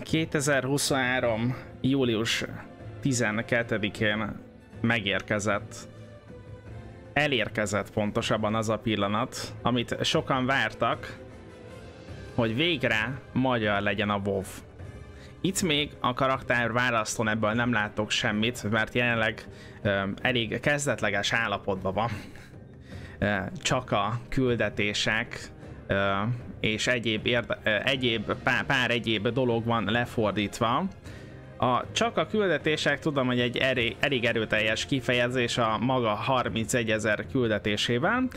2023. július 12-én megérkezett, elérkezett pontosabban az a pillanat, amit sokan vártak, hogy végre magyar legyen a WoW. Itt még a karakter választón ebből nem látok semmit, mert jelenleg elég kezdetleges állapotban van. Csak a küldetések és egyéb, érde, egyéb pár, pár egyéb dolog van lefordítva. A, csak a küldetések tudom, hogy egy elég, elég erőteljes kifejezés a maga 31 ezer küldetésében.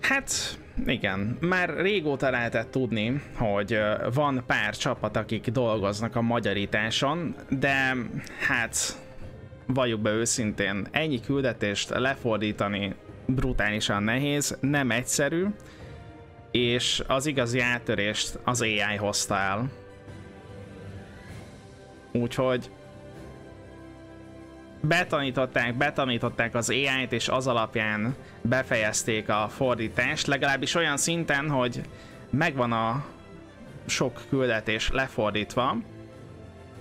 Hát igen, már régóta lehetett tudni, hogy van pár csapat, akik dolgoznak a magyarításon, de hát valljuk be őszintén, ennyi küldetést lefordítani brutálisan nehéz, nem egyszerű, és az igazi áttörést az AI hozta el. Úgyhogy betanították, betanították az AI-t, és az alapján befejezték a fordítást, legalábbis olyan szinten, hogy megvan a sok küldetés lefordítva.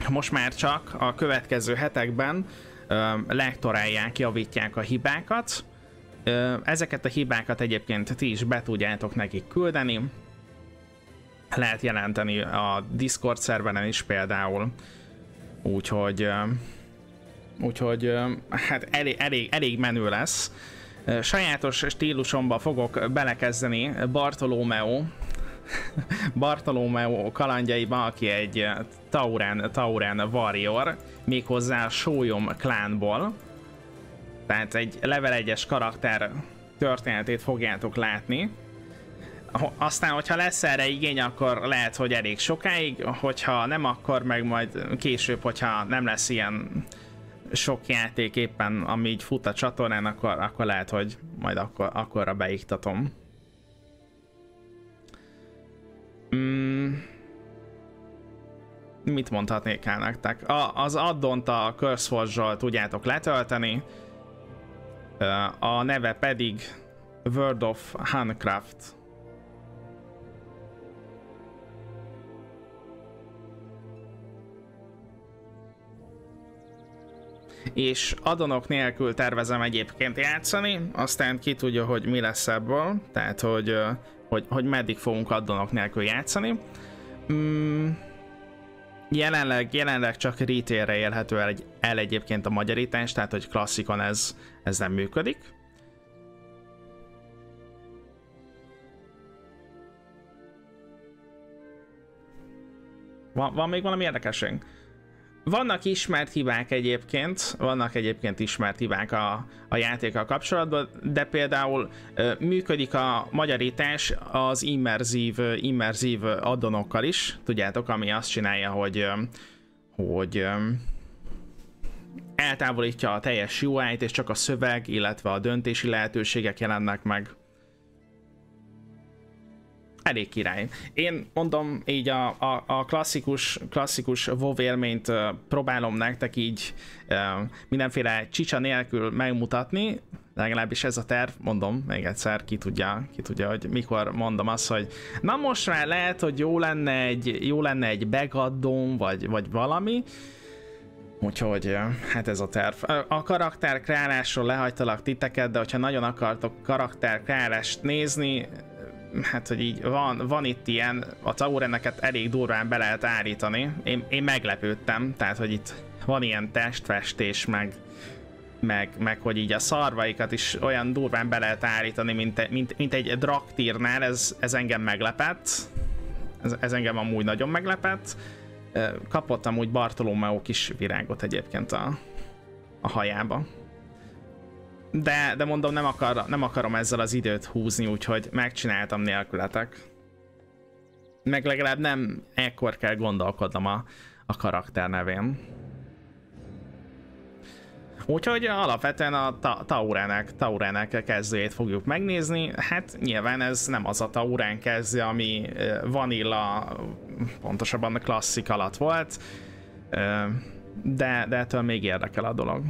Most már csak a következő hetekben ö, lektorálják, javítják a hibákat. Ezeket a hibákat egyébként ti is be tudjátok nekik küldeni. Lehet jelenteni a Discord szerveren is például. Úgyhogy úgyhogy hát elég, elég, elég menő lesz. Sajátos stílusomba fogok belekezdeni Bartolomeo Bartolomeo kalandjaiba, aki egy Tauren, Tauren warrior, méghozzá a Sólyom klánból. Tehát egy level 1-es karakter történetét fogjátok látni. Aztán, hogyha lesz erre igény, akkor lehet, hogy elég sokáig, hogyha nem, akkor meg majd később, hogyha nem lesz ilyen sok játék éppen, ami így fut a csatornán, akkor, akkor lehet, hogy majd akkor, akkorra beiktatom. Mm. Mit mondhatnék el nektek? A, az addont a curseforge tudjátok letölteni, a neve pedig World of Handcraft. és adonok nélkül tervezem egyébként játszani, aztán ki tudja, hogy mi lesz ebből, tehát hogy, hogy, hogy meddig fogunk adonok nélkül játszani. Mm, jelenleg, jelenleg csak retailre élhető el, el egyébként a magyarítás, tehát hogy klasszikon ez, ez nem működik. Van, van még valami érdekesség? Vannak ismert hibák egyébként, vannak egyébként ismert hibák a, a játékkal kapcsolatban, de például működik a magyarítás az immerzív, immerzív addonokkal is, tudjátok, ami azt csinálja, hogy, hogy eltávolítja a teljes UI-t, és csak a szöveg, illetve a döntési lehetőségek jelennek meg elég király. Én mondom, így a, a, a klasszikus, klasszikus WoW élményt próbálom nektek így mindenféle csicsa nélkül megmutatni, legalábbis ez a terv, mondom még egyszer, ki tudja, ki tudja, hogy mikor mondom azt, hogy na most már lehet, hogy jó lenne egy, jó lenne egy begaddom, vagy, vagy valami, Úgyhogy hát ez a terv. A karakterkreálásról lehagytalak titeket, de hogyha nagyon akartok karakterkreálást nézni, hát hogy így van, van itt ilyen, a Taureneket elég durván be lehet állítani. Én, én meglepődtem, tehát hogy itt van ilyen testfestés, meg, meg, meg hogy így a szarvaikat is olyan durván be lehet állítani, mint, mint, mint egy draktírnál, ez, ez engem meglepett. Ez, ez engem amúgy nagyon meglepett. Kapott amúgy Bartolomeo kis virágot egyébként a, a hajába de, de mondom, nem, akar, nem akarom ezzel az időt húzni, úgyhogy megcsináltam nélkületek. Meg legalább nem ekkor kell gondolkodnom a, a karakter nevén. Úgyhogy alapvetően a ta Taurának, Taurának kezdőjét fogjuk megnézni. Hát nyilván ez nem az a Taurán kezdő, ami vanilla, pontosabban a klasszik alatt volt, de, de ettől még érdekel a dolog.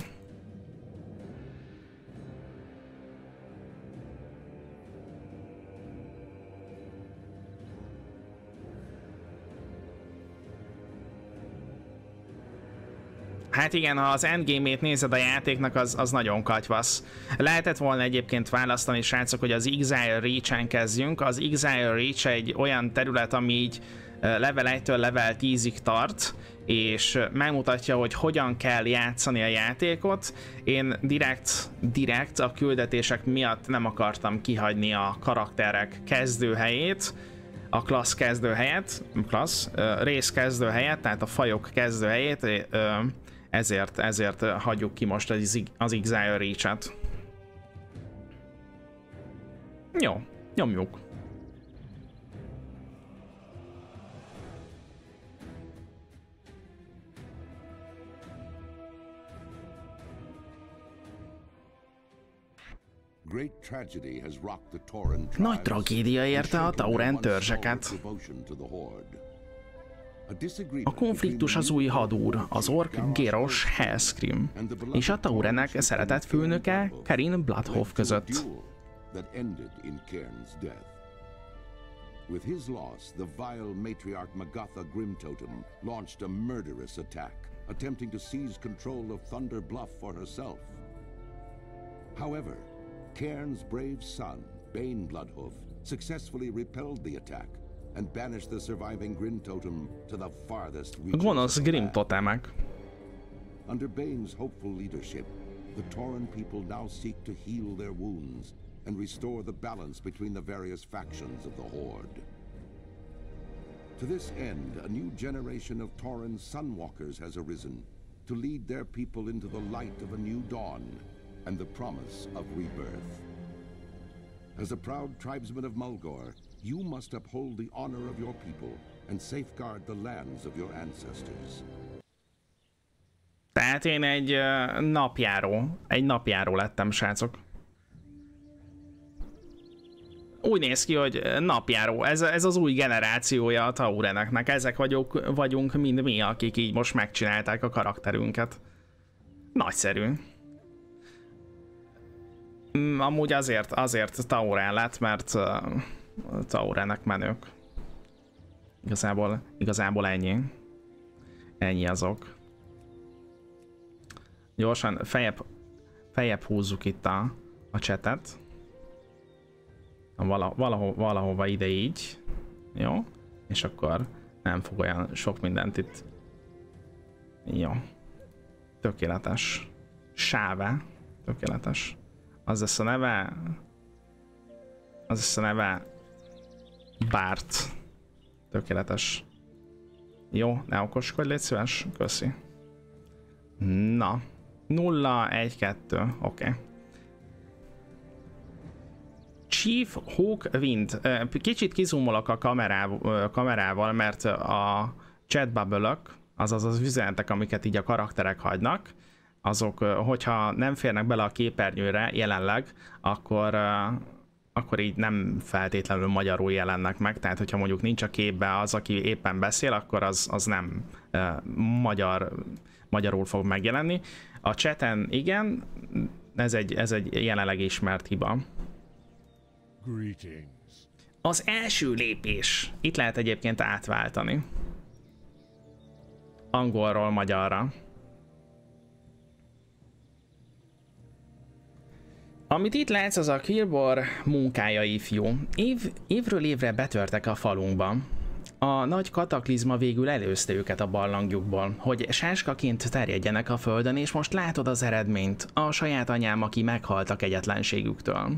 Hát igen, ha az endgame-ét nézed a játéknak, az, az nagyon katyvasz. Lehetett volna egyébként választani, srácok, hogy az Exile Reach-en kezdjünk. Az Exile Reach egy olyan terület, ami így level 1-től level 10-ig tart, és megmutatja, hogy hogyan kell játszani a játékot. Én direkt, direkt a küldetések miatt nem akartam kihagyni a karakterek kezdőhelyét, a klassz kezdőhelyet, klassz, rész kezdőhelyet, tehát a fajok kezdőhelyét, ezért, ezért hagyjuk ki most az, az Exile Reach-et. Jó, nyomjuk. Nagy tragédia érte a Tauren törzseket. A konfliktus az új hadúr, az ork Geros Hellscream, és a Taurenek szeretett főnöke Kerin Bloodhoff között. With his loss, the vile matriarch Magatha Grimtotem launched a murderous attack, attempting to seize control of Thunder Bluff for herself. However, Cairn's brave son, Bane Bloodhoof, successfully repelled the attack and banished the surviving Grim Totem to the farthest reaches Gonosz Grim Totemek. Under Bane's hopeful leadership, the Tauren people now seek to heal their wounds and restore the balance between the various factions of the Horde. To this end, a new generation of Tauren Sunwalkers has arisen to lead their people into the light of a new dawn and the promise of rebirth. As a proud tribesman of Mulgore, you must uphold the honor of your people and safeguard the lands of your ancestors. Tehát én egy uh, napjáró, egy napjáró lettem, srácok. Úgy néz ki, hogy napjáró. Ez, ez az új generációja a Taureneknek. Ezek vagyok, vagyunk mind mi, akik így most megcsinálták a karakterünket. Nagyszerű. Mm, amúgy azért, azért Taurán lett, mert uh, Taurenek menők. Igazából, igazából ennyi. Ennyi azok. Gyorsan fejebb, fejebb húzzuk itt a, a csetet. Vala, valaho, valahova ide így. Jó? És akkor nem fog olyan sok mindent itt. Jó. Tökéletes. Sáve. Tökéletes. Az lesz a neve... Az lesz a neve... Bárt. Tökéletes. Jó, ne okoskodj, légy szíves. Köszi. Na. 0, 1, 2. Oké. Okay. Chief Hawk Wind. Kicsit kizumolok a kamerával, kamerával, mert a chat bubble azaz az üzenetek, amiket így a karakterek hagynak, azok, hogyha nem férnek bele a képernyőre jelenleg, akkor, akkor így nem feltétlenül magyarul jelennek meg, tehát hogyha mondjuk nincs a képbe az, aki éppen beszél, akkor az, az nem magyar, magyarul fog megjelenni. A chaten igen, ez egy, ez egy jelenleg ismert hiba. Az első lépés. Itt lehet egyébként átváltani. Angolról magyarra. Amit itt látsz, az a Kilbor munkája ifjú. Év, évről évre betörtek a falunkba. A nagy kataklizma végül előzte őket a barlangjukból, hogy sáskaként terjedjenek a földön, és most látod az eredményt, a saját anyám, aki meghalt a kegyetlenségüktől.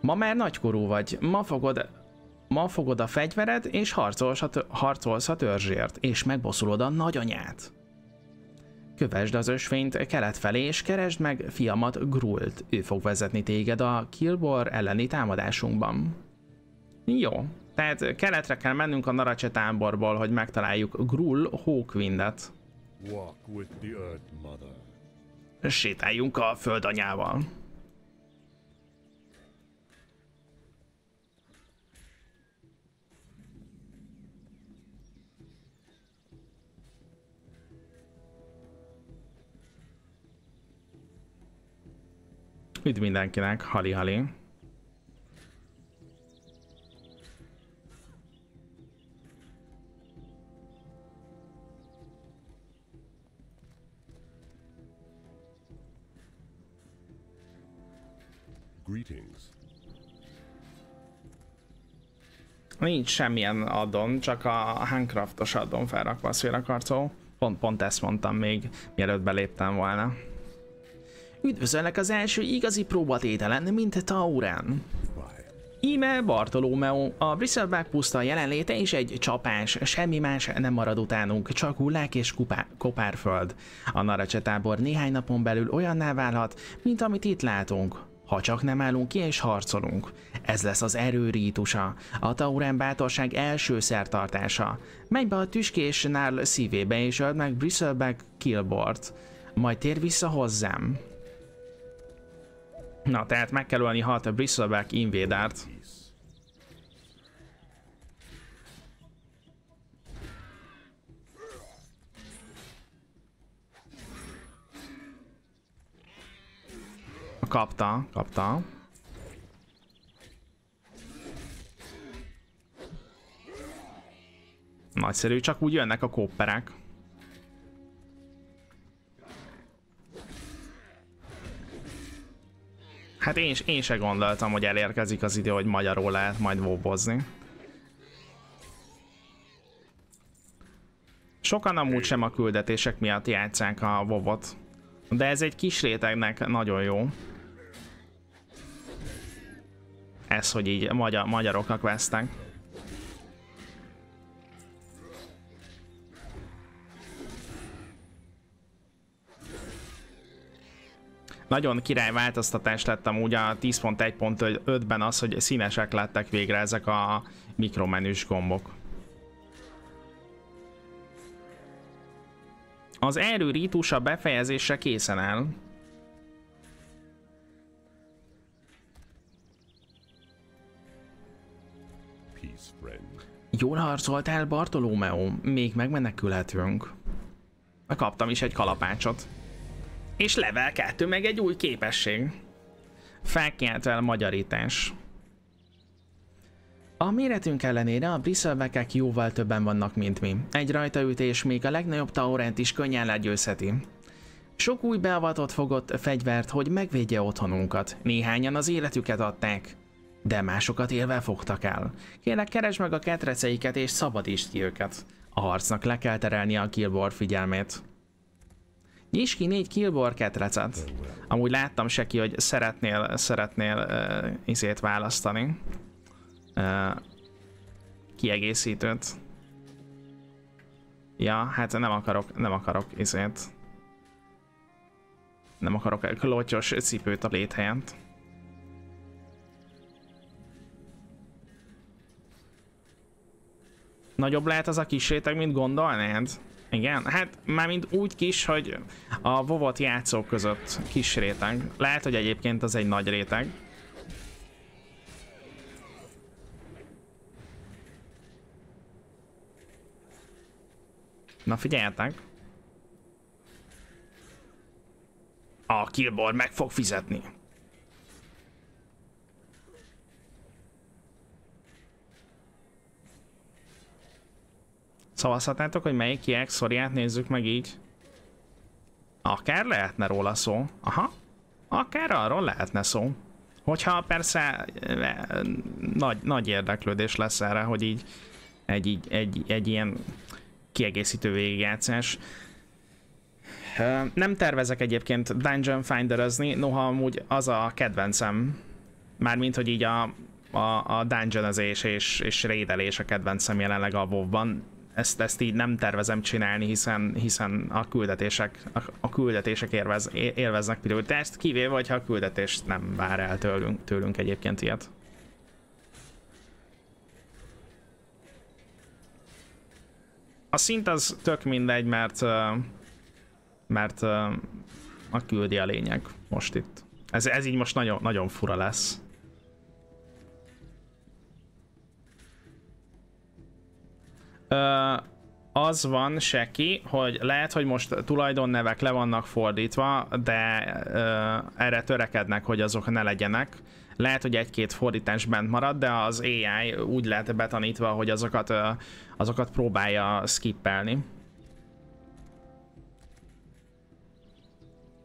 Ma már nagykorú vagy, ma fogod, ma fogod a fegyvered, és harcolsz a, harcolsz a törzsért, és megbosszulod a nagyanyát. Kövesd az ösvényt kelet felé, és keresd meg fiamat Grult. Ő fog vezetni téged a Kilbor elleni támadásunkban. Jó, tehát keletre kell mennünk a Narace táborból, hogy megtaláljuk Grull Hawkwindet. Sétáljunk a földanyával. Üdv mindenkinek, hali-hali. Nincs semmilyen addon, csak a handcraftos addon felrakva a szférakarcó. Pont, pont ezt mondtam még, mielőtt beléptem volna. Üdvözöllek az első igazi próbatételen, mint Tauren. Íme Bartolomeo, a Bristleback puszta jelenléte és egy csapás, semmi más nem marad utánunk, csak hullák és kupá, kopárföld. A Naracsetábor néhány napon belül olyanná válhat, mint amit itt látunk. Ha csak nem állunk ki és harcolunk. Ez lesz az erő rítusa, a Tauren bátorság első szertartása. Menj be a tüskés szívébe és öld meg Bristleback Killbort. Majd tér vissza hozzám. Na, tehát meg kell ölni hat a Bristleback Invadert. Kapta, kapta. Nagyszerű, csak úgy jönnek a kóperek. Hát én, én se gondoltam, hogy elérkezik az idő, hogy magyarul lehet majd vobozni. Sokan amúgy sem a küldetések miatt játszák a vovot. De ez egy kis rétegnek nagyon jó. Ez, hogy így magyar, magyaroknak vesztek. Nagyon király változtatás lett amúgy a 10.1.5-ben az, hogy színesek lettek végre ezek a mikromenüs gombok. Az erő rítusa befejezésre készen áll. Jól harcoltál, Bartolomeo. Még megmenekülhetünk. Kaptam is egy kalapácsot. És level 2 meg egy új képesség. Felkiáltvel magyarítás. A méretünk ellenére a briszelvekek jóval többen vannak, mint mi. Egy rajtaütés még a legnagyobb taurent is könnyen legyőzheti. Sok új beavatott fogott fegyvert, hogy megvédje otthonunkat. Néhányan az életüket adták, de másokat élve fogtak el. Kérlek, keresd meg a ketreceiket és szabadítsd ki őket. A harcnak le kell terelni a Killbor figyelmét. Nyis ki négy Killbor ketrecet. Amúgy láttam se ki, hogy szeretnél, szeretnél uh, izét választani. Uh, kiegészítőt. Ja, hát nem akarok, nem akarok izét. Nem akarok klótyos cipőt a léthelyent. Nagyobb lehet az a kis réteg, mint gondolnád? Igen, hát mármint úgy kis, hogy a vovot játszók között kis réteg. Lehet, hogy egyébként az egy nagy réteg. Na figyeljetek! A Killbor meg fog fizetni. Szavazhatnátok, hogy melyik kiek szoriát nézzük meg így? Akár lehetne róla szó. Aha. Akár arról lehetne szó. Hogyha persze eh, nagy, nagy érdeklődés lesz erre, hogy így egy, egy, egy, egy ilyen kiegészítő végigjátszás. Nem tervezek egyébként Dungeon Finderezni, noha amúgy az a kedvencem. Mármint, hogy így a, a, a dungeonezés és, és rédelés a kedvencem jelenleg a WoW-ban ezt, ezt így nem tervezem csinálni, hiszen, hiszen a küldetések, a, a küldetések élvez, élveznek prioritást, kivéve, hogyha a küldetést nem vár el tőlünk, tőlünk egyébként ilyet. A szint az tök mindegy, mert mert a küldi a lényeg most itt. Ez, ez így most nagyon, nagyon fura lesz. Az van, Seki, hogy lehet, hogy most tulajdonnevek le vannak fordítva, de ö, erre törekednek, hogy azok ne legyenek. Lehet, hogy egy-két fordítás bent marad, de az AI úgy lehet betanítva, hogy azokat, ö, azokat próbálja skippelni.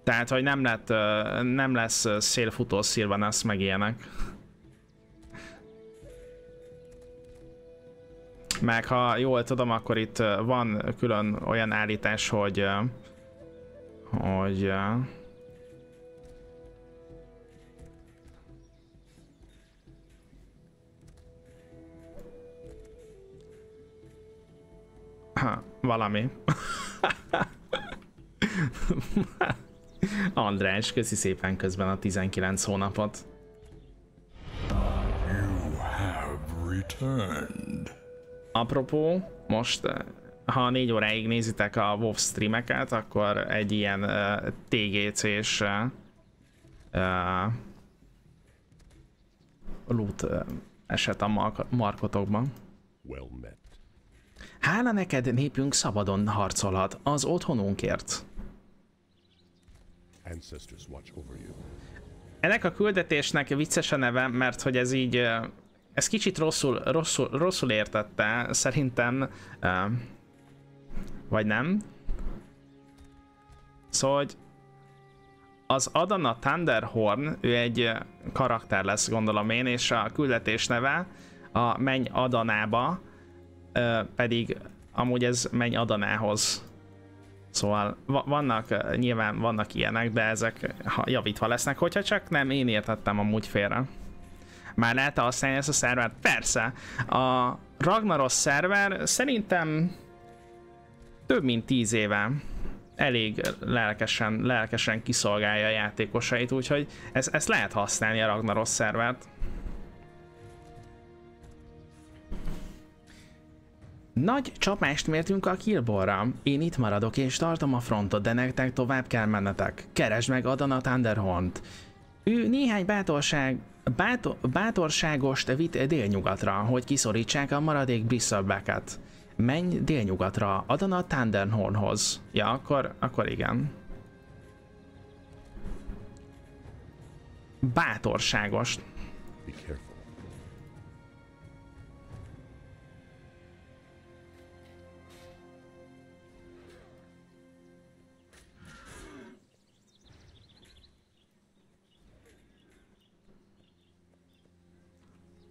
Tehát, hogy nem, lett, nem lesz szélfutó Sylvanas meg ilyenek. Meg ha jól tudom, akkor itt van külön olyan állítás, hogy hogy ha, valami. András, köszi szépen közben a 19 hónapot. You have returned. Apropó, most eh, ha négy óráig nézitek a WoW streameket, akkor egy ilyen uh, eh, TGC-s uh, uh, loot uh, eset a mark markotokban. Well met. Hála neked népünk szabadon harcolhat az otthonunkért. Ennek a küldetésnek vicces a neve, mert hogy ez így ez kicsit rosszul, rosszul, rosszul értette, szerintem, uh, vagy nem. Szóval, hogy az Adana Thunderhorn, ő egy karakter lesz, gondolom én, és a küldetés neve a Menj Adanába, uh, pedig amúgy ez Menj Adanához. Szóval vannak, nyilván vannak ilyenek, de ezek javítva lesznek, hogyha csak nem én értettem amúgy félre. Már lehet használni ezt a szervert? Persze. A Ragnaros szerver szerintem több mint 10 éve elég lelkesen, lelkesen kiszolgálja a játékosait, úgyhogy ez, ezt lehet használni a Ragnaros szervert. Nagy csapást mértünk a Killborra. Én itt maradok és tartom a frontot, de nektek tovább kell mennetek. Keresd meg Adana Thunderhorn-t. Ő néhány bátorság, bátor, bátorságost vitt délnyugatra, hogy kiszorítsák a maradék Bristlebacket. Menj délnyugatra, Adana Thunderhornhoz. Ja, akkor, akkor igen. Bátorságos. Be careful.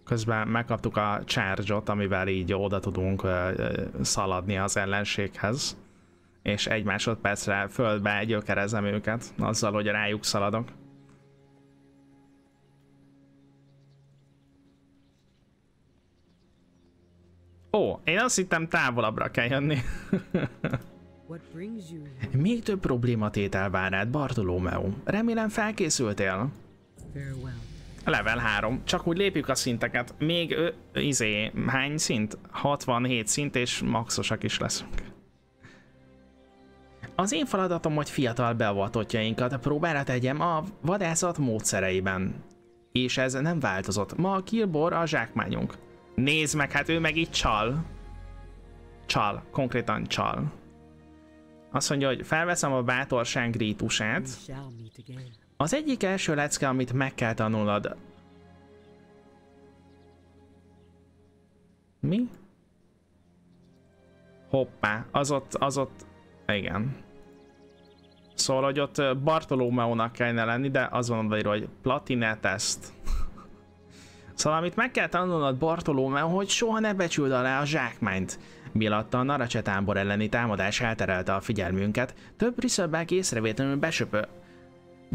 Közben megkaptuk a charge amivel így oda tudunk szaladni az ellenséghez, és egy másodpercre földbe gyökerezem őket, azzal, hogy rájuk szaladok. Ó, én azt hittem távolabbra kell jönni. Még több problématétel vár rád, Bartolomeo. Remélem felkészültél. Farewell. Level 3. Csak úgy lépjük a szinteket. Még ö, izé, hány szint? 67 szint, és maxosak is leszünk. Az én feladatom, hogy fiatal beavatottjainkat próbára tegyem a vadászat módszereiben. És ez nem változott. Ma a Kilbor a zsákmányunk. Nézd meg, hát ő meg itt csal. Csal, konkrétan csal. Azt mondja, hogy felveszem a bátorság rítusát. Az egyik első lecke, amit meg kell tanulnod. Mi? Hoppá, az ott, az ott, igen. Szóval, hogy ott Bartolomeónak kellene lenni, de az van odaírva, hogy Platine Test. Szóval, amit meg kell tanulnod Bartolomeo, hogy soha ne becsüld alá a zsákmányt. Miatt a Naracsetámbor elleni támadás elterelte a figyelmünket, több Risselback észrevétlenül besöpö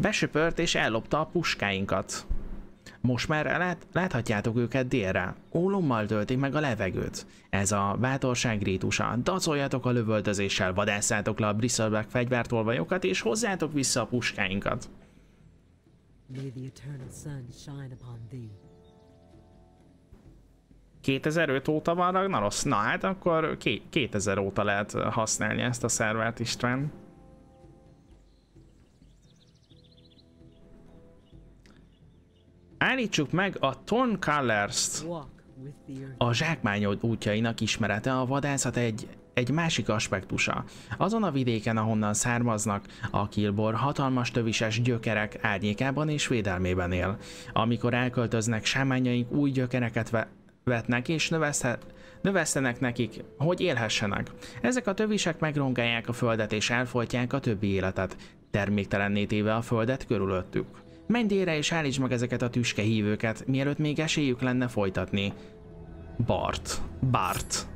Besöpört és ellopta a puskáinkat. Most már lát, láthatjátok őket délre. Ólommal töltik meg a levegőt. Ez a bátorság rítusa. Dacoljatok a lövöldözéssel, vadásszátok le a Bristleback fegyvertolvajokat és hozzátok vissza a puskáinkat. May the eternal sun shine upon thee. 2005 óta van Ragnaros? Na hát akkor 2000 óta lehet használni ezt a szervert István. Állítsuk meg a Torn Colors-t. A zsákmányod útjainak ismerete a vadászat egy, egy másik aspektusa. Azon a vidéken, ahonnan származnak, a Kilbor hatalmas tövises gyökerek árnyékában és védelmében él. Amikor elköltöznek, sámányaink új gyökereket ve vetnek és növesztenek nekik, hogy élhessenek. Ezek a tövisek megrongálják a földet és elfolytják a többi életet. terméktelenné téve a földet körülöttük. Menj délre és állítsd meg ezeket a tüske hívőket, mielőtt még esélyük lenne folytatni. Bart. Bart.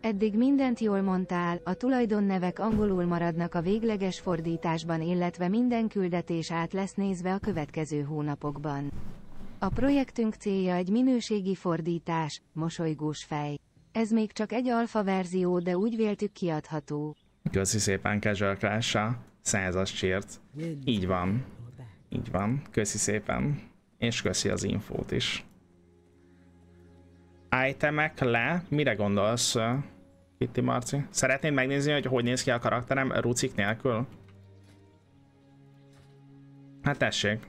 Eddig mindent jól mondtál, a tulajdonnevek angolul maradnak a végleges fordításban illetve minden küldetés át lesz nézve a következő hónapokban. A projektünk célja egy minőségi fordítás, mosolygós fej. Ez még csak egy alfa verzió, de úgy véltük kiadható. Köszi szépen Casual clash százas csért. Így van. Így van. Köszi szépen. És köszi az infót is. Itemek le. Mire gondolsz, Kitty Marci? Szeretnéd megnézni, hogy hogy néz ki a karakterem rucik nélkül? Hát tessék.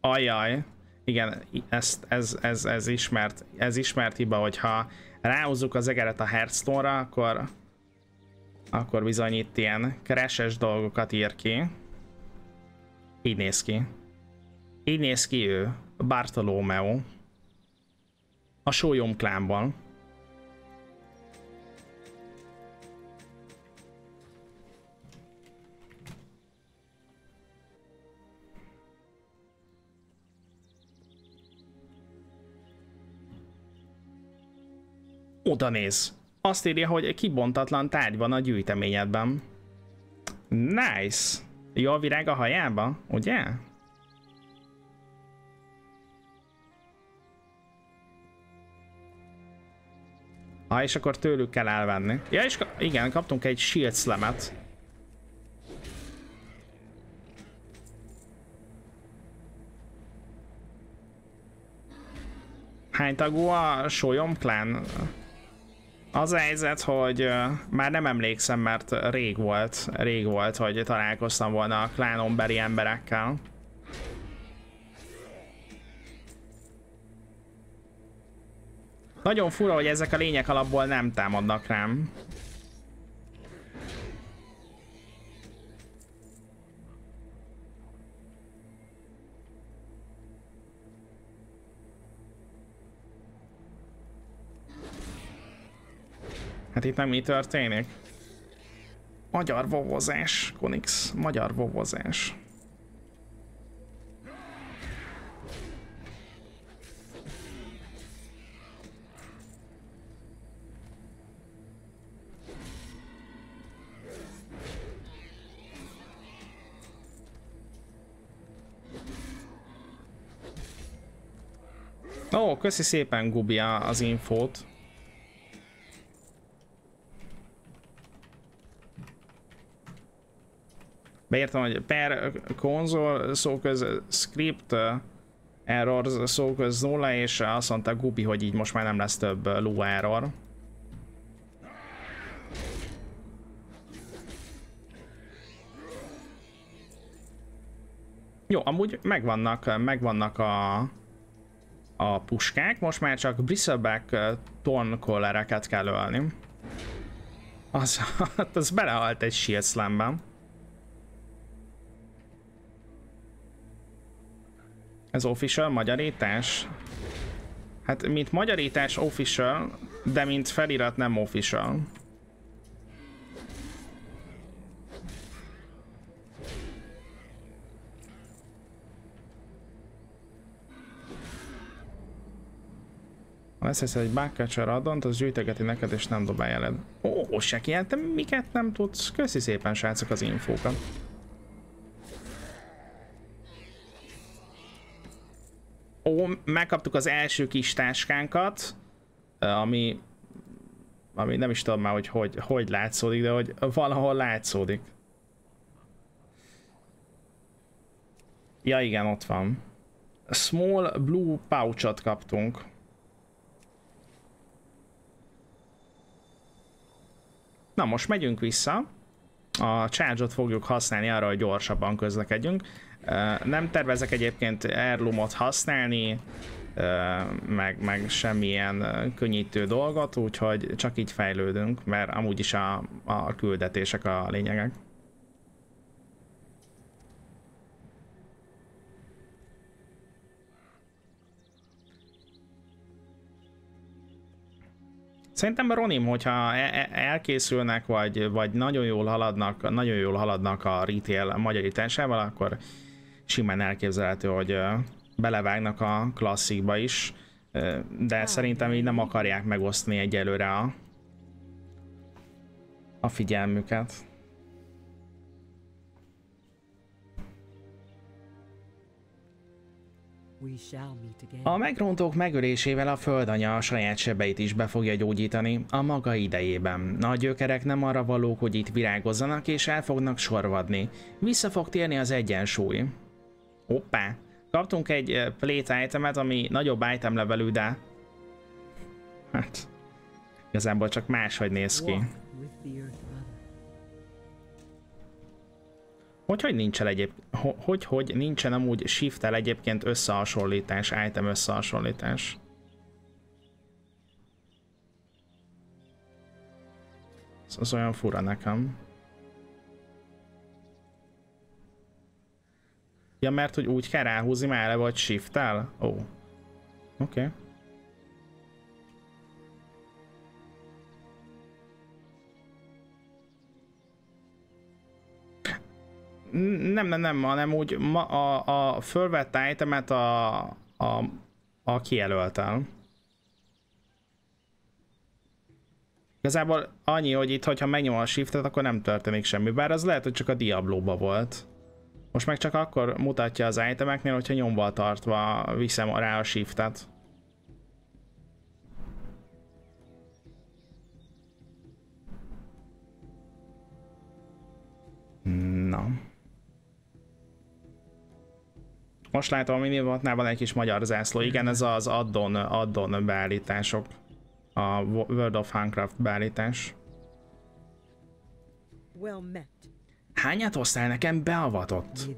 Ajaj. Igen, ez, ez, ez, ez, ismert, ez ismert hiba, hogyha ráhozzuk az egeret a Hearthstone-ra, akkor, akkor bizony itt ilyen kereses dolgokat ír ki. Így néz ki. Így néz ki ő, Bartolomeo. A Sólyom klánban. Oda néz. Azt írja, hogy kibontatlan tárgy van a gyűjteményedben. Nice. Jó a virág a hajába, ugye? Ah, és akkor tőlük kell elvenni. Ja, és igen, kaptunk egy shield slamet. Hány tagú a Solyom klán? Az a helyzet, hogy már nem emlékszem, mert rég volt, rég volt, hogy találkoztam volna a klánombeli emberekkel. Nagyon fura, hogy ezek a lények alapból nem támadnak rám. Hát itt nem mi történik? Magyar vovozás, Konix. Magyar vovozás. Ó, köszi szépen Gubia az infót. Beírtam, hogy per konzol szóköz script error szóköz nulla, és azt mondta Gubi, hogy így most már nem lesz több lu error. Jó, amúgy megvannak, megvannak a, a puskák, most már csak Bristleback torncollereket kell ölni. Az, az belehalt egy shield slamben. Ez official magyarítás? Hát, mint magyarítás official, de mint felirat nem official. Lesz egy backcatcher addont, az gyűjtegeti neked és nem dobálja eled. Ó, se ilyen, te miket nem tudsz? Köszi szépen srácok az infókat. Ó, megkaptuk az első kis táskánkat, ami, ami nem is tudom már, hogy, hogy hogy látszódik, de hogy valahol látszódik. Ja igen, ott van. Small blue pouchot kaptunk. Na most megyünk vissza. A charge fogjuk használni arra, hogy gyorsabban közlekedjünk. Nem tervezek egyébként Erlumot használni, meg, meg semmilyen könnyítő dolgot, úgyhogy csak így fejlődünk, mert amúgy is a, a küldetések a lényegek. Szerintem Ronim, hogyha e, e, elkészülnek, vagy, vagy nagyon jól haladnak, nagyon jól haladnak a retail magyarításával, akkor simán elképzelhető, hogy belevágnak a klasszikba is, de szerintem így nem akarják megosztani egyelőre a, a figyelmüket. A megrontók megölésével a földanya a saját sebeit is be fogja gyógyítani a maga idejében. A gyökerek nem arra valók, hogy itt virágozzanak és el fognak sorvadni. Vissza fog térni az egyensúly. Hoppá! Kaptunk egy plate itemet, ami nagyobb item levelű, de... Hát... Igazából csak máshogy néz ki. Hogy, hogy nincsen egyéb, hogy, hogy nincsen amúgy shift egyébként összehasonlítás, item összehasonlítás? Ez az olyan fura nekem. Ja, mert hogy úgy kell ráhúzni már vagy shift-tel? Ó. Oh. Oké. Okay. Nem, nem, nem, hanem úgy ma, a, a fölvett itemet a, a, a kijelöltel. Igazából annyi, hogy itt, hogyha megnyomom a shiftet, akkor nem történik semmi, bár az lehet, hogy csak a Diablo-ba volt. Most meg csak akkor mutatja az itemeknél, hogyha nyomval tartva viszem rá a shiftet. Na. Most látom a minivatnál van egy kis magyar zászló. Igen, ez az addon, addon beállítások. A World of Handcraft beállítás. Well met. Hányat osztál nekem beavatott?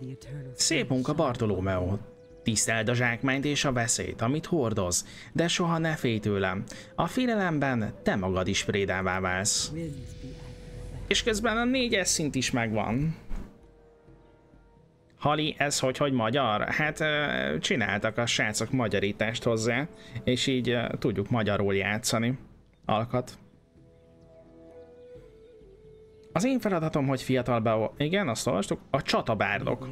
Szép munka, Bartolomeo. Tiszteld a zsákmányt és a veszélyt, amit hordoz, de soha ne félj tőlem. A félelemben te magad is prédává válsz. És közben a négyes szint is megvan. Hali, ez hogy, hogy magyar? Hát csináltak a srácok magyarítást hozzá, és így tudjuk magyarul játszani. Alkat. Az én feladatom, hogy fiatal be... Igen, azt olvastuk. A csatabárdok.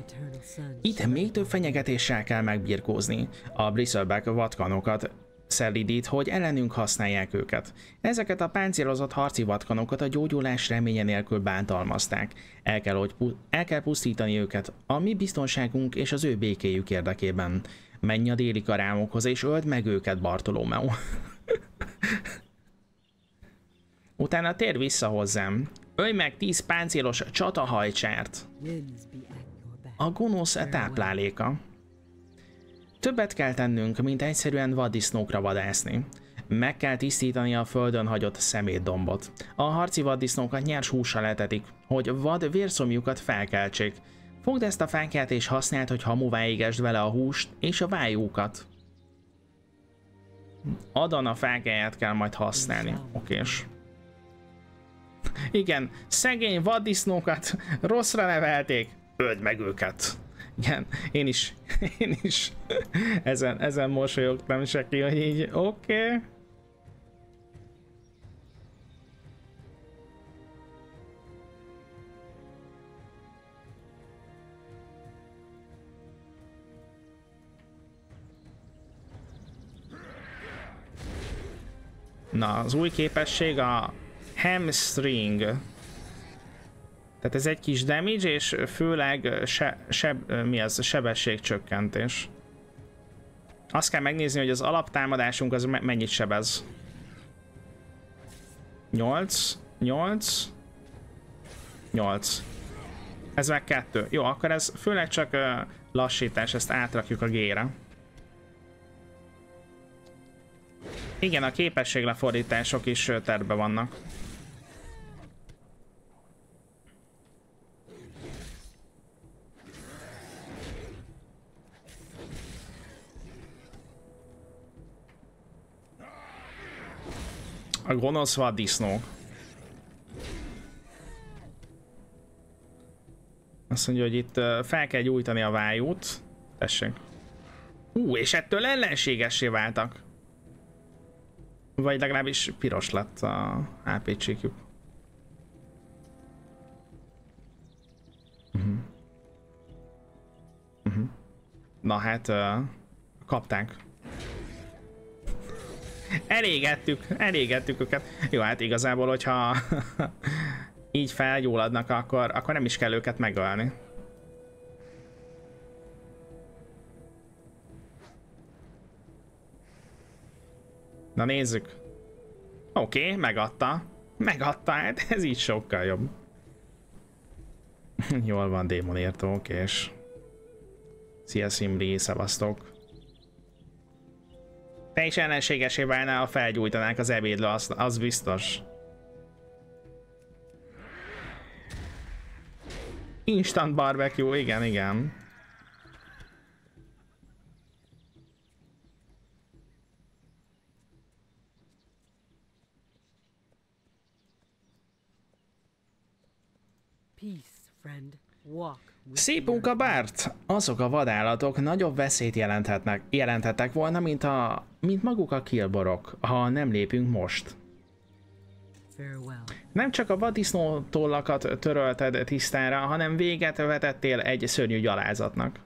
Itt még több fenyegetéssel kell megbirkózni. A Bristleback vatkanokat szelidít, hogy ellenünk használják őket. Ezeket a páncélozott harci vatkanokat a gyógyulás reménye nélkül bántalmazták. El kell, hogy el kell pusztítani őket, a mi biztonságunk és az ő békéjük érdekében. Menj a déli karámokhoz és öld meg őket, Bartolomeo. Utána tér vissza hozzám. Ölj meg tíz páncélos csatahajcsárt. A gonosz tápláléka. Többet kell tennünk, mint egyszerűen vaddisznókra vadászni. Meg kell tisztítani a földön hagyott szemétdombot. A harci vaddisznókat nyers hússal etetik, hogy vad vérszomjukat felkeltsék. Fogd ezt a fánkját és használd, hogy hamuvá égesd vele a húst és a vájúkat. Adon a fákjáját kell majd használni. Okés. Igen, szegény vaddisznókat rosszra nevelték. Öld meg őket. Igen, én is, én is ezen, ezen mosolyogtam se ki, hogy így oké. Okay. Na, az új képesség a hamstring. Tehát ez egy kis damage, és főleg se, se, mi az, sebességcsökkentés. Azt kell megnézni, hogy az alaptámadásunk az mennyit sebez. 8, 8, 8. Ez meg 2. Jó, akkor ez főleg csak lassítás, ezt átrakjuk a G-re. Igen, a képességlefordítások is terve vannak. A gonosz vaddisznók. Azt mondja, hogy itt fel kell gyújtani a vájút. Tessék. Hú, és ettől ellenségessé váltak. Vagy legalábbis piros lett a AP csíkjuk. Uh-huh. Uh-huh. Na hát, uh, kapták. Elégettük, elégettük őket. Jó, hát igazából, hogyha így felgyulladnak, akkor, akkor nem is kell őket megölni. Na nézzük. Oké, okay, megadta. Megadta, hát ez így sokkal jobb. Jól van, démonértók, és... Szia Simri, szevasztok. Te is ellenségesé válnál, ha felgyújtanák az ebédle, az, az biztos. Instant barbecue, igen, igen. Szép munka, Bart! Azok a vadállatok nagyobb veszélyt jelenthetnek, jelenthettek volna, mint, a, mint maguk a kilborok, ha nem lépünk most. Nem csak a vadisznó tollakat törölted tisztára, hanem véget vetettél egy szörnyű gyalázatnak.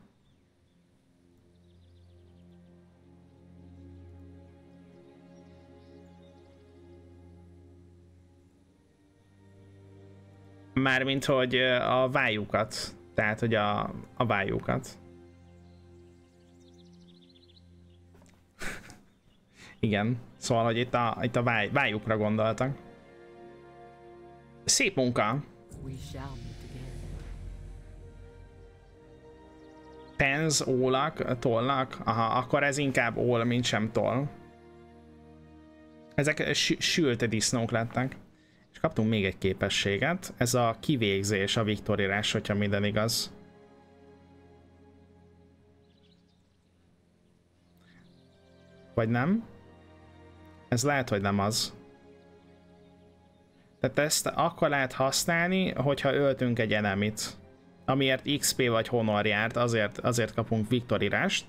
Mármint, hogy a vájukat. Tehát, hogy a, a vájukat. Igen, szóval, hogy itt a, itt a váj, vájukra gondoltak. Szép munka! Penz, ólak, tollak? Aha, akkor ez inkább ól, mint sem toll. Ezek sült disznók lettek. Kaptunk még egy képességet, ez a kivégzés, a viktorirás, hogyha minden igaz. Vagy nem? Ez lehet, hogy nem az. Tehát ezt akkor lehet használni, hogyha öltünk egy enemit. Amiért XP vagy honor járt, azért, azért kapunk viktorirást.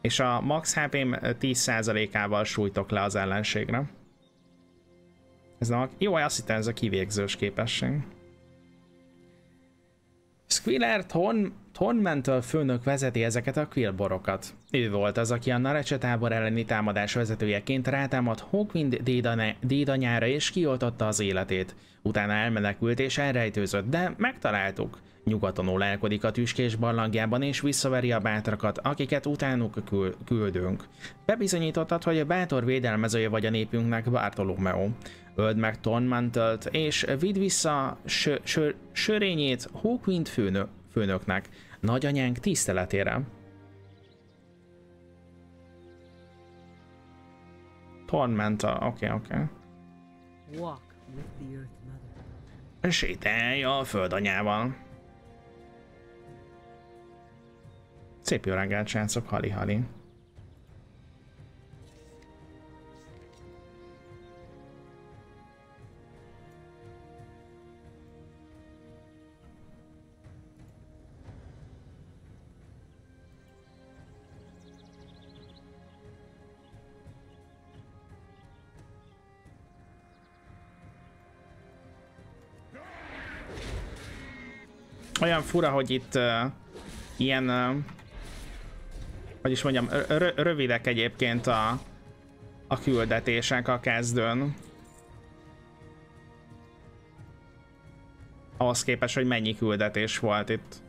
És a max HP-m 10%-ával sújtok le az ellenségre. Ez a... Jó, azt hittem ez a kivégzős képesség. Squiller Thorn, Thornmantle főnök vezeti ezeket a quillborokat. Ő volt az, aki a Nareche tábor elleni támadás vezetőjeként rátámadt Hawkwind dédanyára és kioltotta az életét. Utána elmenekült és elrejtőzött, de megtaláltuk. Nyugaton olálkodik a tüskés barlangjában és visszaveri a bátrakat, akiket utánuk küldünk. Bebizonyítottad, hogy a bátor védelmezője vagy a népünknek Bartolomeo. Öld meg Tormantelt, és vidd vissza sö, sö, sörényét Hawkwind főnök, főnöknek, nagyanyánk tiszteletére. Tormental, oké, okay, oké. Okay. Sétálj a földanyával. Szép jó reggelt, srácok, hali-hali. Olyan fura, hogy itt uh, ilyen, uh, hogy is mondjam, rövidek egyébként a, a küldetések a kezdőn. Ahhoz képest, hogy mennyi küldetés volt itt.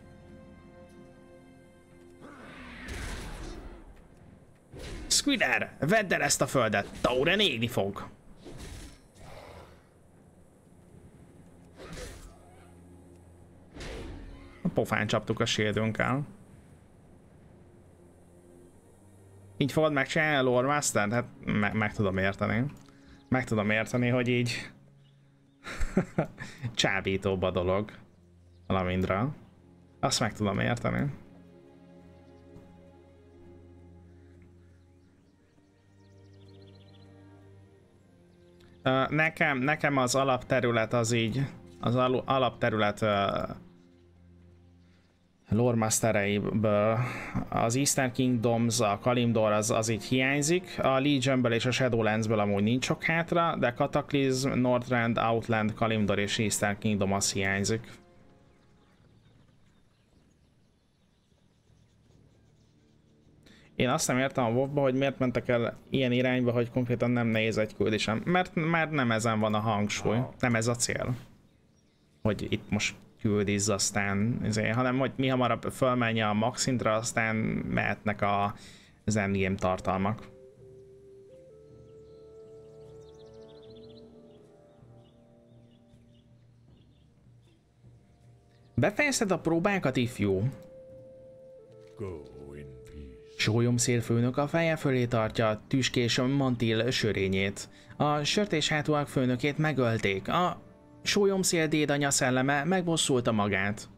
Squidder, vedd el ezt a földet, Tauren égni fog. A pofán csaptuk a shieldünkkel. Így fogod megcsinálni a Lord Master? Hát me meg tudom érteni. Meg tudom érteni, hogy így csábítóbb a dolog. Valamindra. Azt meg tudom érteni. nekem, nekem az alapterület az így, az alapterület lore az Eastern Kingdoms, a Kalimdor az, az így hiányzik, a Legionből és a Shadowlandsből amúgy nincs sok hátra, de Cataclysm, Northrend, Outland, Kalimdor és Eastern Kingdom az hiányzik. Én azt nem értem a wow hogy miért mentek el ilyen irányba, hogy konkrétan nem nehéz egy küldésem. Mert már nem ezen van a hangsúly, nem ez a cél. Hogy itt most küldíz, aztán, azért, hanem hogy mi hamarabb fölmenje a max szintre, aztán mehetnek a, az endgame tartalmak. Befejezted a próbákat, ifjú? Sólyom szélfőnök a feje fölé tartja tüskés mantil sörényét. A sört és hátúak főnökét megölték. A Sólyomszél dédanya szelleme megbosszulta magát.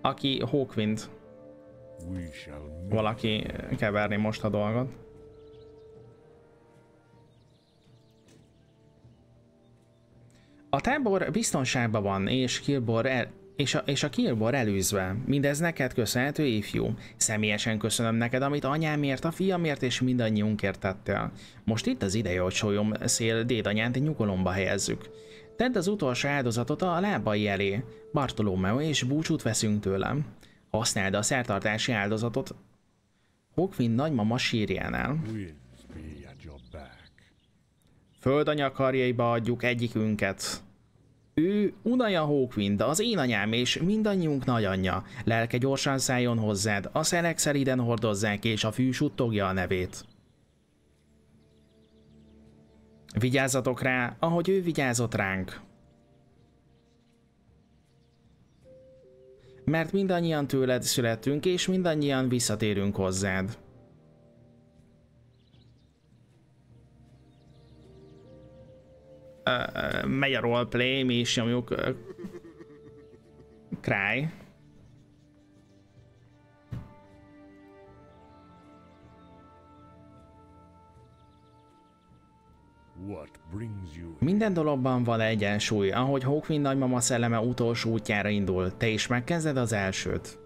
Aki Hawkwind. Valaki keverni most a dolgot. A tábor biztonságban van, és Kilbor el, és a, és a Kilbor elűzve. Mindez neked köszönhető, ifjú. Személyesen köszönöm neked, amit anyámért, a fiamért és mindannyiunkért tettél. Most itt az ideje, hogy sólyom szél dédanyánt nyugalomba helyezzük. Tedd az utolsó áldozatot a lábai elé. Bartolomeo és búcsút veszünk tőlem. Használd a szertartási áldozatot Hokvin nagymama sírjánál. Földanya karjaiba adjuk egyikünket. Ő Unaja Hawkwind, az én anyám és mindannyiunk nagyanyja. Lelke gyorsan szálljon hozzád, a szelek szeriden hordozzák és a fű suttogja a nevét. Vigyázzatok rá, ahogy ő vigyázott ránk. Mert mindannyian tőled születtünk, és mindannyian visszatérünk hozzád. Uh, megy a roleplay, mi is nyomjuk uh, Cry. Minden dologban van egyensúly, ahogy Hawkwind nagymama szelleme utolsó útjára indul, te is megkezded az elsőt.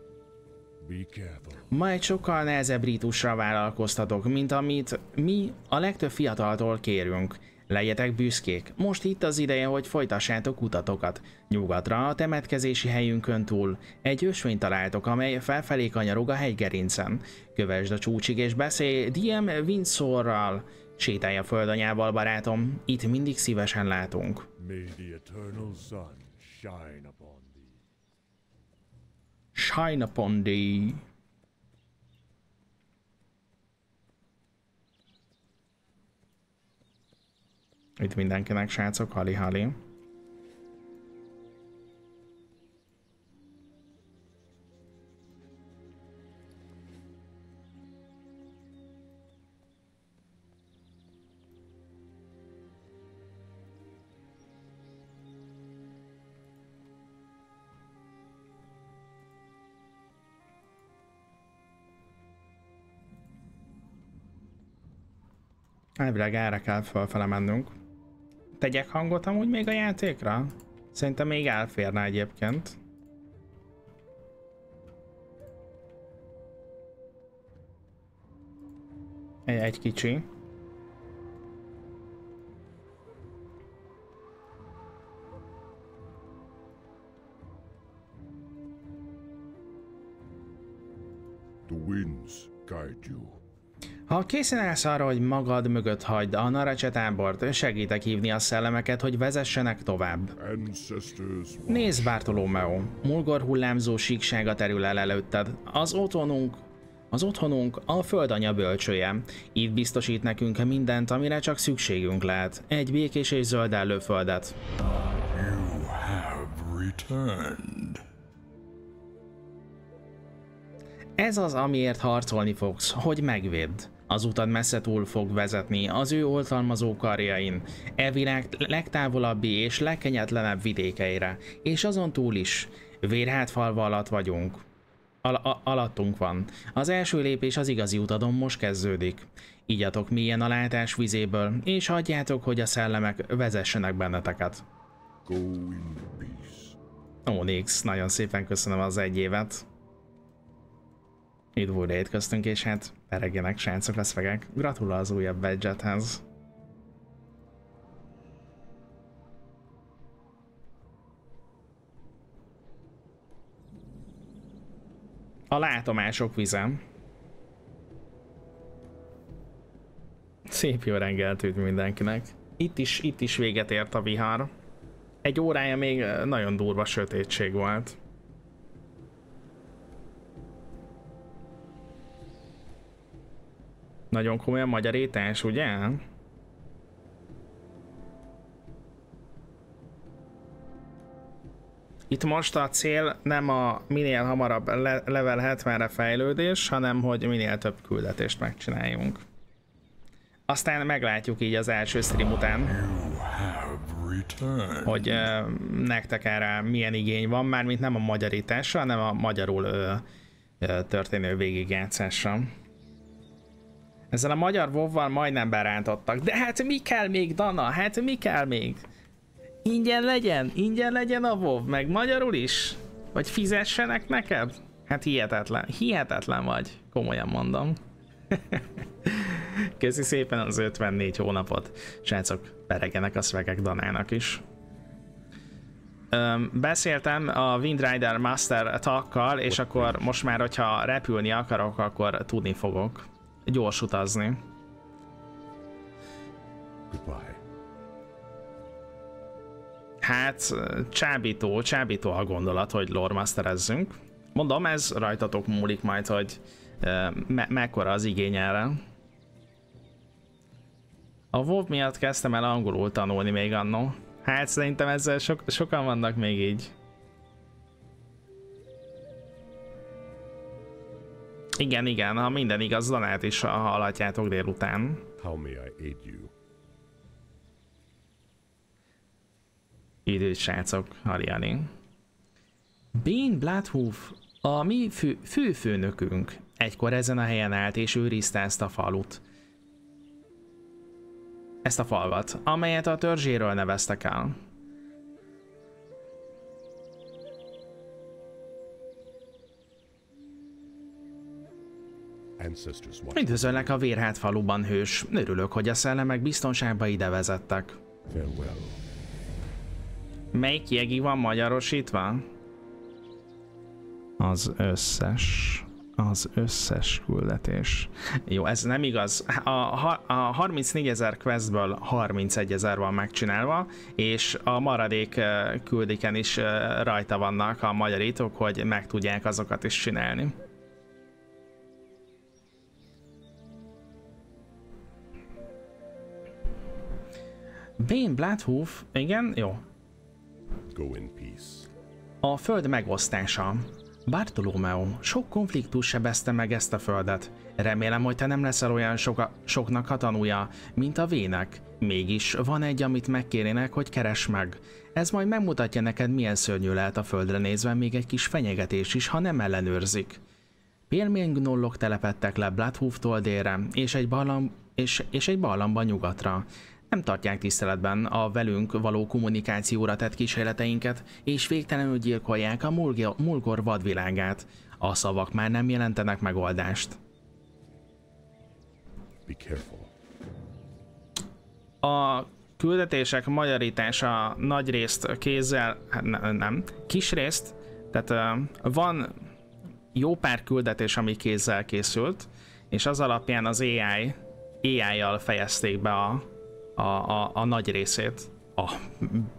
Ma egy sokkal nehezebb rítusra vállalkoztatok, mint amit mi a legtöbb fiataltól kérünk. Legyetek büszkék, most itt az ideje, hogy folytassátok utatokat. Nyugatra a temetkezési helyünkön túl egy ösvényt találtok, amely felfelé kanyarog a hegygerincen. Kövesd a csúcsig és beszélj DM Windsorral. Sétálj a földanyával, barátom, itt mindig szívesen látunk. Shine upon thee. Itt mindenkinek, srácok, hali-hali. Elvileg erre kell felfele mennünk tegyek hangot amúgy még a játékra? Szerintem még elférne egyébként. Egy, egy kicsi. The winds guide you. Ha készen állsz arra, hogy magad mögött hagyd a Narace tábort, segítek hívni a szellemeket, hogy vezessenek tovább. Nézd, Bartolomeo, Mulgor hullámzó síksága terül el előtted. Az otthonunk az otthonunk a földanya bölcsője. Itt biztosít nekünk mindent, amire csak szükségünk lehet. Egy békés és zöld előföldet. You have returned. Ez az, amiért harcolni fogsz, hogy megvédd. Az utad messze túl fog vezetni az ő oltalmazó karjain, e világ legtávolabbi és legkenyetlenebb vidékeire, és azon túl is, vérhátfalva alatt vagyunk. Al alattunk van. Az első lépés az igazi utadon most kezdődik. Igyatok milyen a látás vizéből, és hagyjátok, hogy a szellemek vezessenek benneteket. Go in peace. Onyx, nagyon szépen köszönöm az egy évet. Újra köztünk, és hát peregjenek srácok a szvegek. Gratulál az újabb badgethez. A látomások vizem. Szép jó reggelt mindenkinek. Itt is, itt is véget ért a vihar. Egy órája még nagyon durva sötétség volt. Nagyon komolyan magyarítás, ugye? Itt most a cél nem a minél hamarabb le level 70-re fejlődés, hanem hogy minél több küldetést megcsináljunk. Aztán meglátjuk így az első stream után, hogy uh, nektek erre milyen igény van, mármint nem a magyarításra, hanem a magyarul uh, történő végigjátszásra. Ezzel a magyar vovval majdnem berántottak. De hát mi kell még, Dana? Hát mi kell még? Ingyen legyen? Ingyen legyen a vov? Meg magyarul is? Vagy fizessenek neked? Hát hihetetlen. Hihetetlen vagy. Komolyan mondom. Köszi szépen az 54 hónapot. Srácok, peregenek a szvegek Danának is. Öm, beszéltem a Windrider Master takkal, és akkor most már, hogyha repülni akarok, akkor tudni fogok gyors utazni. Hát, csábító, csábító a gondolat, hogy loremasterezzünk. Mondom, ez rajtatok múlik majd, hogy me mekkora az igény erre. A WoW miatt kezdtem el angolul tanulni még annó. Hát szerintem ezzel so sokan vannak még így. Igen, igen, ha minden igaz, Danát is hallhatjátok délután. How may I aid you? Időt srácok, Ariani. Bane Bloodhoof, a mi fő, főfőnökünk, egykor ezen a helyen állt és őrizte ezt a falut. Ezt a falvat, amelyet a törzséről neveztek el. Üdvözöllek a Vérhát faluban, hős. Örülök, hogy a szellemek biztonságba ide vezettek. Melyik jegi van magyarosítva? Az összes. Az összes küldetés. Jó, ez nem igaz. A, a 34 ezer questből 31 ezer van megcsinálva, és a maradék küldiken is rajta vannak a magyarítók, hogy meg tudják azokat is csinálni. Bane Bloodhoof, igen, jó. Go in peace. A föld megosztása. Bartolomeo, sok konfliktus sebezte meg ezt a földet. Remélem, hogy te nem leszel olyan soka, soknak a tanúja, mint a vének. Mégis van egy, amit megkérének, hogy keres meg. Ez majd megmutatja neked, milyen szörnyű lehet a földre nézve, még egy kis fenyegetés is, ha nem ellenőrzik. Pélménygnollok telepettek le Bloodhoof-tól délre, és egy, barlang, és, és egy barlangban nyugatra nem tartják tiszteletben a velünk való kommunikációra tett kísérleteinket, és végtelenül gyilkolják a Mulgor vadvilágát. A szavak már nem jelentenek megoldást. A küldetések magyarítása nagy részt kézzel, hát ne, nem, kis részt, tehát van jó pár küldetés, ami kézzel készült, és az alapján az AI, AI-jal fejezték be a, a, a, a nagy részét, a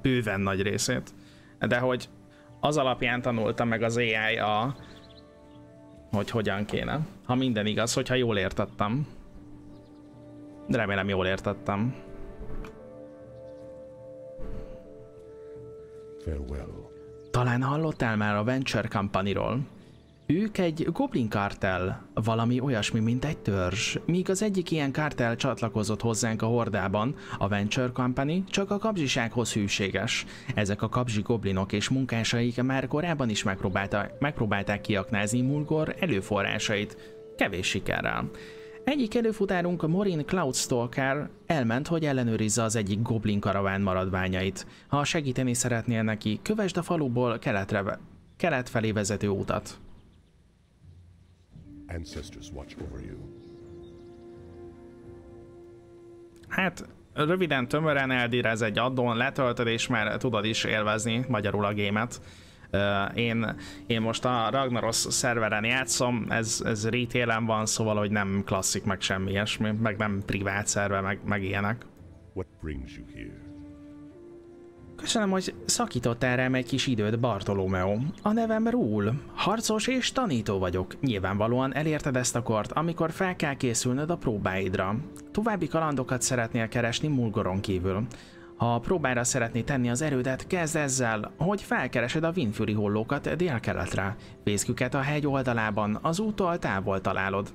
bőven nagy részét, de hogy az alapján tanulta meg az AI a, hogy hogyan kéne. Ha minden igaz, hogyha jól értettem. De remélem jól értettem. Farewell. Talán hallottál már a Venture Company-ról? Ők egy goblin kartel, valami olyasmi, mint egy törzs. Míg az egyik ilyen kartel csatlakozott hozzánk a hordában, a Venture Company csak a kapzsisághoz hűséges. Ezek a kapzsi goblinok és munkásaik már korábban is megpróbálták, megpróbálták kiaknázni Mulgor előforrásait, kevés sikerrel. Egyik előfutárunk Morin Cloudstalker elment, hogy ellenőrizze az egyik goblin karaván maradványait. Ha segíteni szeretnél neki, kövesd a faluból keletre, kelet felé vezető utat. Ancestors watch over you. Hát, röviden, tömören eldírez egy addon, letöltöd és már tudod is élvezni magyarul a gémet. Én, én most a Ragnaros szerveren játszom, ez, ez retail van, szóval, hogy nem klasszik, meg semmi ilyesmi, meg nem privát szerve, meg, meg ilyenek. What brings you here? Köszönöm, hogy szakítottál rám egy kis időt, Bartolomeo. A nevem Rúl. Harcos és tanító vagyok. Nyilvánvalóan elérted ezt a kort, amikor fel kell készülnöd a próbáidra. További kalandokat szeretnél keresni Mulgoron kívül. Ha a próbára szeretné tenni az erődet, kezd ezzel, hogy felkeresed a Winfury hollókat délkeletre. Vészküket a hegy oldalában, az úttól távol találod.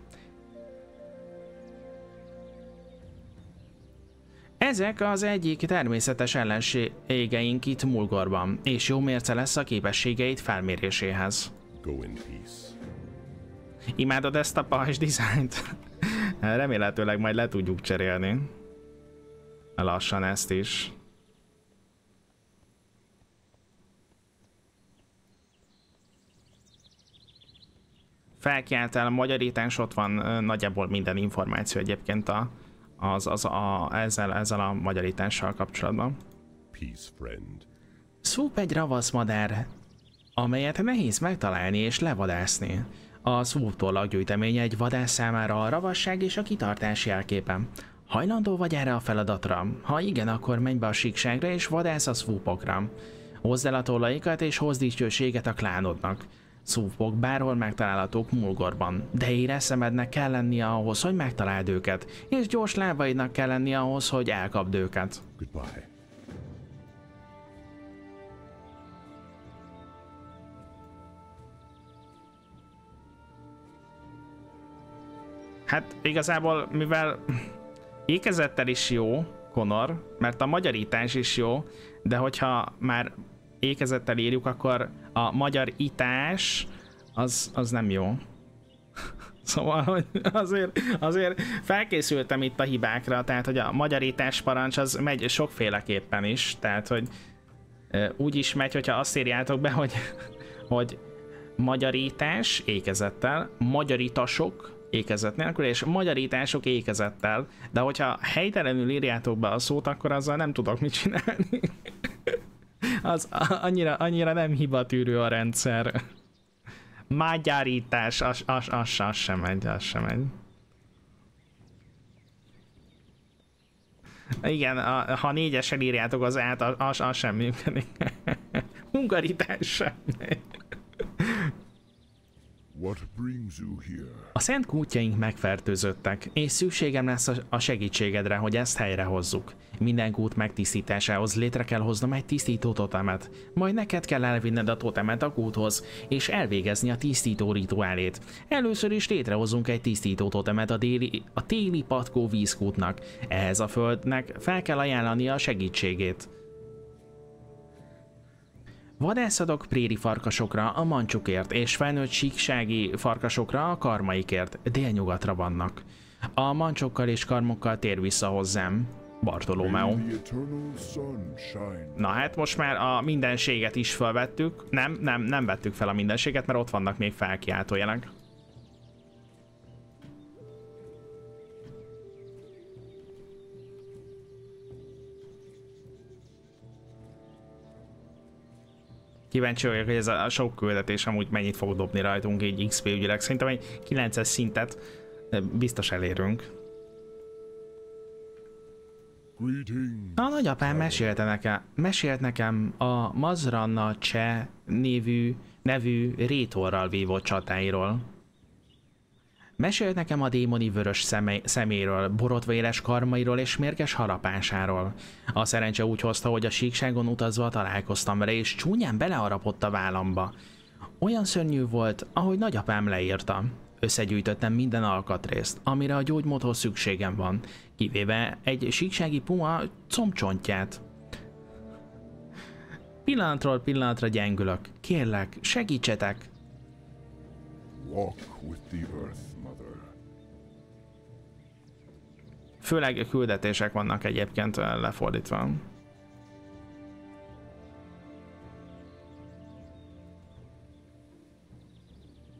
Ezek az egyik természetes ellenségeink itt Mulgorban, és jó mérce lesz a képességeit felméréséhez. Go in peace. Imádod ezt a pajzs dizájnt? Remélhetőleg majd le tudjuk cserélni lassan ezt is. Felkiáltál, a magyarítás ott van nagyjából minden információ egyébként a, az, az a, ezzel, ezzel a magyarítással kapcsolatban. Peace, friend. Swoop egy ravasz madár, amelyet nehéz megtalálni és levadászni. A Swoop gyűjteménye egy vadász számára a ravasság és a kitartás jelképe. Hajlandó vagy erre a feladatra? Ha igen, akkor menj be a síkságra és vadász a szúpokra. Hozd el a tollaikat és hozd dicsőséget a klánodnak. Szúpok bárhol megtalálhatók Mulgorban, de éres szemednek kell lennie ahhoz, hogy megtaláld őket, és gyors lábaidnak kell lennie ahhoz, hogy elkapd őket. Goodbye. Hát igazából, mivel ékezettel is jó, Konor, mert a magyarítás is jó, de hogyha már ékezettel írjuk, akkor a magyar itás az, az nem jó. Szóval, hogy azért, azért felkészültem itt a hibákra, tehát hogy a magyarítás parancs az megy sokféleképpen is, tehát hogy úgy is megy, hogyha azt írjátok be, hogy, hogy magyarítás ékezettel, magyarítasok ékezet nélkül, és magyarítások ékezettel, de hogyha helytelenül írjátok be a szót, akkor azzal nem tudok mit csinálni. az annyira, annyira nem hibatűrő a rendszer. Magyarítás, az, az, az, az sem megy, az sem megy. Igen, a, ha négyesen írjátok az át, az, az sem működik. Hungarítás sem megy. A szent kútjaink megfertőzöttek, és szükségem lesz a segítségedre, hogy ezt helyrehozzuk. Minden kút megtisztításához létre kell hoznom egy tisztító totemet, majd neked kell elvinned a totemet a kúthoz, és elvégezni a tisztító rituálét. Először is létrehozunk egy tisztító totemet a, déli, a téli patkó vízkútnak. Ehhez a földnek fel kell ajánlani a segítségét. Vadászadok préri farkasokra a mancsukért, és felnőtt síksági farkasokra a karmaikért, délnyugatra vannak. A mancsokkal és karmokkal tér vissza hozzám. Bartolomeo. Na hát most már a mindenséget is felvettük. Nem, nem, nem vettük fel a mindenséget, mert ott vannak még felkiáltójelek. Kíváncsi vagyok, hogy ez a sok küldetés amúgy mennyit fog dobni rajtunk így XP ügyileg. Szerintem egy 9-es szintet biztos elérünk. A nagyapám mesélte nekem, mesélt nekem a Mazranna Cseh névű, nevű rétorral vívott csatáiról. Mesélt nekem a démoni vörös személy, szeméről, borotvéles karmairól és mérges harapásáról. A szerencse úgy hozta, hogy a síkságon utazva találkoztam vele, és csúnyán beleharapott a vállamba. Olyan szörnyű volt, ahogy nagyapám leírta. Összegyűjtöttem minden alkatrészt, amire a gyógymódhoz szükségem van, kivéve egy síksági puma combcsontját. Pillanatról pillanatra gyengülök. Kérlek, segítsetek! Walk with the earth. Főleg küldetések vannak egyébként lefordítva.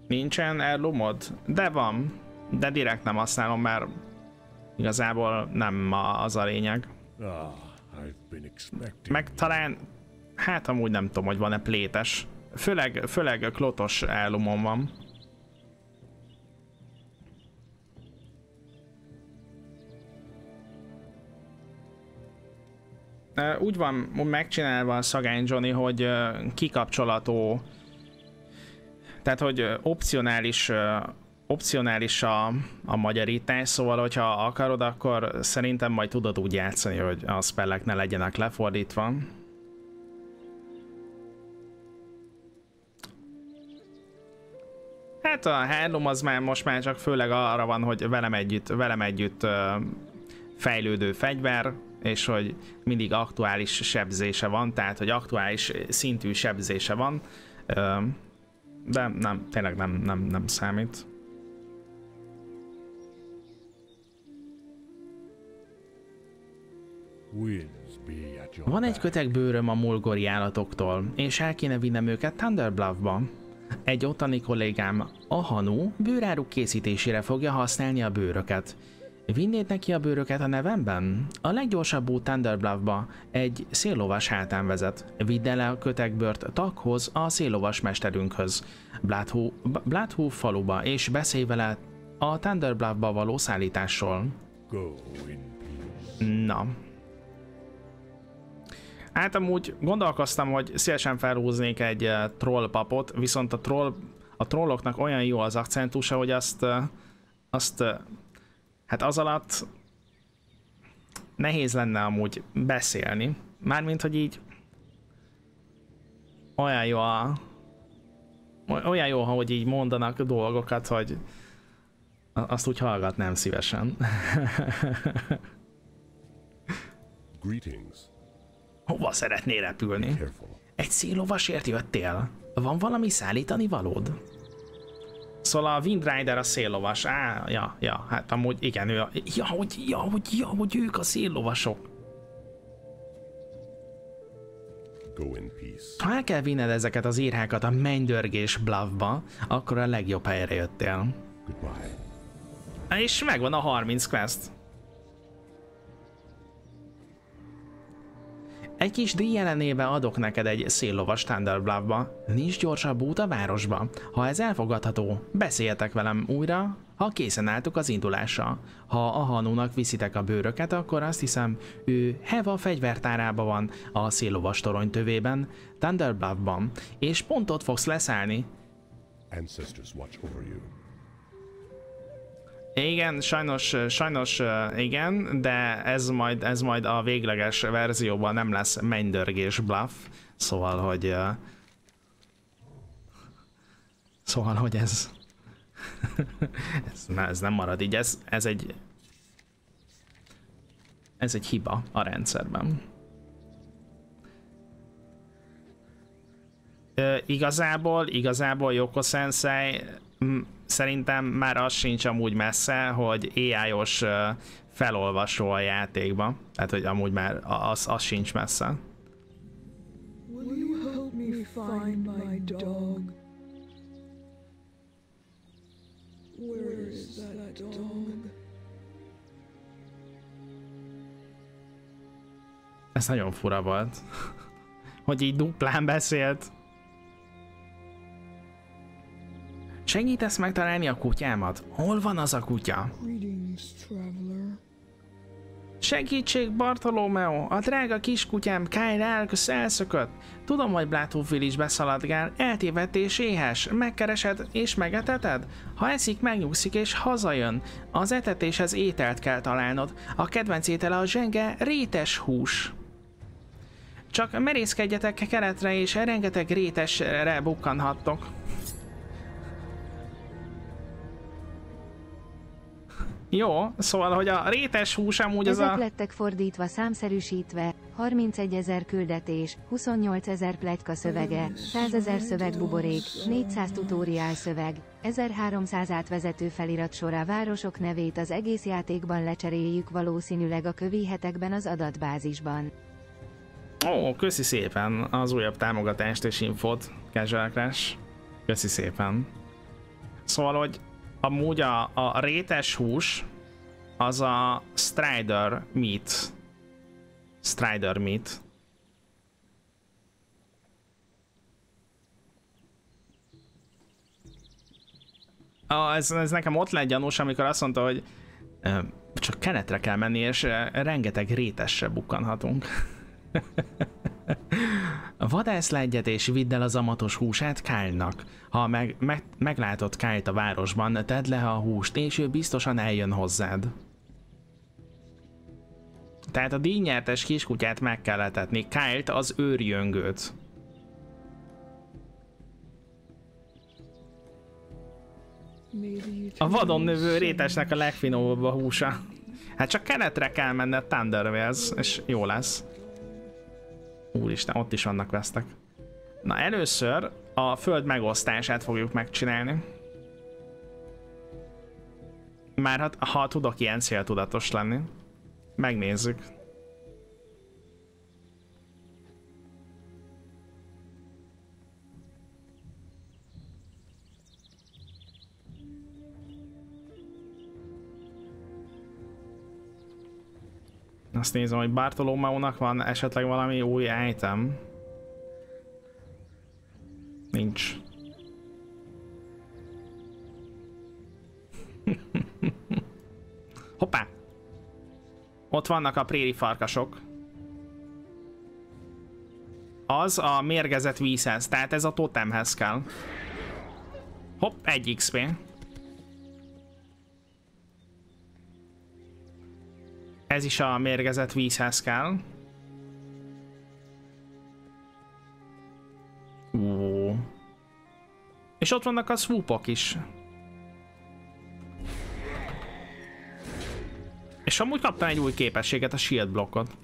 Nincsen ellumod? De van. De direkt nem használom, mert igazából nem az a lényeg. Ah, Meg talán, hát amúgy nem tudom, hogy van-e plétes. Főleg, főleg klotos ellumon van. Úgy van megcsinálva a Szagány Johnny, hogy kikapcsolató tehát, hogy opcionális opcionális a, a magyarítás, szóval hogyha akarod, akkor szerintem majd tudod úgy játszani, hogy a spellek ne legyenek lefordítva. Hát a Hellum az már most már csak főleg arra van, hogy velem együtt, velem együtt fejlődő fegyver, és hogy mindig aktuális sebzése van, tehát hogy aktuális szintű sebzése van de nem, tényleg nem, nem, nem számít. Van egy kötek bőröm a mulgori állatoktól, és el kéne vinnem őket Thunderbluffba. Egy ottani kollégám, a Hanu, bőráruk készítésére fogja használni a bőröket. Vinnéd neki a bőröket a nevemben? A leggyorsabb út Thunderbluffba egy széllovas hátán vezet. Vidd el a kötekbört Takhoz, a széllovas mesterünkhöz, Bláthú faluba, és beszélj vele a Thunderbluffba való szállításról. Na. Hát amúgy gondolkoztam, hogy szívesen felhúznék egy uh, troll papot, viszont a troll a trolloknak olyan jó az akcentusa, hogy azt, uh, azt uh, Hát az alatt nehéz lenne amúgy beszélni. Mármint, hogy így olyan jó a... Olyan jó, hogy így mondanak dolgokat, hogy azt úgy hallgatnám szívesen. Greetings. Hova szeretnél repülni? Egy szélovasért jöttél? Van valami szállítani valód? Szóval a Windrider a széllovas. Á, ja, ja, hát amúgy igen, ő a... Ja, hogy, ja, hogy, ja, hogy ők a széllovasok. Go in peace. Ha el kell vinned ezeket az írhákat a mennydörgés bluffba, akkor a legjobb helyre jöttél. Goodbye. És megvan a 30 quest. Egy kis díj jelenébe adok neked egy széllovas Thunderbluffba. Nincs gyorsabb út a városba. Ha ez elfogadható, beszéljetek velem újra, ha készen álltok az indulásra. Ha a Hanúnak viszitek a bőröket, akkor azt hiszem, ő Heva fegyvertárában van a széllovas torony tövében, Thunderbluffban, és pont ott fogsz leszállni. Ancestors watch over you. Igen, sajnos, sajnos igen, de ez majd, ez majd a végleges verzióban nem lesz mennydörgés bluff, szóval, hogy szóval, hogy ez ez, ez nem marad így, ez, ez egy ez egy hiba a rendszerben. igazából, igazából Yoko Sensei szerintem már az sincs amúgy messze, hogy AI-os felolvasó a játékba. Tehát, hogy amúgy már az, az sincs messze. Will you help me find my dog? Where is that dog? Ez nagyon fura volt. hogy így duplán beszélt. Segítesz megtalálni a kutyámat? Hol van az a kutya? Segítség, Bartolomeo! A drága kiskutyám Kyle elkösz elszökött. Tudom, hogy Blátófil is beszaladgál, eltévedt és éhes. Megkeresed és megeteted? Ha eszik, megnyugszik és hazajön. Az etetéshez ételt kell találnod. A kedvenc étele a zsenge rétes hús. Csak merészkedjetek keletre és rengeteg rétesre bukkanhattok. Jó, szóval, hogy a rétes hús amúgy Ezek az a... lettek fordítva számszerűsítve, 31 ezer küldetés, 28 ezer plegyka szövege, 100 ezer szövegbuborék, 400 tutoriál szöveg, 1300 átvezető felirat sorá városok nevét az egész játékban lecseréljük valószínűleg a kövi hetekben az adatbázisban. Ó, köszi szépen az újabb támogatást és infót, Casual Crash. Köszi szépen. Szóval, hogy amúgy a, a rétes hús az a Strider meat. Strider meat. Ah, ez, ez nekem ott lett gyanús, amikor azt mondta, hogy csak kenetre kell menni, és rengeteg rétesre bukkanhatunk. Vadász le egyet és vidd el az amatos húsát Kálnak. Ha meg, meg, meglátod Kált a városban, tedd le a húst, és ő biztosan eljön hozzád. Tehát a díjnyertes kiskutyát meg kell etetni, Kált az őrjöngőt. A vadon növő rétesnek a legfinomabb a húsa. Hát csak kenetre kell menned Thunderwells, és jó lesz. Úristen, ott is vannak vesztek. Na először a föld megosztását fogjuk megcsinálni. Már ha, ha tudok ilyen céltudatos lenni. Megnézzük. Azt nézem, hogy Bartolomeunak van esetleg valami új item. Nincs. Hoppá! Ott vannak a préri farkasok. Az a mérgezett vízhez, tehát ez a totemhez kell. Hopp, egy XP. Ez is a mérgezett vízhez kell. Ó. És ott vannak a swoopok is. És amúgy kaptam egy új képességet, a shield blokkot.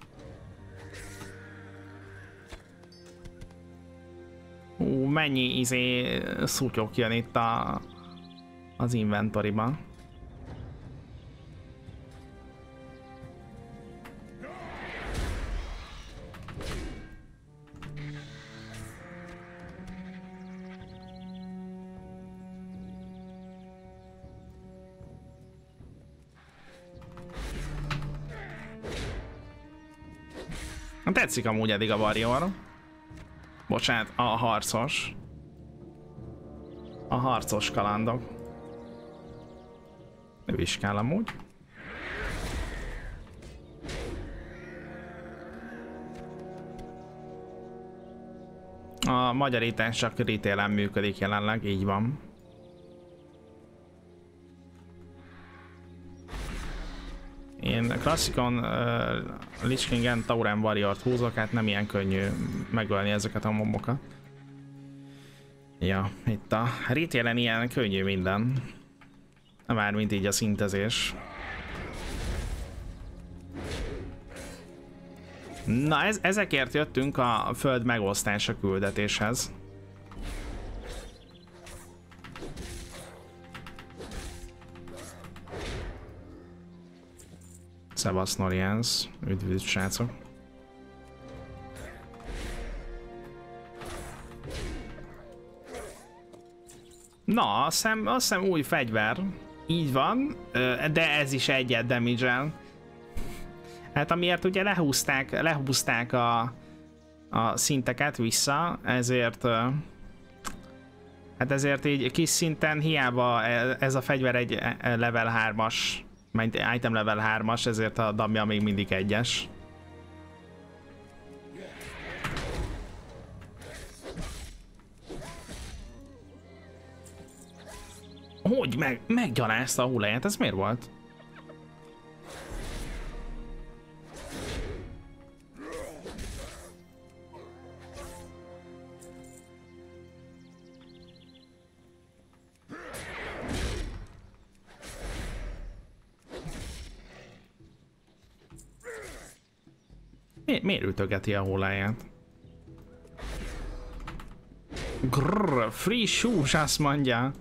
Ú, mennyi izé szutyok jön itt a, az inventoriban. Tetszik amúgy eddig a Warrior. Bocsánat, a harcos. A harcos kalandok. Ő is kell amúgy. A magyarítás csak retail működik jelenleg, így van. Én klasszikon uh, Lich King-en Tauren Warrior-t húzok, hát nem ilyen könnyű megölni ezeket a mobokat. Ja, itt a retail ilyen könnyű minden. Mármint így a szintezés. Na, ez, ezekért jöttünk a föld megosztása küldetéshez. Szevasz Norians, üdv, srácok. Na, azt hiszem, azt hiszem új fegyver. Így van, de ez is egyet damage -el. Hát amiért ugye lehúzták, lehúzták a, a szinteket vissza, ezért hát ezért így kis szinten hiába e, ez a fegyver egy e, level 3-as mert item level 3-as, ezért a damja még mindig egyes. Hogy meg, meggyalázta a hulláját, ez miért volt? Mi, miért ütögeti a hulláját? Grrr, free shoes, azt mondja.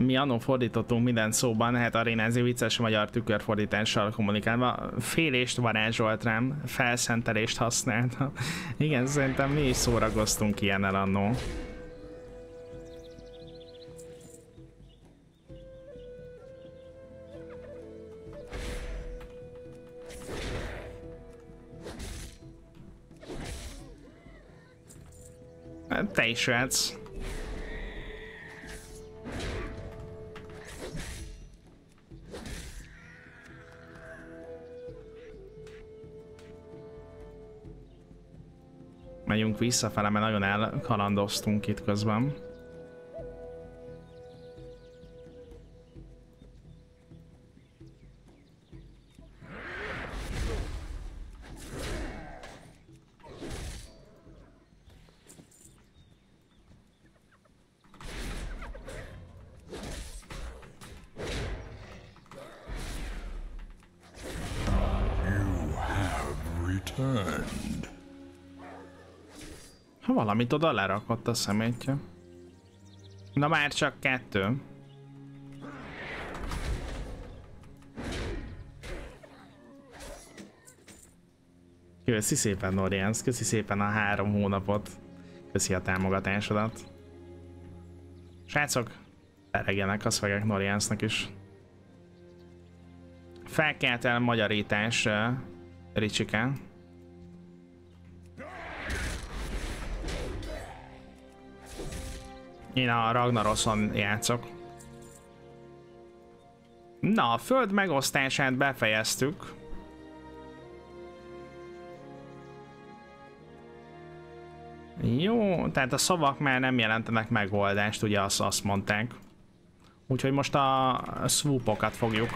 Mi annó fordítottunk minden szóban, hát arénázi vicces magyar tükörfordítással kommunikálva, félést varázsolt rám, felszentelést használta. Igen, szerintem mi is szórakoztunk ilyennel annó. Te is srác. Megyünk visszafele, mert nagyon elkalandoztunk itt közben. Valamit oda lerakott a szemétje. Na már csak kettő. Köszi szépen Norians, köszi szépen a három hónapot. Köszi a támogatásodat. Srácok, teregjenek a szövegek Noriansnak is. Felkelt el magyarítás uh, Ricsike. Én a Ragnaroson játszok. Na, a föld megosztását befejeztük. Jó, tehát a szavak már nem jelentenek megoldást, ugye azt, azt mondták. Úgyhogy most a swoopokat fogjuk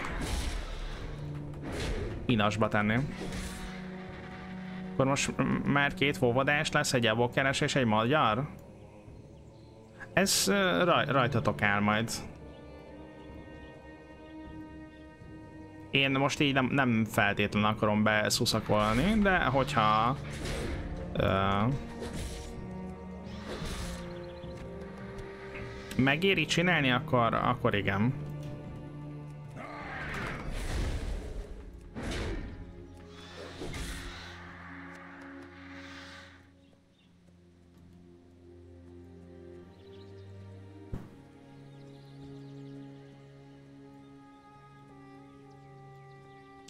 inasba tenni. Akkor most már két fóvadás lesz, egy evokeres és egy magyar? Ez raj, rajtatok áll majd. Én most így nem, nem feltétlenül akarom beszuszakolni, de hogyha... Uh, megéri csinálni, akkor, akkor igen.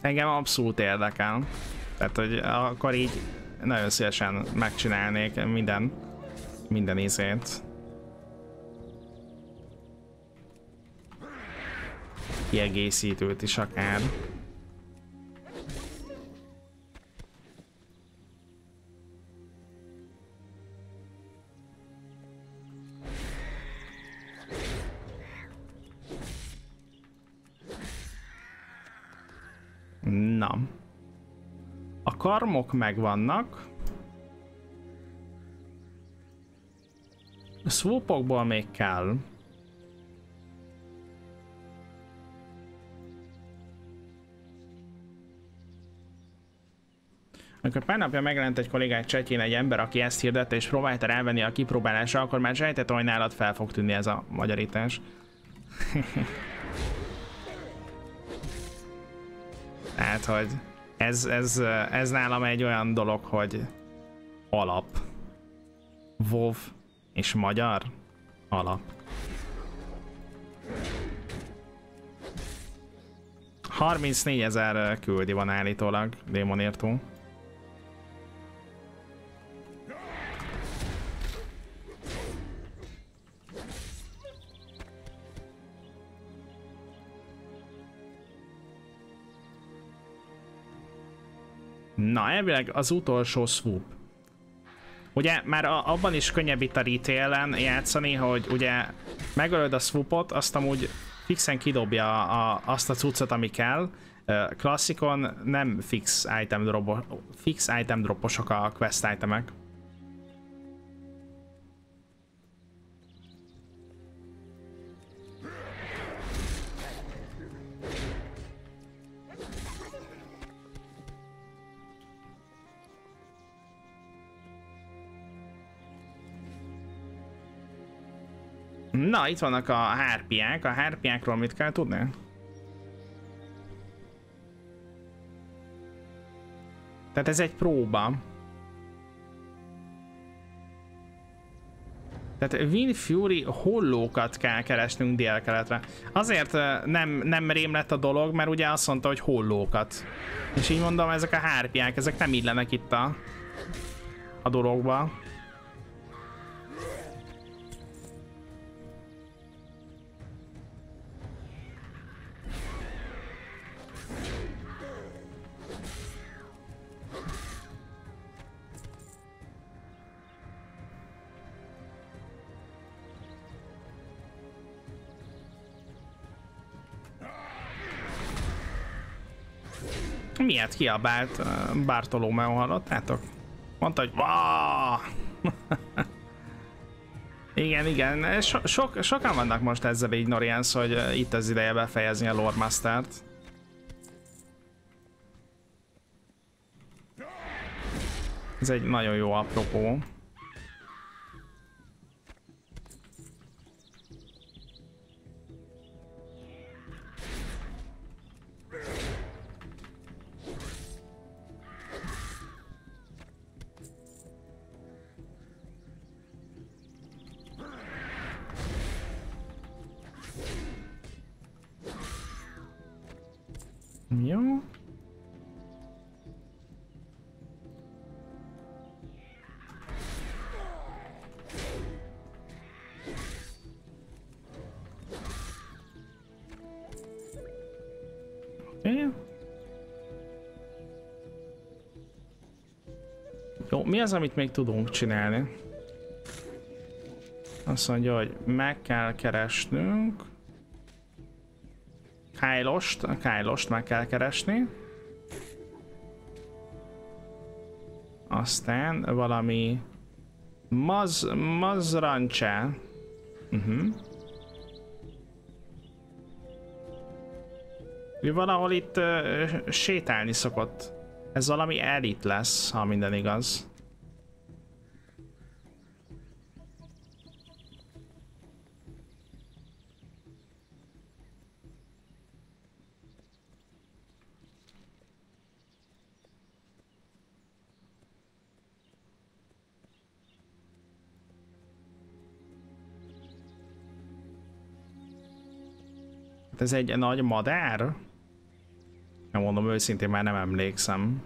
Engem abszolút érdekel. Tehát, hogy akkor így nagyon szívesen megcsinálnék minden, minden izét. Kiegészítőt is akár. Na. A karmok megvannak. A swoopokból még kell. Amikor pár napja megjelent egy kollégák csetjén egy ember, aki ezt hirdette és próbálta rávenni a kipróbálásra, akkor már sejtett, hogy nálad fel fog tűnni ez a magyarítás. Tehát, hogy ez, ez, ez nálam egy olyan dolog, hogy alap. WoW és magyar alap. 34 ezer küldi van állítólag démonértó. Na, elvileg az utolsó swoop. Ugye már a, abban is könnyebb itt a retail játszani, hogy ugye megölöd a swoopot, azt amúgy fixen kidobja a, azt a cuccot, ami kell, Klasszikon nem fix item, dropo, fix item droposok a quest itemek. Na, itt vannak a hárpiák. A hárpiákról mit kell tudni? Tehát ez egy próba. Tehát Win hollókat kell keresnünk délkeletre. Azért nem, nem rém lett a dolog, mert ugye azt mondta, hogy hollókat. És így mondom, ezek a hárpiák, ezek nem illenek itt a, a dologba. Miért kiabált Bartolomeo, hallottátok? Mondta, hogy Igen, igen, so, sok, sokan vannak most ezzel így Norians, hogy itt az ideje befejezni a Lord Master-t. Ez egy nagyon jó apropó. Mi az, amit még tudunk csinálni? Azt mondja, hogy meg kell keresnünk. Kylost, Kylost meg kell keresni. Aztán valami Maz, Mazrancse. Uh mhm. -huh. Valahol itt uh, sétálni szokott. Ez valami elit lesz, ha minden igaz. Ez egy nagy madár? Nem mondom őszintén, már nem emlékszem.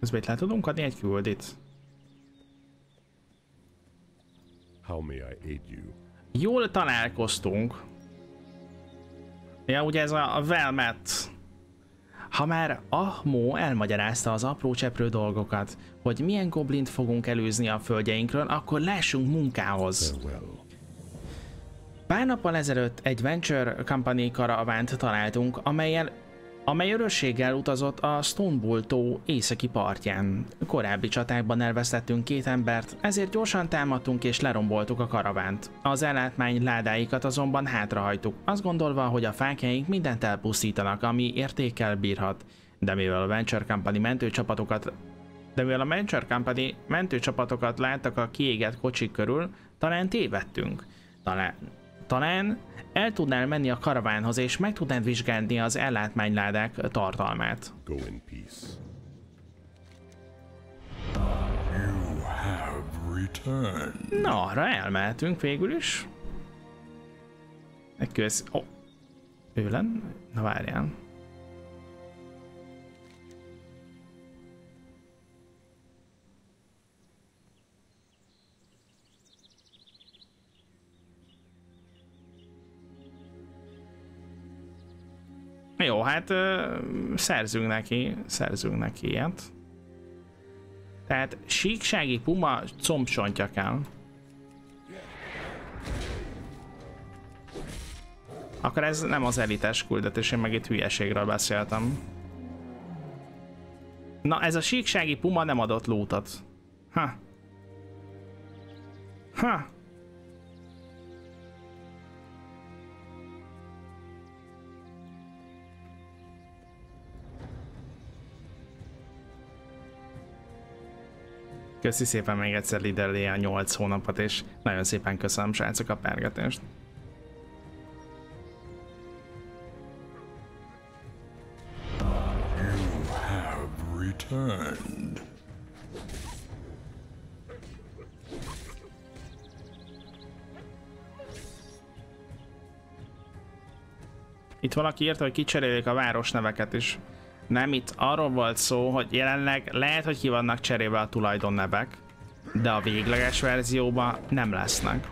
Közben itt le tudunk adni egy küldit. How may I aid you? Jól találkoztunk. Ja, ugye ez a, a Velmet. Ha már Ahmó elmagyarázta az apró cseprő dolgokat, hogy milyen goblint fogunk előzni a földjeinkről, akkor lássunk munkához. Farewell. Pár nappal ezelőtt egy Venture Company karavánt találtunk, amelyen amely örösséggel utazott a Stonebull tó északi partján. Korábbi csatákban elvesztettünk két embert, ezért gyorsan támadtunk és leromboltuk a karavánt. Az ellátmány ládáikat azonban hátrahajtuk, azt gondolva, hogy a fákjaink mindent elpusztítanak, ami értékkel bírhat. De mivel a Venture Company mentőcsapatokat de mivel a Venture Company mentőcsapatokat láttak a kiégett kocsik körül, talán tévedtünk. Talán talán el tudnál menni a karavánhoz, és meg tudnád vizsgálni az ellátmányládák tartalmát. Go in peace. You have returned. Na, arra elmehetünk végül is. Egy köz... Oh. Ő len? Na várjál. Jó, hát ö, szerzünk neki, szerzünk neki ilyet. Tehát síksági puma combcsontja kell. Akkor ez nem az elites küldetés, én meg itt hülyeségről beszéltem. Na, ez a síksági puma nem adott lootot. Ha. Ha. Köszi szépen még egyszer Lidellé a 8 hónapot, és nagyon szépen köszönöm srácok a pergetést. returned. Itt valaki írta, hogy kicserélik a városneveket is. Nem, itt arról volt szó, hogy jelenleg lehet, hogy ki vannak cserélve a tulajdonnevek, de a végleges verzióban nem lesznek.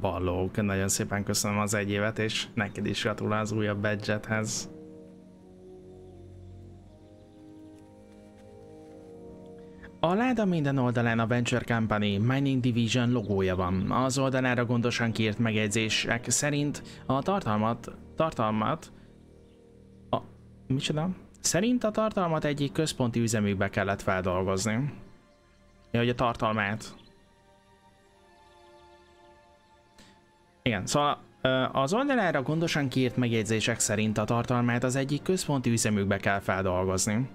Ballók, nagyon szépen köszönöm az egy évet, és neked is gratulál az újabb badgethez. A láda minden oldalán a Venture Company Mining Division logója van. Az oldalára gondosan kiírt megjegyzések szerint a tartalmat, tartalmat, a, micsoda? Szerint a tartalmat egyik központi üzemükbe kellett feldolgozni. Ja, hogy a tartalmát. Igen, szóval az oldalára gondosan kiírt megjegyzések szerint a tartalmát az egyik központi üzemükbe kell feldolgozni.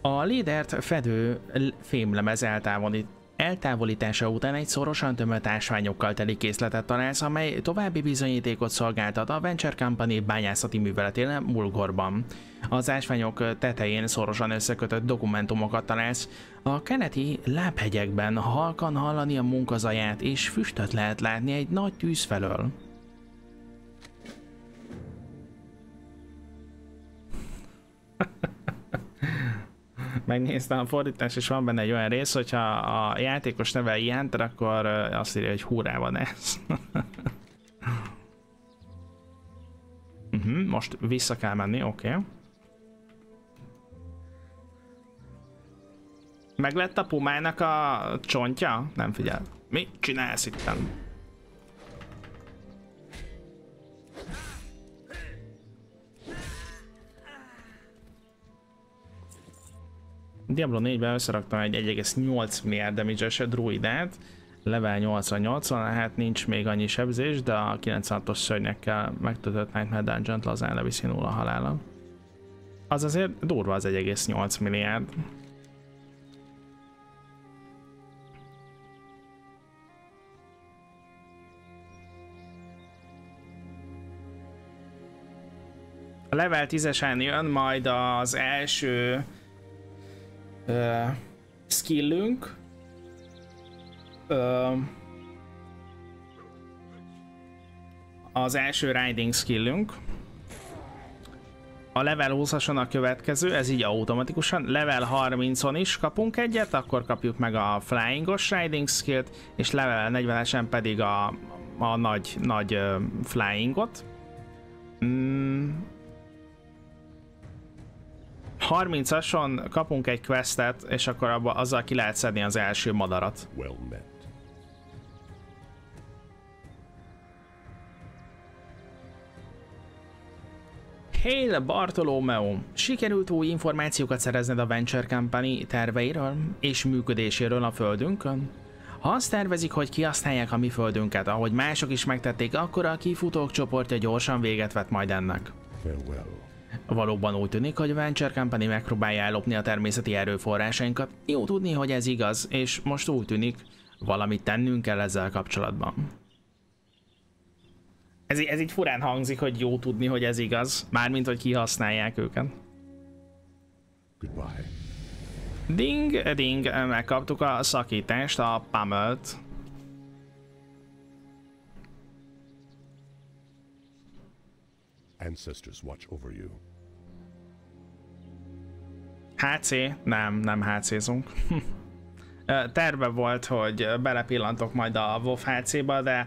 A lédert fedő fémlemez eltávolít, eltávolítása után egy szorosan tömött ásványokkal teli készletet találsz, amely további bizonyítékot szolgáltat a Venture Company bányászati műveleténél Mulgorban. Az ásványok tetején szorosan összekötött dokumentumokat találsz. A keleti lábhegyekben halkan hallani a munkazaját és füstöt lehet látni egy nagy tűz felől. megnéztem a fordítás, és van benne egy olyan rész, hogyha a játékos neve ilyen, akkor azt írja, hogy hurrá van ez. uh-huh, most vissza kell menni, oké. Okay. Meg lett a pumának a csontja? Nem figyel. Mi csinálsz itten? Diablo 4-ben összeraktam egy 1,8 milliárd damage-es druidát, level 88 hát nincs még annyi sebzés, de a 96-os szörnyekkel megtöltött Nightmare Dungeon-t lazán leviszi nulla halála. Az azért durva az 1,8 milliárd. A level 10-esen jön majd az első uh, skillünk. Uh, az első riding skillünk. A level 20-ason a következő, ez így automatikusan. Level 30-on is kapunk egyet, akkor kapjuk meg a flyingos riding skillt, és level 40-esen pedig a, a nagy, nagy flyingot. Mm, 30-ason kapunk egy questet, és akkor abba, azzal ki lehet szedni az első madarat. Well met. Hail Bartolomeo! Sikerült új információkat szerezned a Venture Company terveiről és működéséről a földünkön? Ha azt tervezik, hogy kihasználják a mi földünket, ahogy mások is megtették, akkor a kifutók csoportja gyorsan véget vet majd ennek. Farewell. Valóban úgy tűnik, hogy Venture Company megpróbálja ellopni a természeti erőforrásainkat. Jó tudni, hogy ez igaz, és most úgy tűnik, valamit tennünk kell ezzel kapcsolatban. Ez, ez így furán hangzik, hogy jó tudni, hogy ez igaz, mármint, hogy kihasználják őket. Goodbye. Ding, ding, megkaptuk a szakítást, a pummelt. ancestors watch over you. HC? Nem, nem HC-zunk. Terve volt, hogy belepillantok majd a WoW HC-ba, de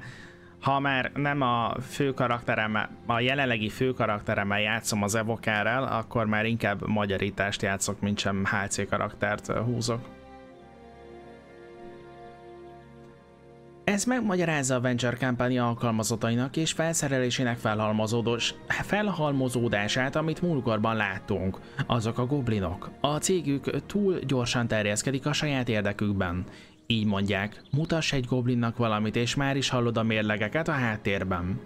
ha már nem a fő karakteremmel, a jelenlegi fő karakteremmel játszom az evokárral, akkor már inkább magyarítást játszok, mint sem HC karaktert húzok. Ez megmagyarázza a Venture Company alkalmazottainak és felszerelésének felhalmozódós, felhalmozódását, amit múlkorban láttunk. Azok a goblinok. A cégük túl gyorsan terjeszkedik a saját érdekükben. Így mondják, mutass egy goblinnak valamit, és már is hallod a mérlegeket a háttérben.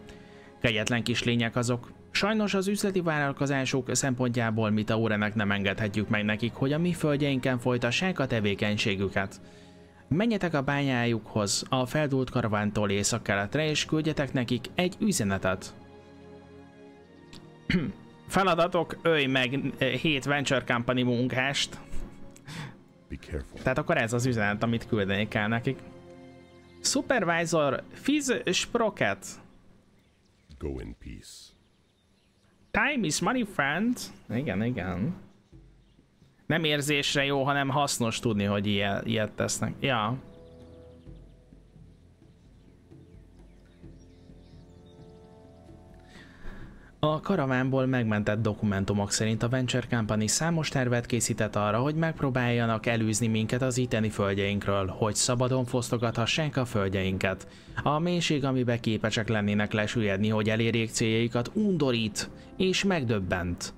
Kegyetlen kis lények azok. Sajnos az üzleti vállalkozások szempontjából mi Taurenek nem engedhetjük meg nekik, hogy a mi földjeinken folytassák a tevékenységüket. Menjetek a bányájukhoz a feldult karavántól északkeletre, és küldjetek nekik egy üzenetet. Feladatok, ölj meg 7 Venture Company munkást. Tehát akkor ez az üzenet, amit küldeni kell nekik. Supervisor Fizz Sprocket. Go in peace. Time is money, friend. Igen, igen. Nem érzésre jó, hanem hasznos tudni, hogy ilyet, ilyet tesznek. Ja. A karavánból megmentett dokumentumok szerint a Venture Company számos tervet készített arra, hogy megpróbáljanak elűzni minket az itteni földjeinkről, hogy szabadon fosztogathassák a földjeinket. A mélység, amiben képesek lennének lesüllyedni, hogy elérjék céljaikat, undorít és megdöbbent.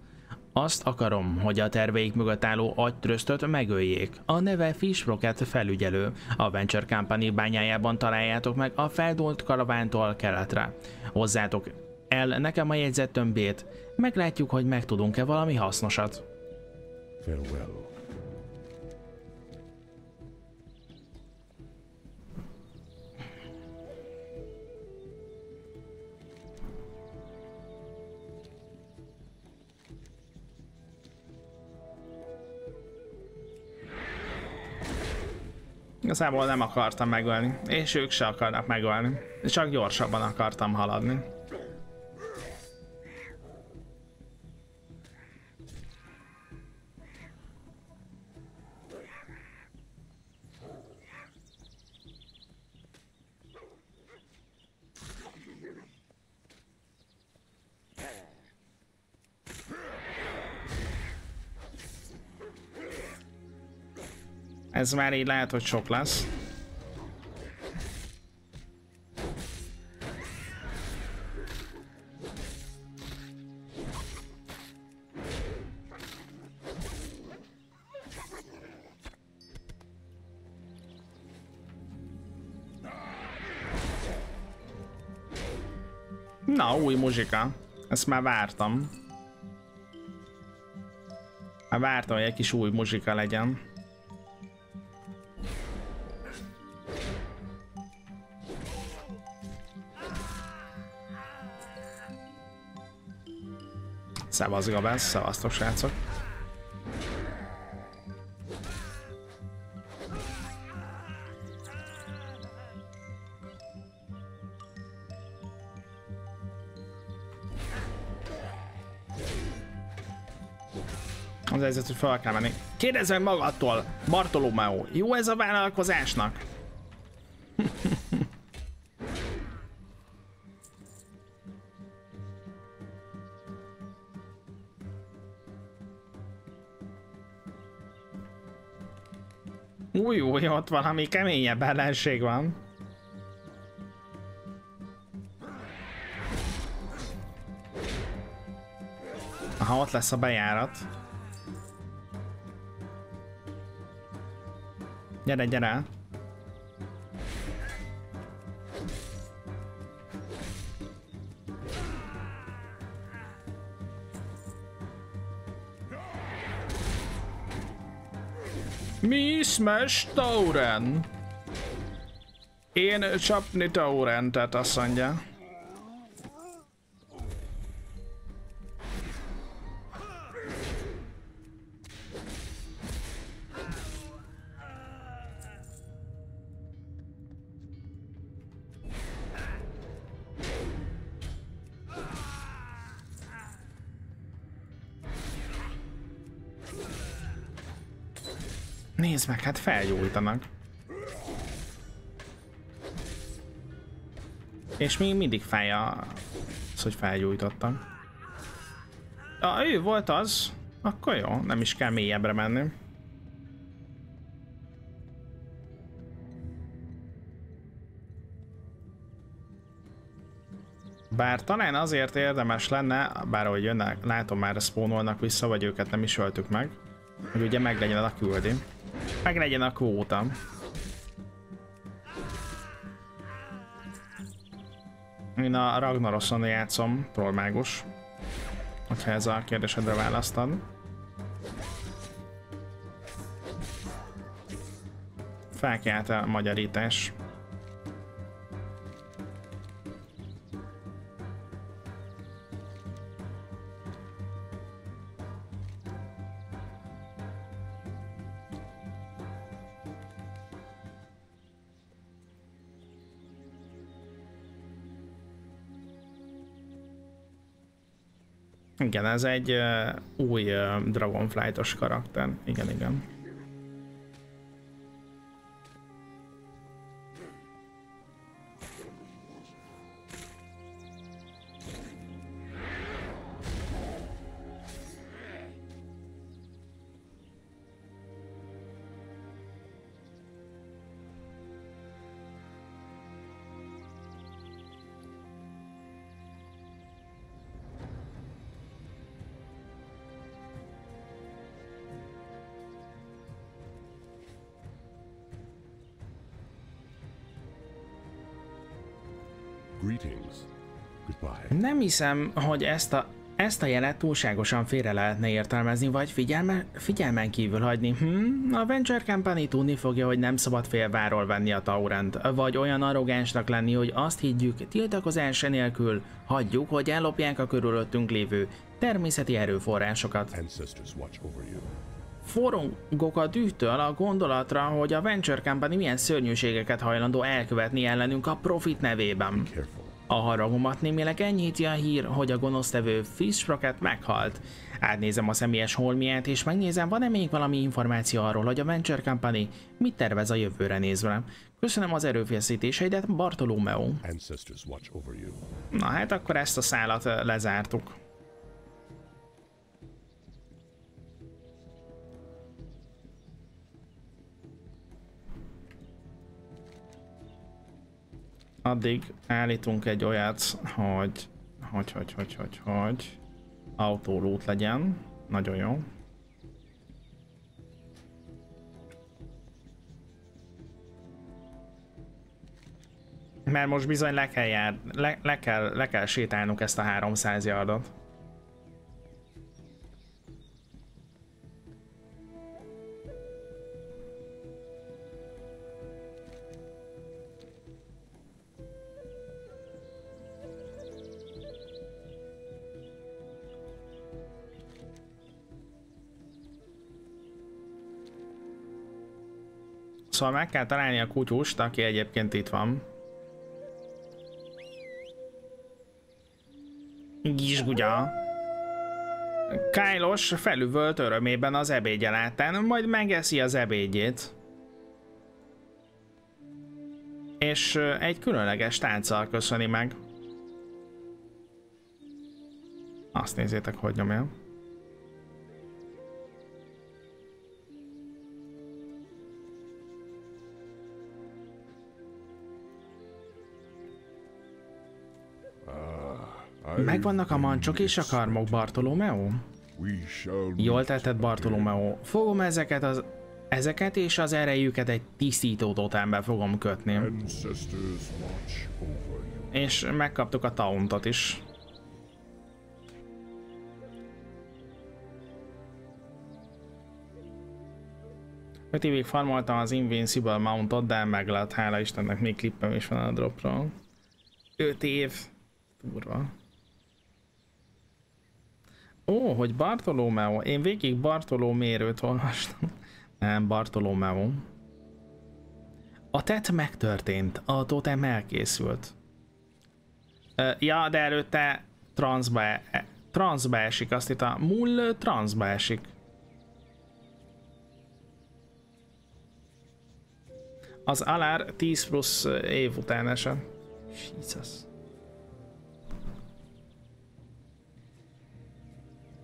Azt akarom, hogy a terveik mögött álló agytröztöt megöljék. A neve Fish Rocket felügyelő. A Venture Company bányájában találjátok meg a feldult karavántól keletre. Hozzátok el nekem a jegyzett tömbét. Meglátjuk, hogy megtudunk-e valami hasznosat. Farewell. Igazából nem akartam megölni, és ők se akarnak megölni. Csak gyorsabban akartam haladni. Ez már így lehet, hogy sok lesz. Na, új muzsika. Ezt már vártam. Már vártam, hogy egy kis új muzsika legyen. Szevasz Gabesz, szevasztok srácok. Az helyzet, hogy fel kell menni. Kérdezz meg magadtól, Bartolomeo, jó ez a vállalkozásnak? Új, új, ott valami keményebb ellenség van. Aha, ott lesz a bejárat. Gyere, gyere. Mi smash Tauren? Én csapni Tauren, azt mondja. Nézd meg, hát felgyújtanak. És még mindig fáj az, hogy felgyújtottak. Ah, ő volt az. Akkor jó, nem is kell mélyebbre menni. Bár talán azért érdemes lenne, bár ahogy jönnek, látom már spawnolnak vissza, vagy őket nem is öltük meg, hogy ugye meglegyen a küldi. Meglegyen a kvóta. Én a Ragnaroson játszom, trollmágus. Hogyha ez a kérdésedre választad. Felkelt a magyarítás. Igen, ez egy uh, új uh, Dragonflight-os karakter. Igen, igen. Hiszem, hogy ezt a, ezt a jelet túlságosan félre lehetne értelmezni, vagy figyelme, figyelmen kívül hagyni. Hm? A Venture Company tudni fogja, hogy nem szabad félváról venni a Taurent, vagy olyan arrogánsnak lenni, hogy azt higgyük, tiltakozás nélkül hagyjuk, hogy ellopják a körülöttünk lévő természeti erőforrásokat. Forogok a dűtől a gondolatra, hogy a Venture Company milyen szörnyűségeket hajlandó elkövetni ellenünk a profit nevében. A haragomat némileg enyhíti a hír, hogy a gonosztevő Fish Rocket meghalt. Átnézem a személyes holmiát, és megnézem, van-e még valami információ arról, hogy a Venture Company mit tervez a jövőre nézve. Köszönöm az erőfeszítéseidet, Bartolomeo. Na hát akkor ezt a szálat lezártuk. Addig állítunk egy olyat, hogy hogy, hogy, hogy, hogy, hogy autólút legyen. Nagyon jó. Mert most bizony le kell, jár, le, le, kell, le kell sétálnunk ezt a 300 yardot. Szóval meg kell találni a kutyust, aki egyébként itt van. Gizsgugya. Kájlos felüvölt örömében az ebédjelátán, majd megeszi az ebédjét. És egy különleges tánccal köszöni meg. Azt nézzétek, hogy nyomja. Megvannak a mancsok és a karmok, Bartolomeo? Jól tetted, Bartolomeo. Fogom ezeket az ezeket és az erejüket egy tisztító totembe fogom kötni. És megkaptuk a tauntot is. Öt évig farmoltam az Invincible Mountot, de meglett, hála Istennek még klippem is van a dropról. 5 év. Durva. Ó, hogy Bartolomeo. Én végig Bartolomérőt olvastam. Nem, Bartolomeo. A tett megtörtént, a totem elkészült. ja, de előtte transzba, e, transzba esik, azt itt a mull transzba esik. Az Alár 10 plusz év után esett. Jesus.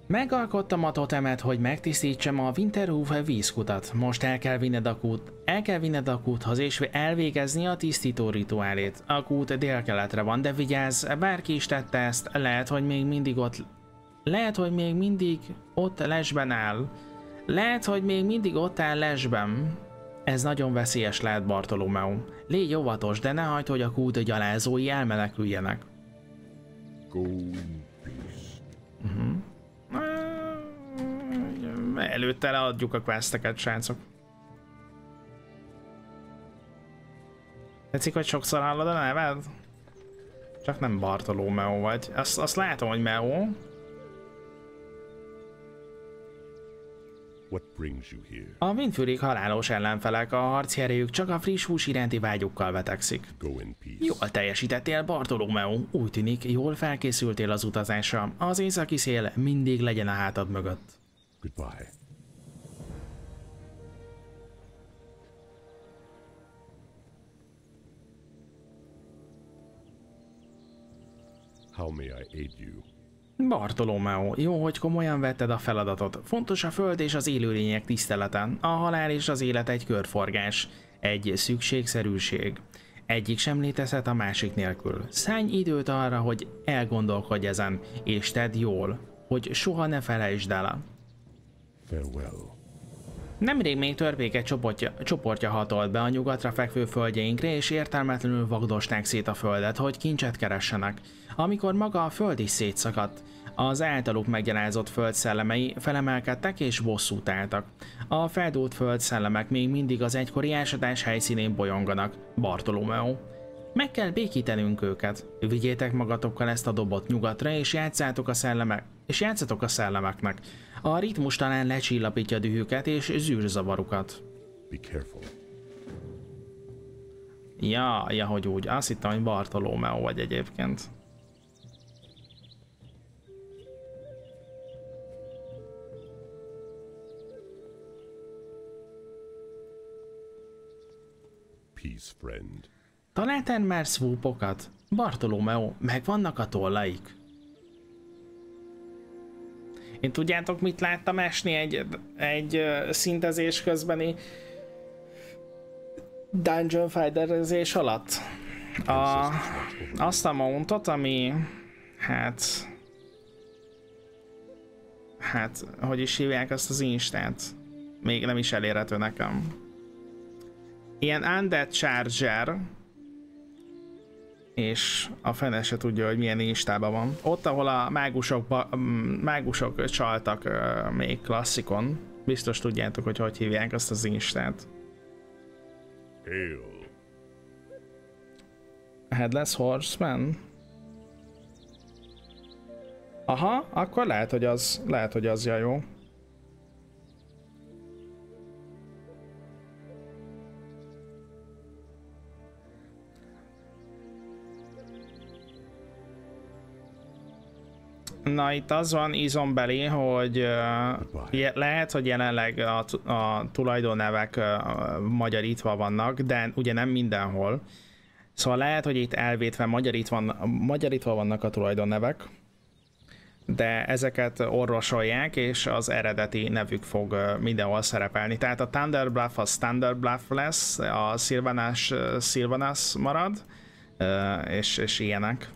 Megalkottam a totemet, hogy megtisztítsam a Winterhoof vízkutat. Most el kell vinned a kút, el kell vinned a kúthoz és elvégezni a tisztító rituálét. A kút délkeletre van, de vigyázz, bárki is tette ezt, lehet, hogy még mindig ott... Lehet, hogy még mindig ott lesben áll. Lehet, hogy még mindig ott áll lesben. Ez nagyon veszélyes lehet, Bartolomeu. Légy óvatos, de ne hagyd, hogy a kút gyalázói elmeneküljenek. Go in peace. Uh-huh. Előtte leadjuk a questeket, srácok. Tetszik, hogy sokszor hallod a neved? Csak nem Bartolomeo vagy. Azt, azt látom, hogy Meo. What brings you here? A Windfurik halálos ellenfelek, a harci erejük csak a friss hús iránti vágyukkal vetekszik. Go in peace. Jól teljesítettél, Bartolomeo. Úgy tűnik, jól felkészültél az utazásra. Az északi szél mindig legyen a hátad mögött. Goodbye. How may I aid you? Bartolomeo, jó, hogy komolyan vetted a feladatot. Fontos a föld és az élőlények tiszteleten. A halál és az élet egy körforgás. Egy szükségszerűség. Egyik sem létezhet a másik nélkül. Szállj időt arra, hogy elgondolkodj ezen, és tedd jól, hogy soha ne felejtsd el. Farewell. Nemrég még törpéke csoportja, csoportja hatolt be a nyugatra fekvő földjeinkre, és értelmetlenül vagdosták szét a földet, hogy kincset keressenek. Amikor maga a föld is szétszakadt, az általuk meggyalázott föld szellemei felemelkedtek és bosszút álltak. A feldúlt föld szellemek még mindig az egykori ásadás helyszínén bolyonganak. Bartolomeo. Meg kell békítenünk őket. Vigyétek magatokkal ezt a dobot nyugatra, és játszátok a szellemek, és játszatok a szellemeknek. A ritmus talán lecsillapítja dühüket és zűrzavarukat. Be careful. Ja, ja, hogy úgy. Azt hittem, hogy Bartolomeo vagy egyébként. Peace, friend. Találtál már swoopokat? Bartolomeo, megvannak a tollaik? Én tudjátok, mit láttam esni egy, egy szintezés közbeni Dungeon Fighterezés alatt? A, azt a mountot, ami hát hát, hogy is hívják azt az instát? Még nem is elérhető nekem. Ilyen Undead Charger, és a fene se tudja, hogy milyen instában van. Ott, ahol a mágusok, mágusok csaltak uh, még klasszikon, biztos tudjátok, hogy hogy hívják azt az instát. Hail. Headless Horseman? Aha, akkor lehet, hogy az, lehet, hogy az ja jó. Na itt az van izombeli, hogy uh, lehet, hogy jelenleg a, a tulajdonnevek uh, magyarítva vannak, de ugye nem mindenhol. Szóval lehet, hogy itt elvétve magyarítva, magyarítva vannak a tulajdonnevek, de ezeket orvosolják, és az eredeti nevük fog mindenhol szerepelni. Tehát a Thunder Bluff az Thunder Bluff lesz, a Sylvanas Sylvanas marad, és, és ilyenek.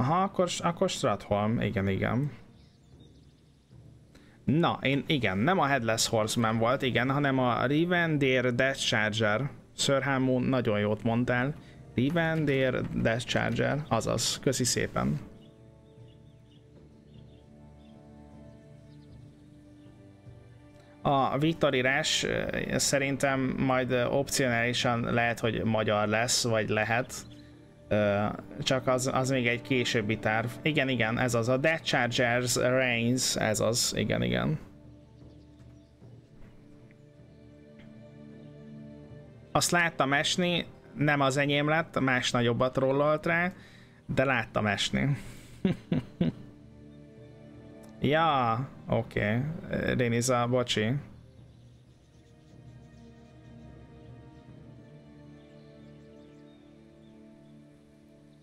Aha, akkor, akkor Stratholm, igen, igen. Na, én igen, nem a Headless Horseman volt, igen, hanem a Rivendare Death Charger. Sir nagyon jót mondtál. Rivendare Death Charger, azaz, köszi szépen. A Viktorírás szerintem majd opcionálisan lehet, hogy magyar lesz, vagy lehet csak az, az még egy későbbi terv. Igen, igen, ez az a Death Chargers Reigns, ez az, igen, igen. Azt láttam esni, nem az enyém lett, más nagyobbat rollolt rá, de láttam esni. ja, oké. Okay. Réniza, bocsi.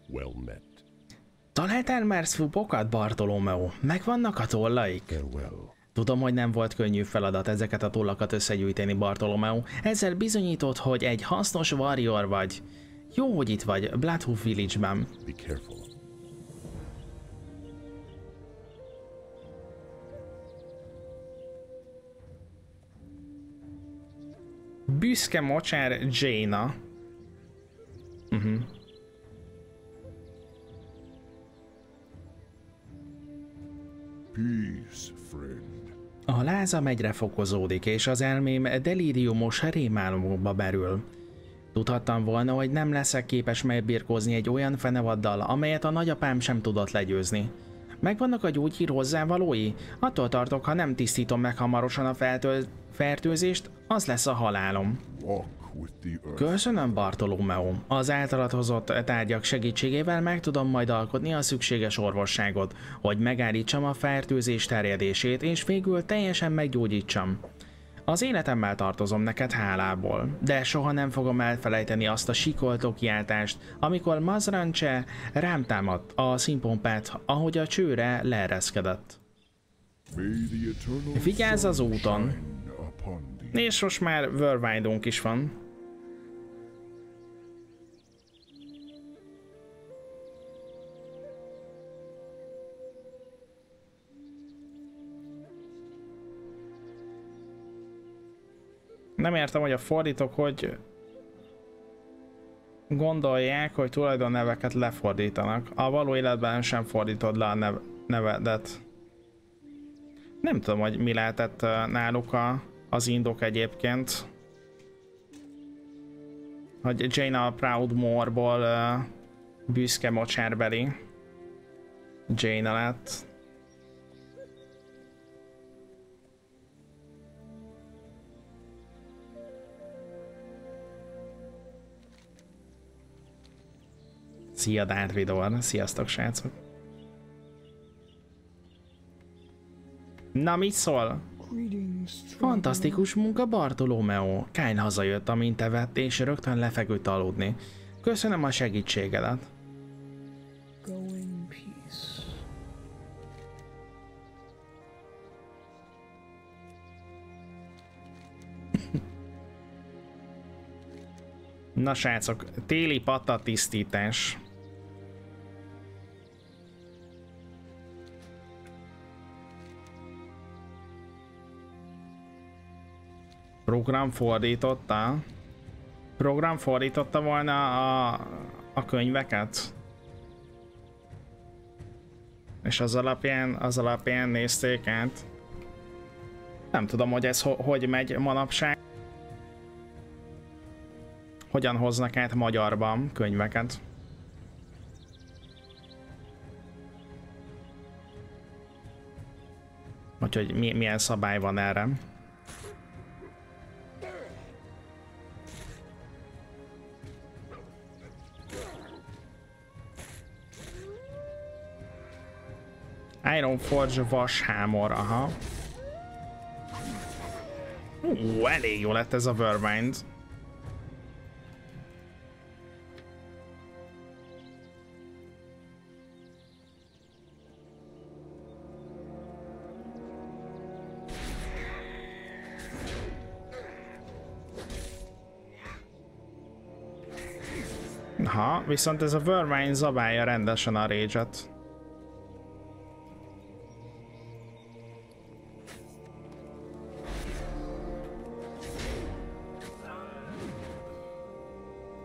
Well met. Találtál már szfupokat, Bartolomeo? Megvannak a tollaik? Farewell. Tudom, hogy nem volt könnyű feladat ezeket a tollakat összegyűjteni, Bartolomeo. Ezzel bizonyított, hogy egy hasznos warrior vagy. Jó, hogy itt vagy, Bloodhoof Village-ben. Be careful. Büszke mocsár Jaina. Uh-huh. Peace, friend. A lázam egyre fokozódik, és az elmém delíriumos rémálmokba berül. Tudhattam volna, hogy nem leszek képes megbirkózni egy olyan fenevaddal, amelyet a nagyapám sem tudott legyőzni. Megvannak a gyógyhír hozzávalói? Attól tartok, ha nem tisztítom meg hamarosan a fertőzést, az lesz a halálom. Walk. Köszönöm, Bartolomeo. Az általad hozott tárgyak segítségével meg tudom majd alkotni a szükséges orvosságot, hogy megállítsam a fertőzés terjedését, és végül teljesen meggyógyítsam. Az életemmel tartozom neked hálából, de soha nem fogom elfelejteni azt a sikoltó kiáltást, amikor Mazranche rám támadt a színpompát, ahogy a csőre leereszkedett. Vigyázz az úton. És most már Vervindunk is van. Nem értem, hogy a fordítók hogy gondolják, hogy tulajdonneveket lefordítanak. A való életben sem fordítod le a nev- nevedet. Nem tudom, hogy mi lehetett ö, náluk a, az indok egyébként. Hogy Jane a Proudmore-ból uh, büszke mocsárbeli. Jane lett. Szia Darth Vader, sziasztok srácok! Na mit szól? Fantasztikus munka, Bartolomeo. Kány hazajött, amint evett, és rögtön lefeküdt aludni. Köszönöm a segítségedet. Na srácok, téli patta tisztítás. Program fordította? Program fordította volna a, a könyveket? És az alapján, az alapján nézték át? Nem tudom, hogy ez ho- hogy megy manapság. Hogyan hoznak át magyarban könyveket? Vagy hogy mi, milyen szabály van erre? Iron Forge vashámor, aha. Ú, elég jó lett ez a Vermind. Ha, viszont ez a Vermine zabálja rendesen a rage-et.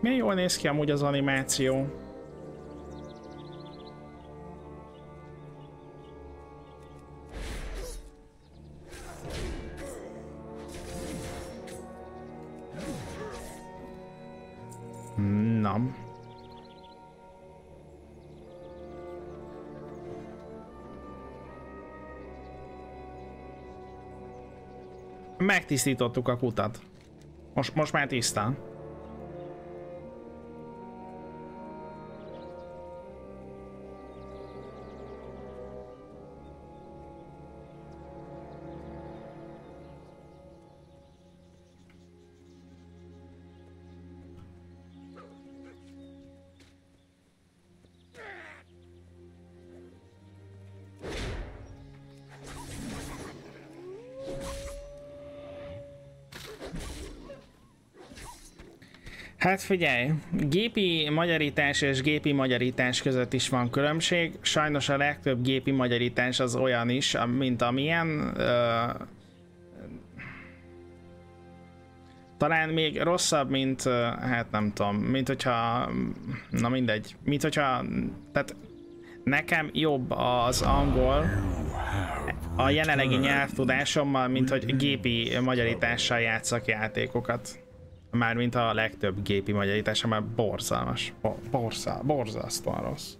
Milyen jól néz ki amúgy az animáció. Megtisztítottuk a kutat. Most, most már tisztán. Figyelj, gépi magyarítás és gépi magyarítás között is van különbség. Sajnos a legtöbb gépi magyarítás az olyan is, mint amilyen. Ö, talán még rosszabb, mint, hát nem tudom, mint hogyha, na mindegy, mint hogyha, tehát nekem jobb az angol a jelenlegi nyelvtudásommal, mint hogy gépi magyarítással játszak játékokat. Mármint a legtöbb gépi magyarítása, mert borzalmas. Borzal, borzasztóan rossz.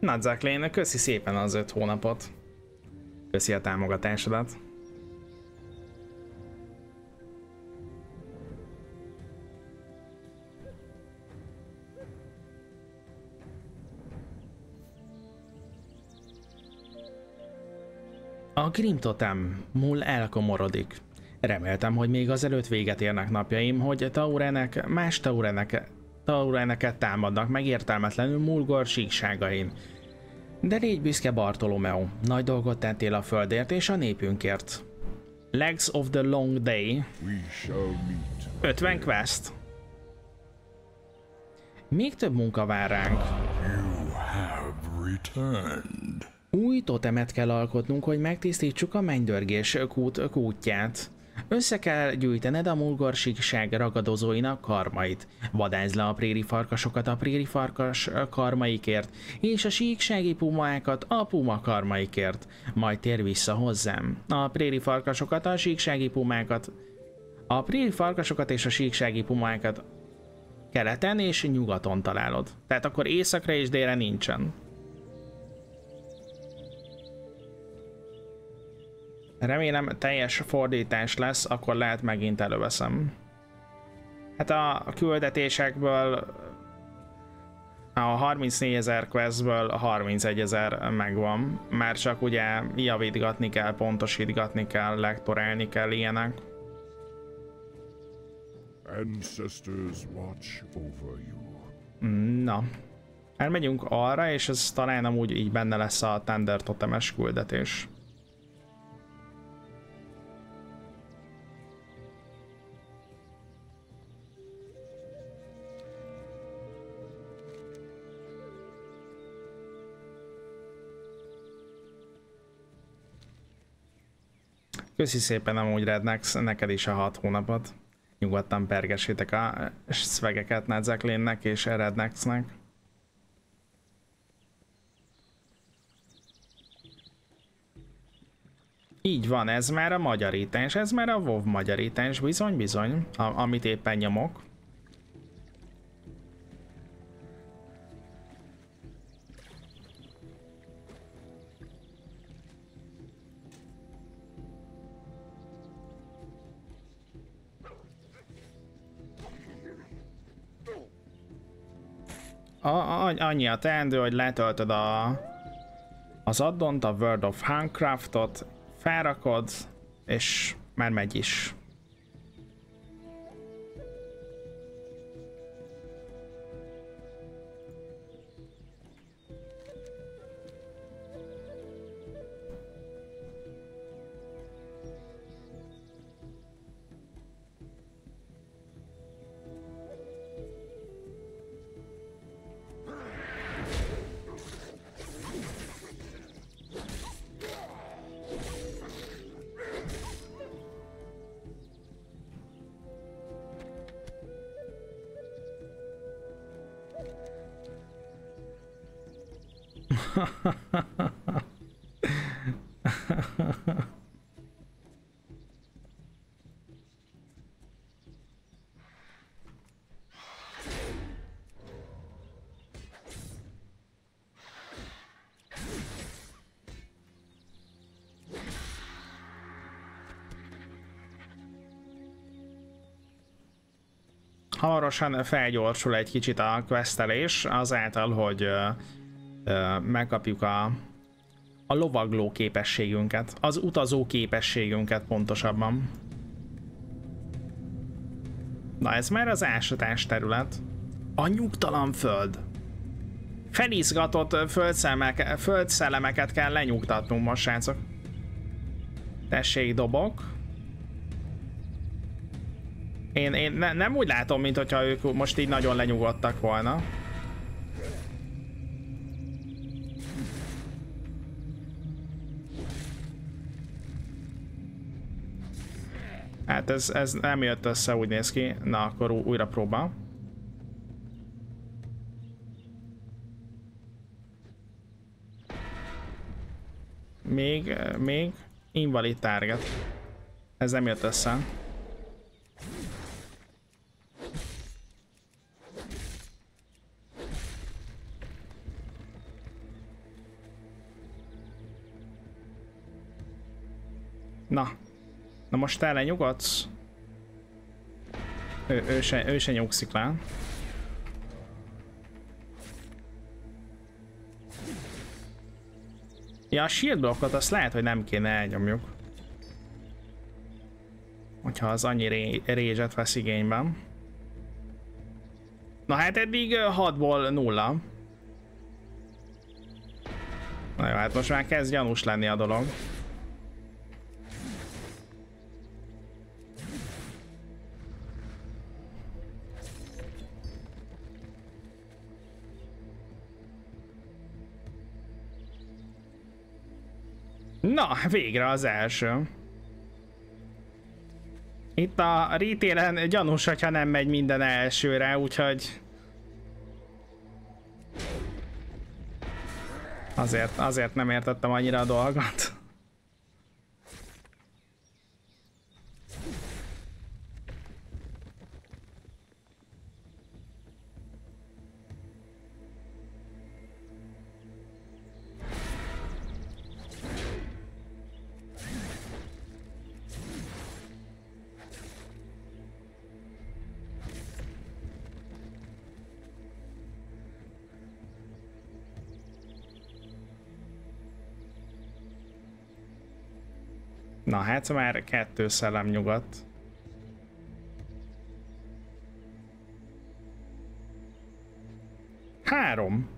Nadzakléne, köszi szépen az öt hónapot. Köszi a támogatásodat. A Grim Totem mul elkomorodik. Reméltem, hogy még azelőtt véget érnek napjaim, hogy Taurenek más Taurenek, Taureneket támadnak meg értelmetlenül Mulgor síkságain. De légy büszke Bartolomeo, nagy dolgot tettél a földért és a népünkért. Legs of the Long Day. 50 quest. Még több munka vár ránk. You have returned. Új totemet kell alkotnunk, hogy megtisztítsuk a mennydörgés kút kútját. Össze kell gyűjtened a mulgorsigság ragadozóinak karmait. Vadázd le a préri farkasokat a préri farkas karmaikért, és a síksági pumákat a puma karmaikért. Majd tér vissza hozzám. A préri farkasokat, a síksági pumákat, a préri farkasokat és a síksági pumákat keleten és nyugaton találod. Tehát akkor északra és délre nincsen. Remélem teljes fordítás lesz, akkor lehet megint előveszem. Hát a küldetésekből a 34 ezer questből 31 ezer megvan, mert csak ugye javítgatni kell, pontosítgatni kell, lektorálni kell ilyenek. Ancestors watch over you. Na. Elmegyünk arra, és ez talán amúgy így benne lesz a Thunder Totemes küldetés. Köszi szépen amúgy Rednex, neked is a hat hónapot. Nyugodtan pergessétek a szvegeket Nedzeklénnek és Rednexnek. Így van, ez már a magyarítás, ez már a WoW magyarítás, bizony, bizony, amit éppen nyomok. A, a, annyi a teendő, hogy letöltöd a, az addont, a World of Handcraftot, felrakod, és már megy is. Hamarosan felgyorsul egy kicsit a questelés, azáltal, hogy ö, ö, megkapjuk a, a lovagló képességünket, az utazó képességünket pontosabban. Na ez már az ásatás terület. A nyugtalan föld. felizgatott földszellemeket, kell lenyugtatnunk most, srácok. Tessék, dobok. Én, én ne, nem úgy látom, mint hogyha ők most így nagyon lenyugodtak volna. Hát ez, ez nem jött össze, úgy néz ki. Na, akkor újra próbál. Még, még invalid target. Ez nem jött össze. Na. Na most te lenyugodsz? Ő, ő, se, ő se nyugszik le. Ja, a shield blokkot azt lehet, hogy nem kéne elnyomjuk. Hogyha az annyi ré rézset vesz igényben. Na hát eddig 6-ból 0. Na jó, hát most már kezd gyanús lenni a dolog. Na, végre az első. Itt a retélen gyanús, hogyha nem megy minden elsőre, úgyhogy... Azért, azért nem értettem annyira a dolgot. Hát már kettő szellem nyugat. Három.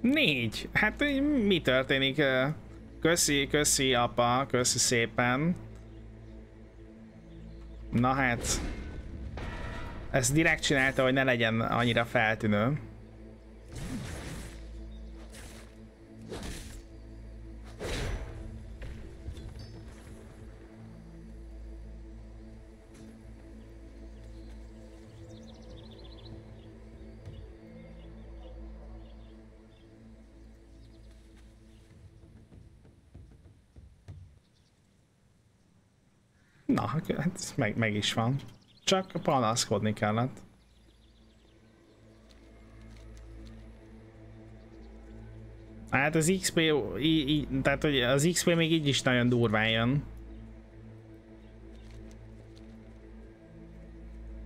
Négy. Hát mi történik? Köszi, köszi apa, köszi szépen. Na hát. Ezt direkt csinálta, hogy ne legyen annyira feltűnő. Hát meg, meg is van. Csak panaszkodni kellett. Hát az XP, í, í, tehát hogy az XP még így is nagyon durván jön.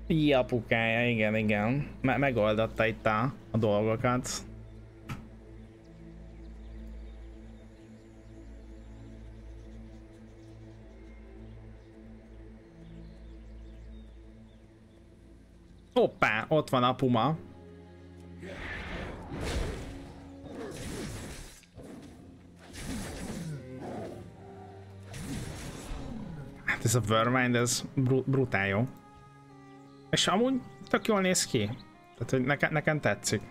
Japukája, igen, igen. Me megoldotta itt a, a dolgokat. Hoppá, ott van a puma. Hát ez a Vermind, ez br brutál jó. És amúgy tök jól néz ki. Tehát, hogy neke nekem tetszik.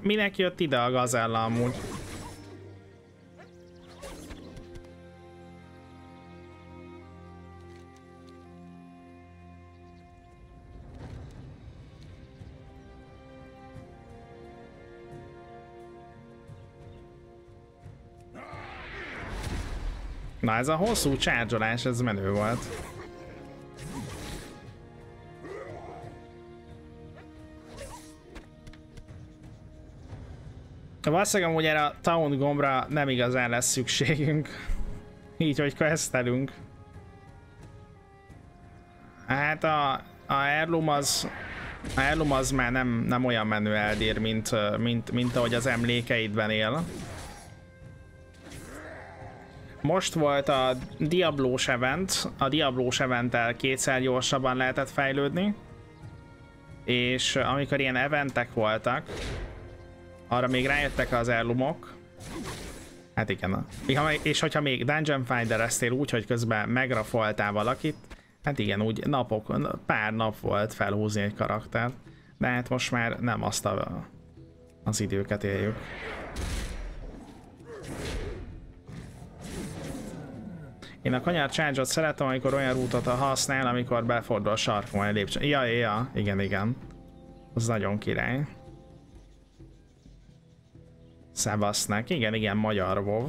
Minek jött ide a gazella amúgy? Na ez a hosszú csárgyolás, ez menő volt. Valószínűleg amúgy erre a Town gombra nem igazán lesz szükségünk. Így, hogy questelünk. Hát a, a Heirloom az a Heirloom az már nem, nem olyan menő eldír, mint, mint, mint ahogy az emlékeidben él. Most volt a Diablós event, a Diablós eventtel kétszer gyorsabban lehetett fejlődni, és amikor ilyen eventek voltak, arra még rájöttek az erlumok, hát igen, és hogyha még Dungeon Finder úgy, hogy közben megrafoltál valakit, hát igen, úgy napok, pár nap volt felhúzni egy karaktert, de hát most már nem azt a, az időket éljük. Én a kanyar charge szeretem, amikor olyan rútot használ, amikor befordul a sarkon egy lépcső. Ja, ja, igen, igen. Az nagyon király. Szevasznak. Igen, igen, magyar WoW.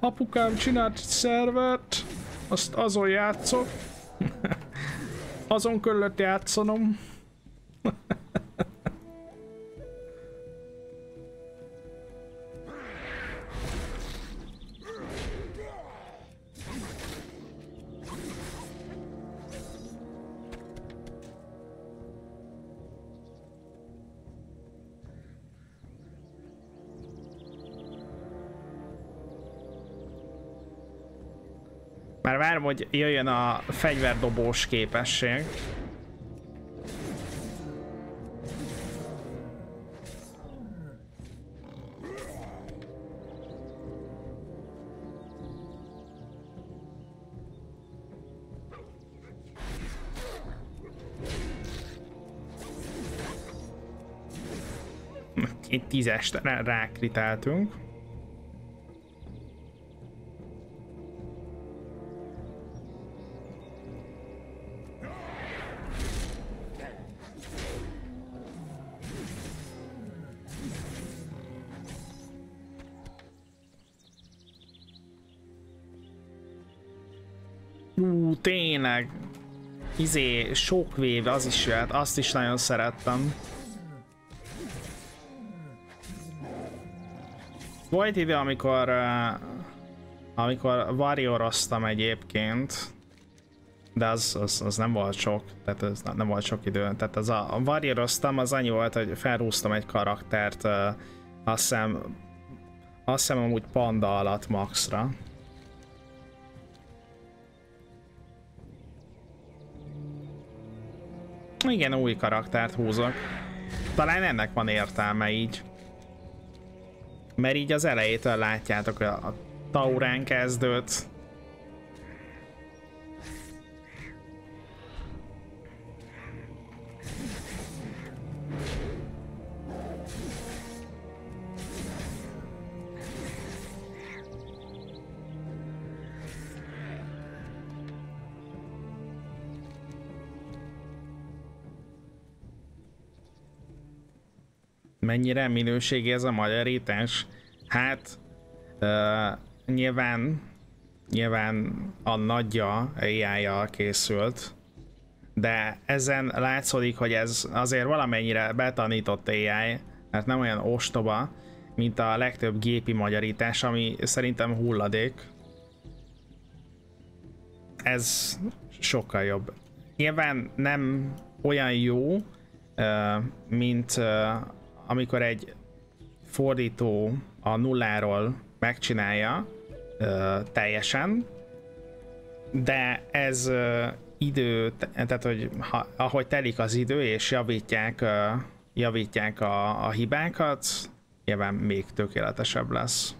Apukám csinált szervet, azt azon játszok. azon kellett játszanom. Már várom, hogy jöjjön a fegyverdobós képesség. Itt tízest rákritáltunk. Tényleg. Izé, Shockwave, az is jöhet, azt is nagyon szerettem. Volt idő, amikor uh, amikor warrioroztam egyébként, de az, az, az, nem volt sok, tehát ez nem volt sok idő. Tehát az a, a az annyi volt, hogy felhúztam egy karaktert, uh, azt hiszem, azt hiszem amúgy panda alatt maxra. Igen, új karaktert húzok. Talán ennek van értelme így. Mert így az elejétől látjátok a Taurán kezdőt. Mennyire minőségi ez a magyarítás? Hát uh, nyilván nyilván a nagyja ai készült, de ezen látszódik, hogy ez azért valamennyire betanított AI, mert nem olyan ostoba, mint a legtöbb gépi magyarítás, ami szerintem hulladék. Ez sokkal jobb. Nyilván nem olyan jó, mint amikor egy fordító a nulláról megcsinálja ö, teljesen, de ez ö, idő, tehát hogy ha, ahogy telik az idő és javítják, ö, javítják a, a hibákat, nyilván még tökéletesebb lesz.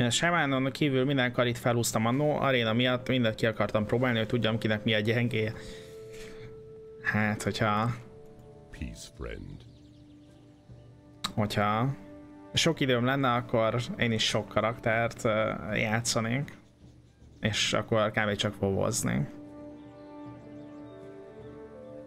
Én a Shamánon kívül minden karit felhúztam annó, aréna miatt mindent ki akartam próbálni, hogy tudjam kinek mi a gyengé. Hát, hogyha... Peace, friend. Hogyha sok időm lenne, akkor én is sok karaktert játszanék. És akkor kb. csak fovoznék.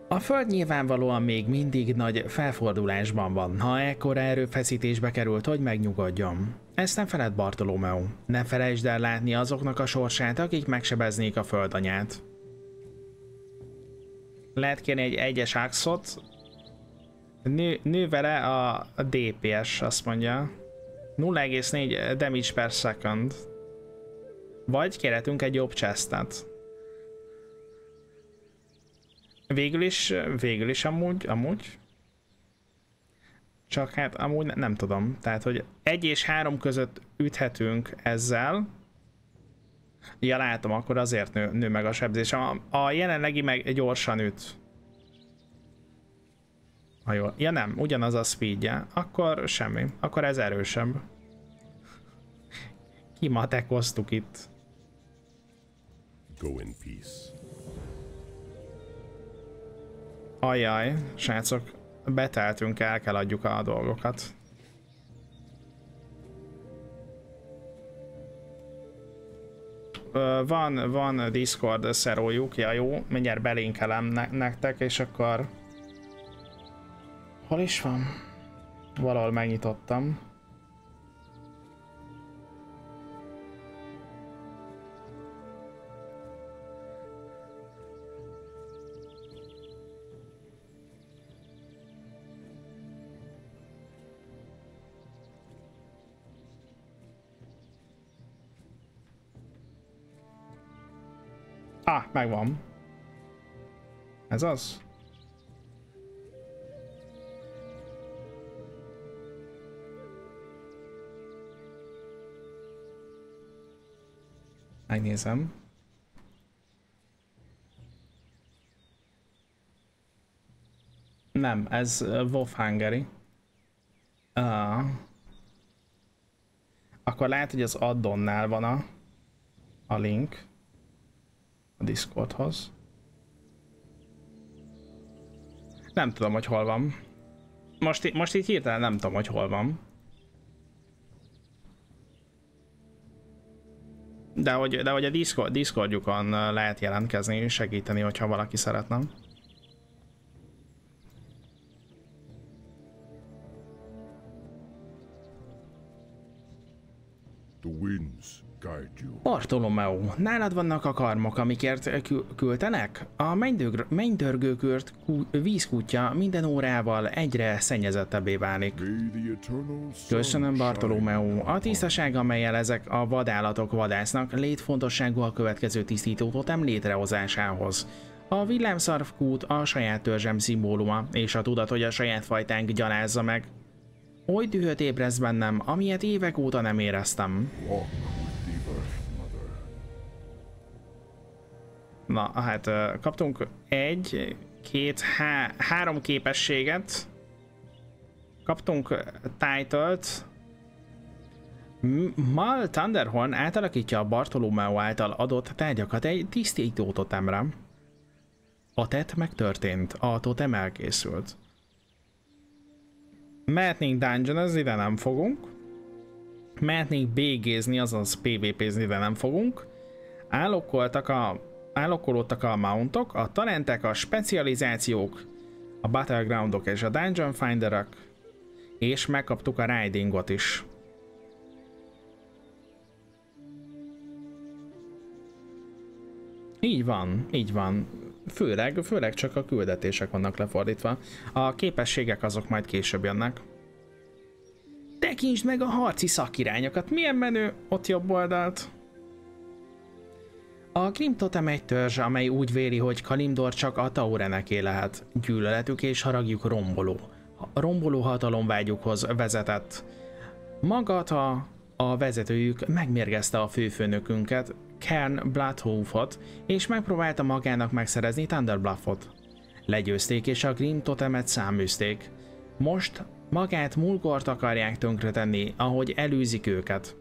A Föld nyilvánvalóan még mindig nagy felfordulásban van, ha ekkora erőfeszítésbe került, hogy megnyugodjon. Ezt nem feled Bartolomeo. Ne felejtsd el látni azoknak a sorsát, akik megsebeznék a földanyát. Lehet kérni egy egyes axot. Nő, nő vele a, DPS, azt mondja. 0,4 damage per second. Vagy kérhetünk egy jobb chestet. Végül is, végül is amúgy, amúgy. Csak hát amúgy ne, nem tudom. Tehát, hogy egy és három között üthetünk ezzel. Ja, látom, akkor azért nő, nő meg a sebzés. A, a jelenlegi meg gyorsan üt. Ha jól. Ja nem, ugyanaz a speedje. Akkor semmi. Akkor ez erősebb. Kimatekoztuk itt. Go in peace. Ajjaj, srácok, beteltünk, el kell adjuk a dolgokat. Van, van Discord szerójuk, ja jó, mindjárt belinkelem ne nektek, és akkor... Hol is van? Valahol megnyitottam. Ah, megvan. Ez az? Megnézem. Nem, ez Wolf Hungary. Uh, akkor lehet, hogy az addonnál van a, a link a Discordhoz. Nem tudom, hogy hol van. Most, most így hirtelen nem tudom, hogy hol van. De hogy, de hogy a Discord, Discordjukon lehet jelentkezni segíteni, hogyha valaki szeretne. The winds. Bartolomeo, nálad vannak a karmok, amikért kü- küldtenek? A mennydörg- mennydörgőkört vízkutya minden órával egyre szennyezettebbé válik. Köszönöm Bartolomeo. A tisztaság, amelyel ezek a vadállatok vadásznak, létfontosságú a következő tisztító totem létrehozásához. A villámszarvkút a saját törzsem szimbóluma, és a tudat, hogy a saját fajtánk gyalázza meg. Oly dühöt ébreszt bennem, amilyet évek óta nem éreztem. Na, hát kaptunk egy, két, há- három képességet. Kaptunk title-t. Mal Thunderhorn átalakítja a Bartolomeo által adott tárgyakat egy tisztító totemre. A tett megtörtént, a totem elkészült. Mehetnénk dungeon ide nem fogunk. Mehetnénk BG-zni, azaz PvP-zni, de nem fogunk. Állokkoltak a, állokkolódtak a mountok, a talentek, a specializációk, a battlegroundok és a dungeon finderek, és megkaptuk a ridingot is. Így van, így van. Főleg, főleg csak a küldetések vannak lefordítva. A képességek azok majd később jönnek. Tekintsd meg a harci szakirányokat, milyen menő ott jobb oldalt. A Grim Totem egy törzs, amely úgy véli, hogy Kalimdor csak a Taureneké lehet. Gyűlöletük és haragjuk romboló. A romboló hatalomvágyukhoz vezetett. Magata, a vezetőjük megmérgezte a főfőnökünket, Kern Bloodhoofot, és megpróbálta magának megszerezni Thunderbluffot. Legyőzték és a Grim Totemet száműzték. Most magát Mulgort akarják tönkretenni, ahogy előzik őket.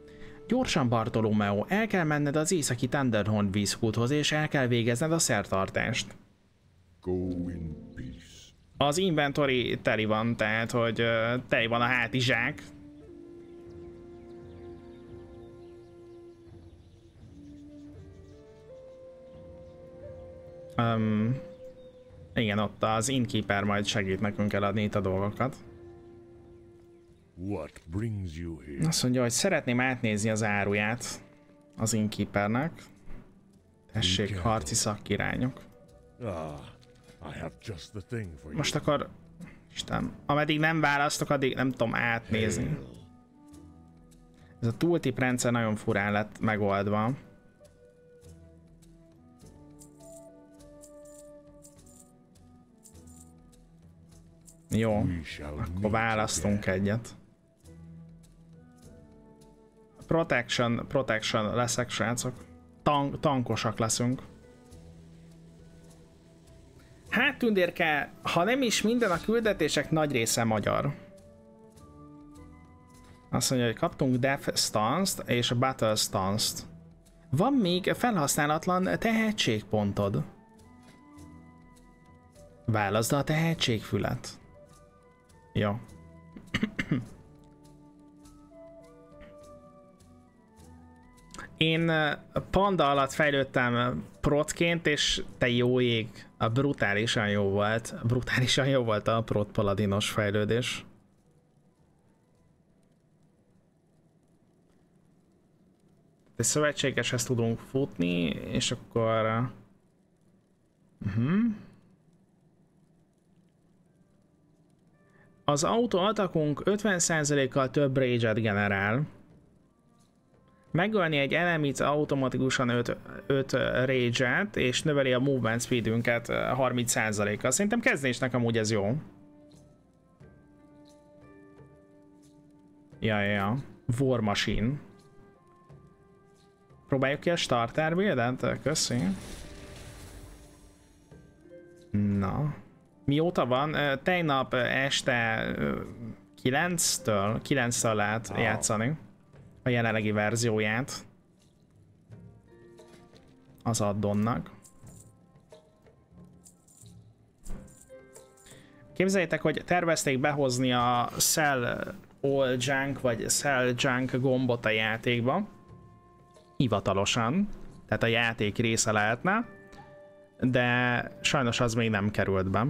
Gyorsan Bartolomeo, el kell menned az északi Thunderhorn vízkúthoz, és el kell végezned a szertartást. Go in peace. Az inventory teli van, tehát hogy ö, teli van a hátizsák. Um, igen, ott az innkeeper majd segít nekünk eladni itt a dolgokat. What brings you here? Azt mondja, hogy szeretném átnézni az áruját az innkeepernek. Tessék, harci szakkirányok. Ah. Most akkor... Isten, ameddig nem választok, addig nem tudom átnézni. Ez a tooltip rendszer nagyon furán lett megoldva. Jó, akkor választunk egyet. Protection, protection leszek, srácok. Tank, tankosak leszünk. Hát tündérke, ha nem is minden a küldetések nagy része magyar. Azt mondja, hogy kaptunk Death Stance-t és Battle Stance-t. Van még felhasználatlan tehetségpontod. Válaszd a tehetségfület. Jó. Én panda alatt fejlődtem protként, és te jó ég, a brutálisan jó volt. Brutálisan jó volt a prot paladinos fejlődés. Egy szövetségeshez tudunk futni, és akkor... Mhm. Az autó atakunk 50%-kal több rage generál. Megölni egy enemit automatikusan 5, 5 rage és növeli a movement speedünket 30%-kal. Szerintem kezdésnek amúgy ez jó. Ja, ja, ja. War Machine. Próbáljuk ki a starter buildet? Köszi. Na. Mióta van? Tegnap este ö, 9-től, 9-től lehet játszani a jelenlegi verzióját az addonnak. Képzeljétek, hogy tervezték behozni a Cell All Junk vagy Cell Junk gombot a játékba. Hivatalosan. Tehát a játék része lehetne. De sajnos az még nem került be.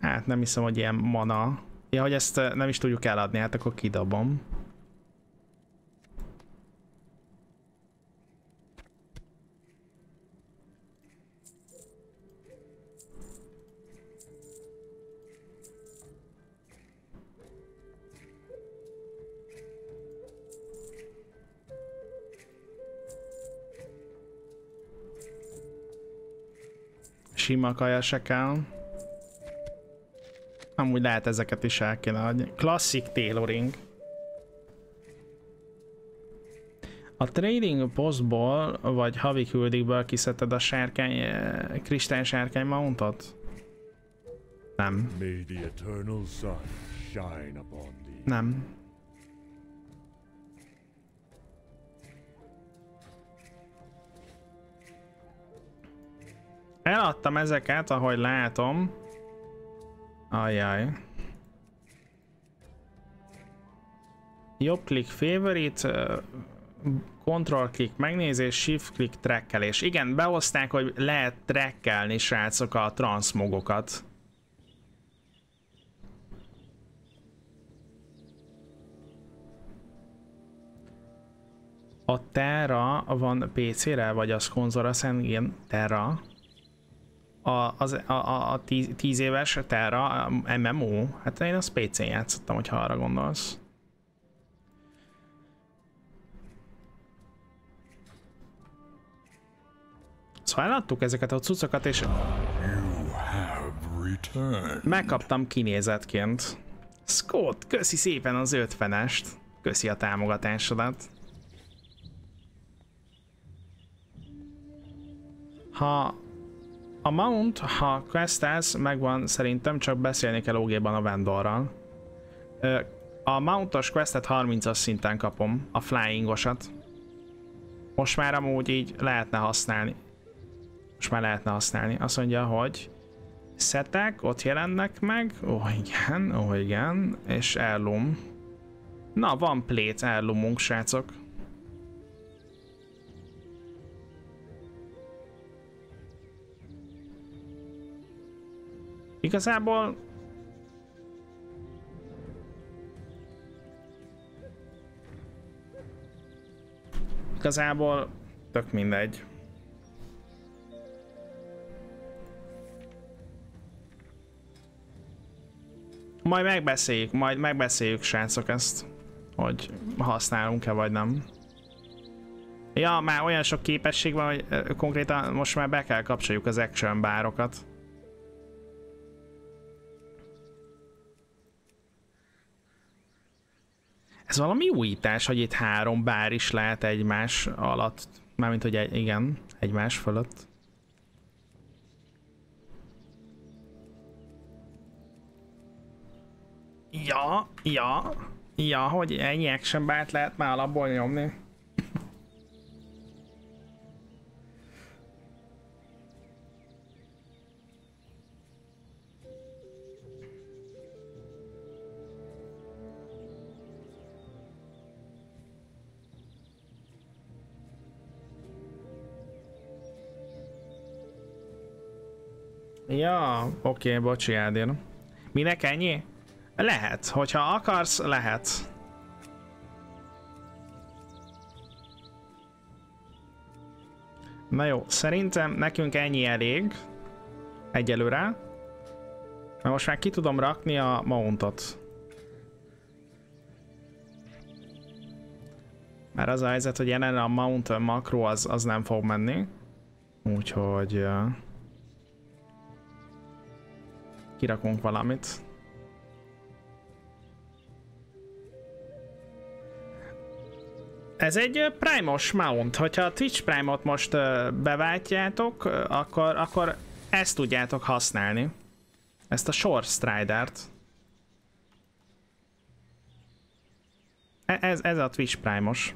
Hát nem hiszem, hogy ilyen mana. Ja, hogy ezt eh, nem is tudjuk eladni, hát akkor kidobom. Sima kaja se kell. Amúgy lehet ezeket is el kéne adni. Klasszik tailoring. A trading postból, vagy havi küldikből kiszedted a sárkány, eh, kristály sárkány mountot? Nem, nem. Eladtam ezeket, ahogy látom. Ajjaj. Jobb klik favorite, control klik megnézés, shift klik trackelés. Igen, behozták, hogy lehet trackelni srácok a transmogokat. A Terra van PC-re, vagy az konzolra igen, Terra. A, az, a, a, a tíz, tíz éves Terra MMO, hát én azt PC-n játszottam, hogyha arra gondolsz. Szóval eladtuk ezeket a cuccokat, és megkaptam kinézetként. Scott, köszi szépen az 50-est. Köszi a támogatásodat. Ha a mount, ha questelsz, megvan szerintem, csak beszélni kell OG-ban a vendorral. A mountos questet 30-as szinten kapom, a flyingosat. Most már amúgy így lehetne használni. Most már lehetne használni. Azt mondja, hogy szetek ott jelennek meg. Ó, oh, igen, ó, oh, igen. És ellum. Na, van plét ellumunk, srácok. Igazából Igazából tök mindegy. Majd megbeszéljük, majd megbeszéljük srácok ezt, hogy használunk-e vagy nem. Ja, már olyan sok képesség van, hogy konkrétan most már be kell kapcsoljuk az action bárokat. Ez valami újítás, hogy itt három bár is lehet egymás alatt. Mármint, hogy egy, igen, egymás fölött. Ja, ja, ja, hogy ennyi action bárt lehet már alapból nyomni. Ja, oké, okay, bocsi, Ádér. Minek ennyi? Lehet, hogyha akarsz, lehet. Na jó, szerintem nekünk ennyi elég. Egyelőre. Mert most már ki tudom rakni a mountot. Mert az a helyzet, hogy jelenleg a mount makro az, az nem fog menni. Úgyhogy... Uh, kirakunk valamit. Ez egy Primos mount. Hogyha a Twitch Prime-ot most beváltjátok, akkor, akkor ezt tudjátok használni. Ezt a Shore Strider-t. E, ez, ez a Twitch Prime-os.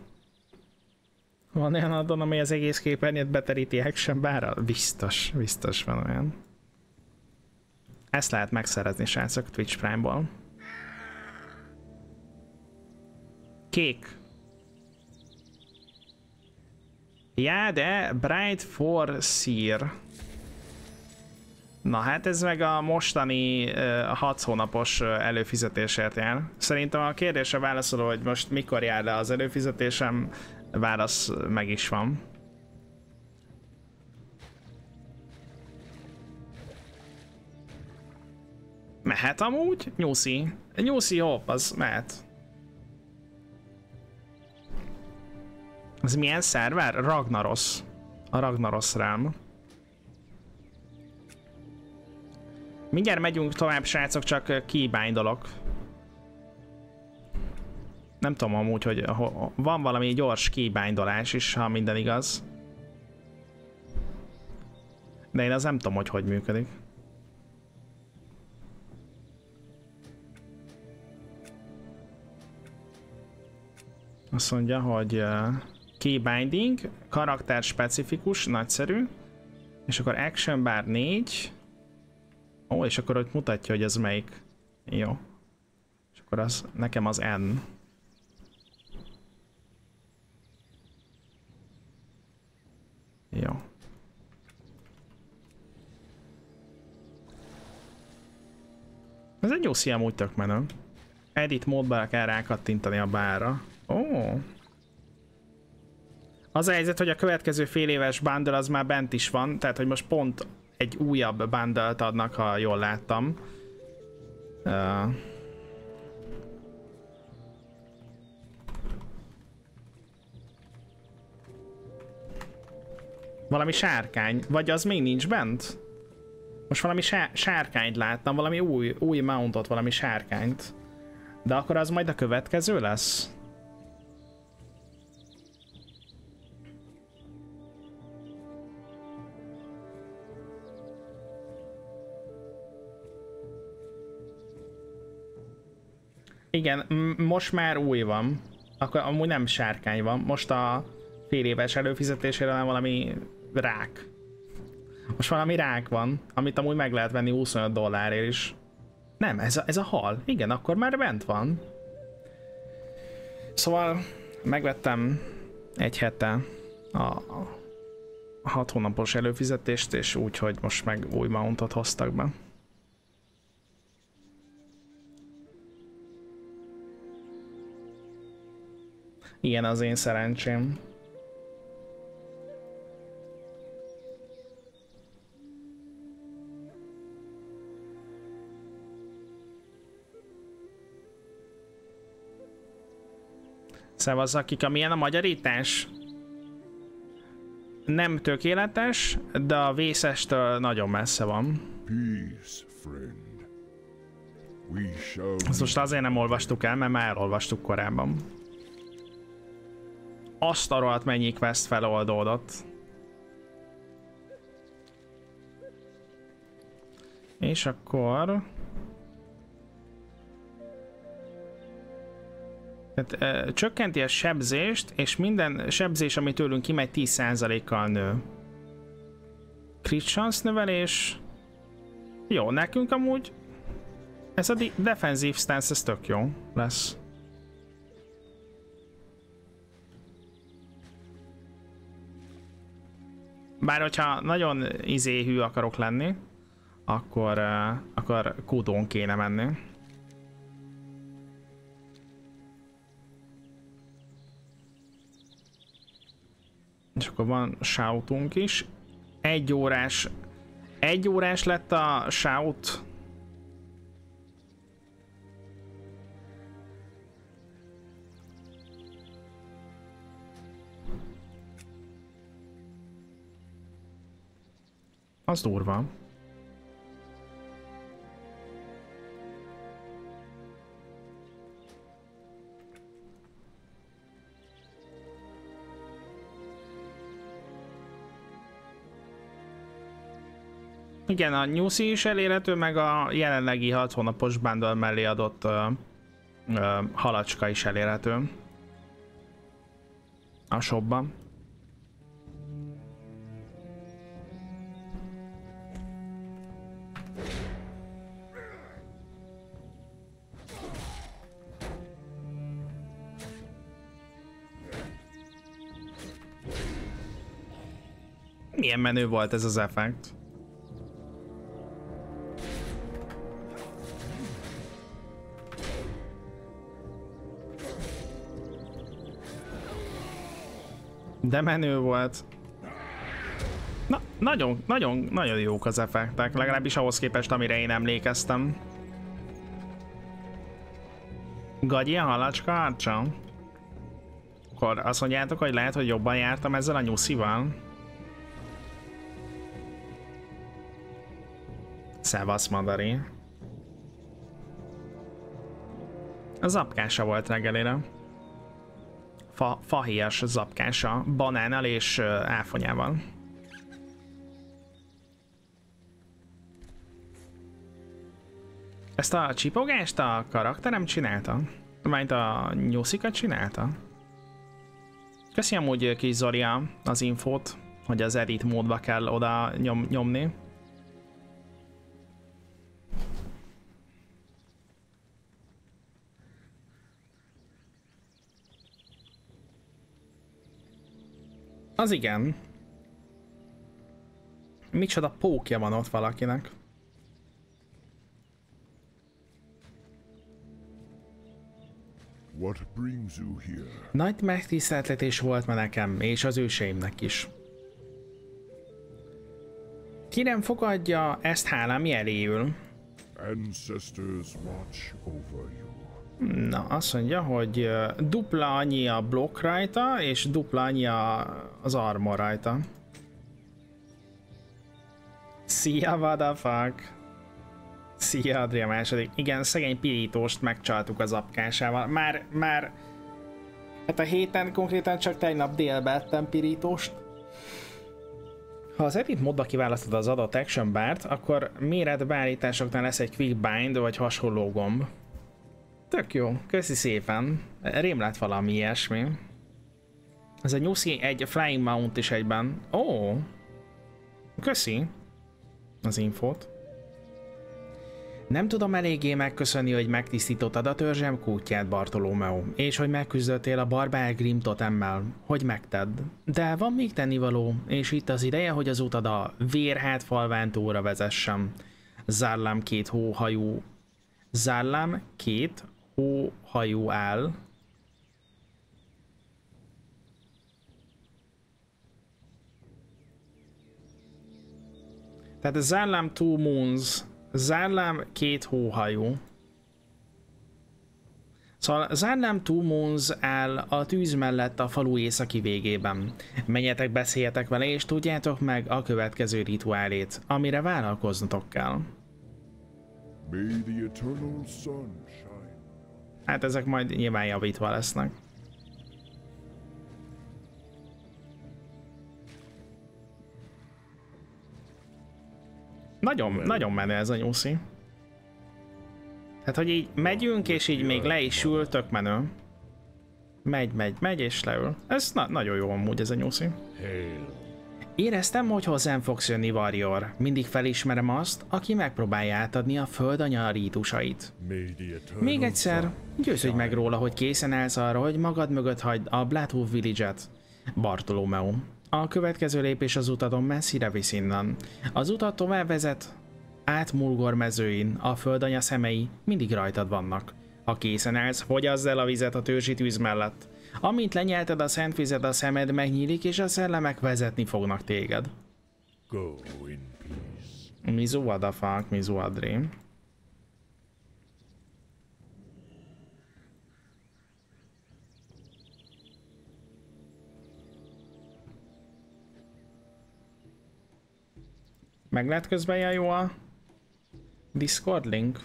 Van olyan addon, ami az egész képernyőt beteríti action bára? Biztos, biztos van olyan. Ezt lehet megszerezni, srácok, Twitch Prime-ból. Kék. Ja, de Bright for Seer. Na hát ez meg a mostani uh, 6 hónapos uh, előfizetésért jár. Szerintem a kérdésre válaszoló, hogy most mikor jár le az előfizetésem, válasz meg is van. Mehet amúgy? Nyuszi. Nyuszi hopp, az mehet. Ez milyen szerver? Ragnaros. A Ragnaros rám. Mindjárt megyünk tovább, srácok, csak kibájdolok. Nem tudom amúgy, hogy van valami gyors kibájdolás is, ha minden igaz. De én az nem tudom, hogy hogy működik. Azt mondja, hogy uh, key binding, karakter specifikus, nagyszerű, és akkor action bar 4, ó, és akkor ott mutatja, hogy ez melyik. Jó. És akkor az, nekem az N. Jó. Ez egy jó szia, úgy tök menő. Edit módba kell rákattintani a bárra. Ó. Oh. Az a helyzet, hogy a következő fél éves bundle az már bent is van, tehát hogy most pont egy újabb bundle adnak, ha jól láttam. Uh. Valami sárkány, vagy az még nincs bent? Most valami sárkányt láttam, valami új, új mountot, valami sárkányt. De akkor az majd a következő lesz? Igen, most már új van. Akkor amúgy nem sárkány van. Most a fél éves előfizetésére van valami rák. Most valami rák van, amit amúgy meg lehet venni 25 dollárért is. Nem, ez a, ez a hal. Igen, akkor már bent van. Szóval megvettem egy hete a, a 6 hónapos előfizetést, és úgy, hogy most meg új mountot hoztak be. Ilyen az én szerencsém. Szevasz, akik a milyen a magyarítás? Nem tökéletes, de a vészestől nagyon messze van. Peace, friend. Ezt most azért nem olvastuk el, mert már elolvastuk korábban. Azt a rohadt mennyi quest feloldódott. És akkor... Tehát, ö, csökkenti a sebzést, és minden sebzés, ami tőlünk kimegy 10%-kal nő. Crit chance növelés. Jó, nekünk amúgy ez a defensív stance, ez tök jó lesz. Bár hogyha nagyon izéhű akarok lenni, akkor, uh, akkor kúdón kéne menni. És akkor van shoutunk is. Egy órás, egy órás lett a shout Az durva. Igen, a Newsy is elérhető, meg a jelenlegi 6 hónapos bundle mellé adott ö, ö, halacska is elérhető. A shopban. Milyen menő volt ez az effekt. De menő volt. Na, nagyon, nagyon, nagyon jók az effektek, legalábbis ahhoz képest, amire én emlékeztem. Gagyi a halacska árcsa? Akkor azt mondjátok, hogy lehet, hogy jobban jártam ezzel a nyuszival? Szevasz, Madari. A zapkása volt reggelire. Fa, fahéjas zapkása, banánnal és áfonyával. Ezt a csipogást a karakterem csinálta? Majd a nyuszikat csinálta? Köszi amúgy kis Zoria az infót, hogy az edit módba kell oda nyom, nyomni. Az igen. Micsoda pókja van ott valakinek. What brings you here? Nagy megtiszteltetés volt ma nekem, és az őseimnek is. Kérem fogadja ezt hálám jeléül. Ancestors watch over you. Na, azt mondja, hogy dupla annyi a blokk rajta, és dupla annyi az armor rajta. Szia, what the fuck? Szia, Adria második. Igen, szegény pirítóst megcsaltuk az apkásával. Már, már... Hát a héten konkrétan csak tegnap délbe ettem pirítóst. Ha az edit módba kiválasztod az adott action bárt, akkor méretbeállításoknál lesz egy quick bind vagy hasonló gomb. Tök jó, köszi szépen. Rém lett valami ilyesmi. Ez a nyuszi egy flying mount is egyben. Ó, oh. köszi az infót. Nem tudom eléggé megköszönni, hogy megtisztítottad a törzsem kútját, Bartolomeo, és hogy megküzdöttél a barbár Grim totemmel, hogy megtedd. De van még tennivaló, és itt az ideje, hogy az utad a vérhát falván túlra vezessem. Zárlám két hóhajú... Zárlám két hajó áll. Tehát Zárlám two moons. Zárlám két hóhajó. Szóval Zárlám two moons áll a tűz mellett a falu északi végében. Menjetek, beszéljetek vele és tudjátok meg a következő rituálét, amire vállalkoznotok kell. May the eternal sun shine. Hát ezek majd nyilván javítva lesznek. Nagyon, nagyon menő ez a nyúszi. Tehát, hogy így megyünk, és így még le is ül, tök menő. Megy, megy, megy, és leül. Ez na nagyon jó amúgy ez a nyúszi. Hail. Éreztem, hogy hozzám fogsz jönni, Warrior. Mindig felismerem azt, aki megpróbálja átadni a földanya rítusait. May the eternal Még egyszer, győződj meg róla, hogy készen állsz arra, hogy magad mögött hagyd a Bloodhoof Village-et. Bartolomeo. A következő lépés az utaton messzire visz innen. Az utat tovább vezet, át Mulgor mezőin, a földanya szemei mindig rajtad vannak. Ha készen állsz, fogyaszd el a vizet a törzsi tűz mellett. Amint lenyelted a szent vizet, a szemed megnyílik, és a szellemek vezetni fognak téged. Go in peace. Mizu what the fuck, Mizu Adri. Meg lehet közben jó a Discord link?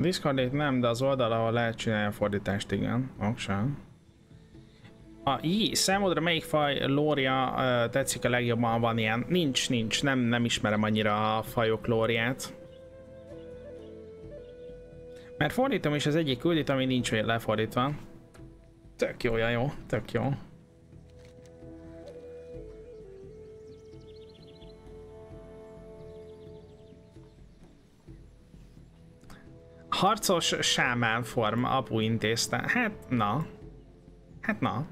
Discordét nem, de az oldal, ahol lehet csinálni a fordítást, igen. Oksan. A, í, számodra melyik faj lória uh, tetszik a legjobban, van ilyen? Nincs, nincs, nem, nem ismerem annyira a fajok lóriát. Mert fordítom is az egyik küldit, ami nincs lefordítva. Tök jó, ja, jó, tök jó. Harcos sámán form, apu intézte. Hát, na. Hát na.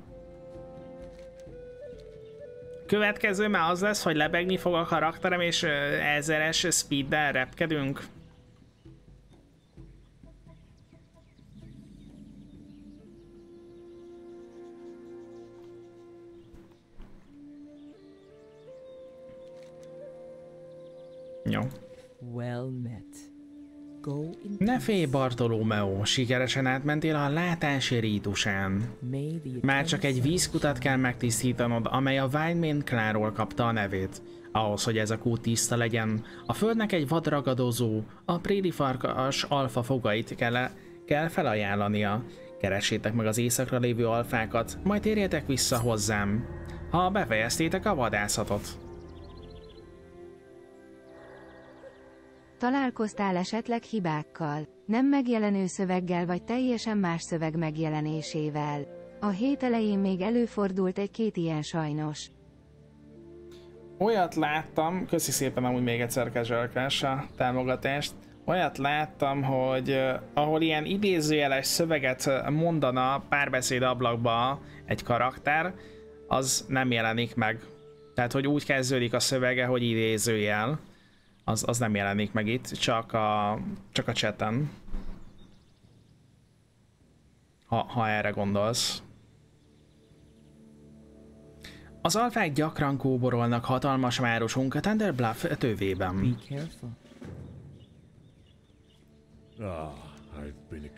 Következő már az lesz, hogy lebegni fog a karakterem, és ezeres speeddel repkedünk. Jó. Well met. Ne félj, Bartolomeo, sikeresen átmentél a látási rítusán. Már csak egy vízkutat kell megtisztítanod, amely a Wine Kláról kapta a nevét. Ahhoz, hogy ez a kút tiszta legyen, a földnek egy vadragadozó, a préri farkas alfa fogait kell, kell felajánlania. Keressétek meg az éjszakra lévő alfákat, majd térjetek vissza hozzám, ha befejeztétek a vadászatot. Találkoztál esetleg hibákkal, nem megjelenő szöveggel vagy teljesen más szöveg megjelenésével. A hét elején még előfordult egy-két ilyen sajnos. Olyat láttam, köszi szépen amúgy még egyszer Kezselkás a támogatást, olyat láttam, hogy ahol ilyen idézőjeles szöveget mondana párbeszéd ablakba egy karakter, az nem jelenik meg. Tehát, hogy úgy kezdődik a szövege, hogy idézőjel, az, az nem jelenik meg itt, csak a, csak a chaten. Ha, ha erre gondolsz. Az alfák gyakran kóborolnak hatalmas városunk a Thunder Bluff tövében.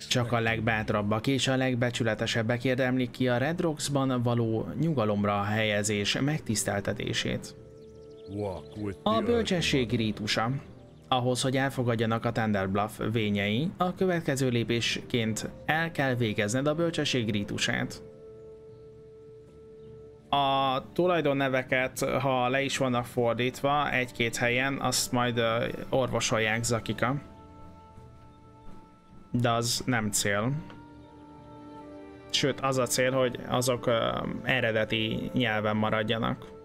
Csak a legbátrabbak és a legbecsületesebbek érdemlik ki a Red Rocks-ban való nyugalomra helyezés megtiszteltetését. A bölcsesség rítusa. Ahhoz, hogy elfogadjanak a Thunder Bluff vényei, a következő lépésként el kell végezned a bölcsesség rítusát. A tulajdonneveket, ha le is vannak fordítva egy-két helyen, azt majd orvosolják Zakika. De az nem cél. Sőt, az a cél, hogy azok eredeti nyelven maradjanak.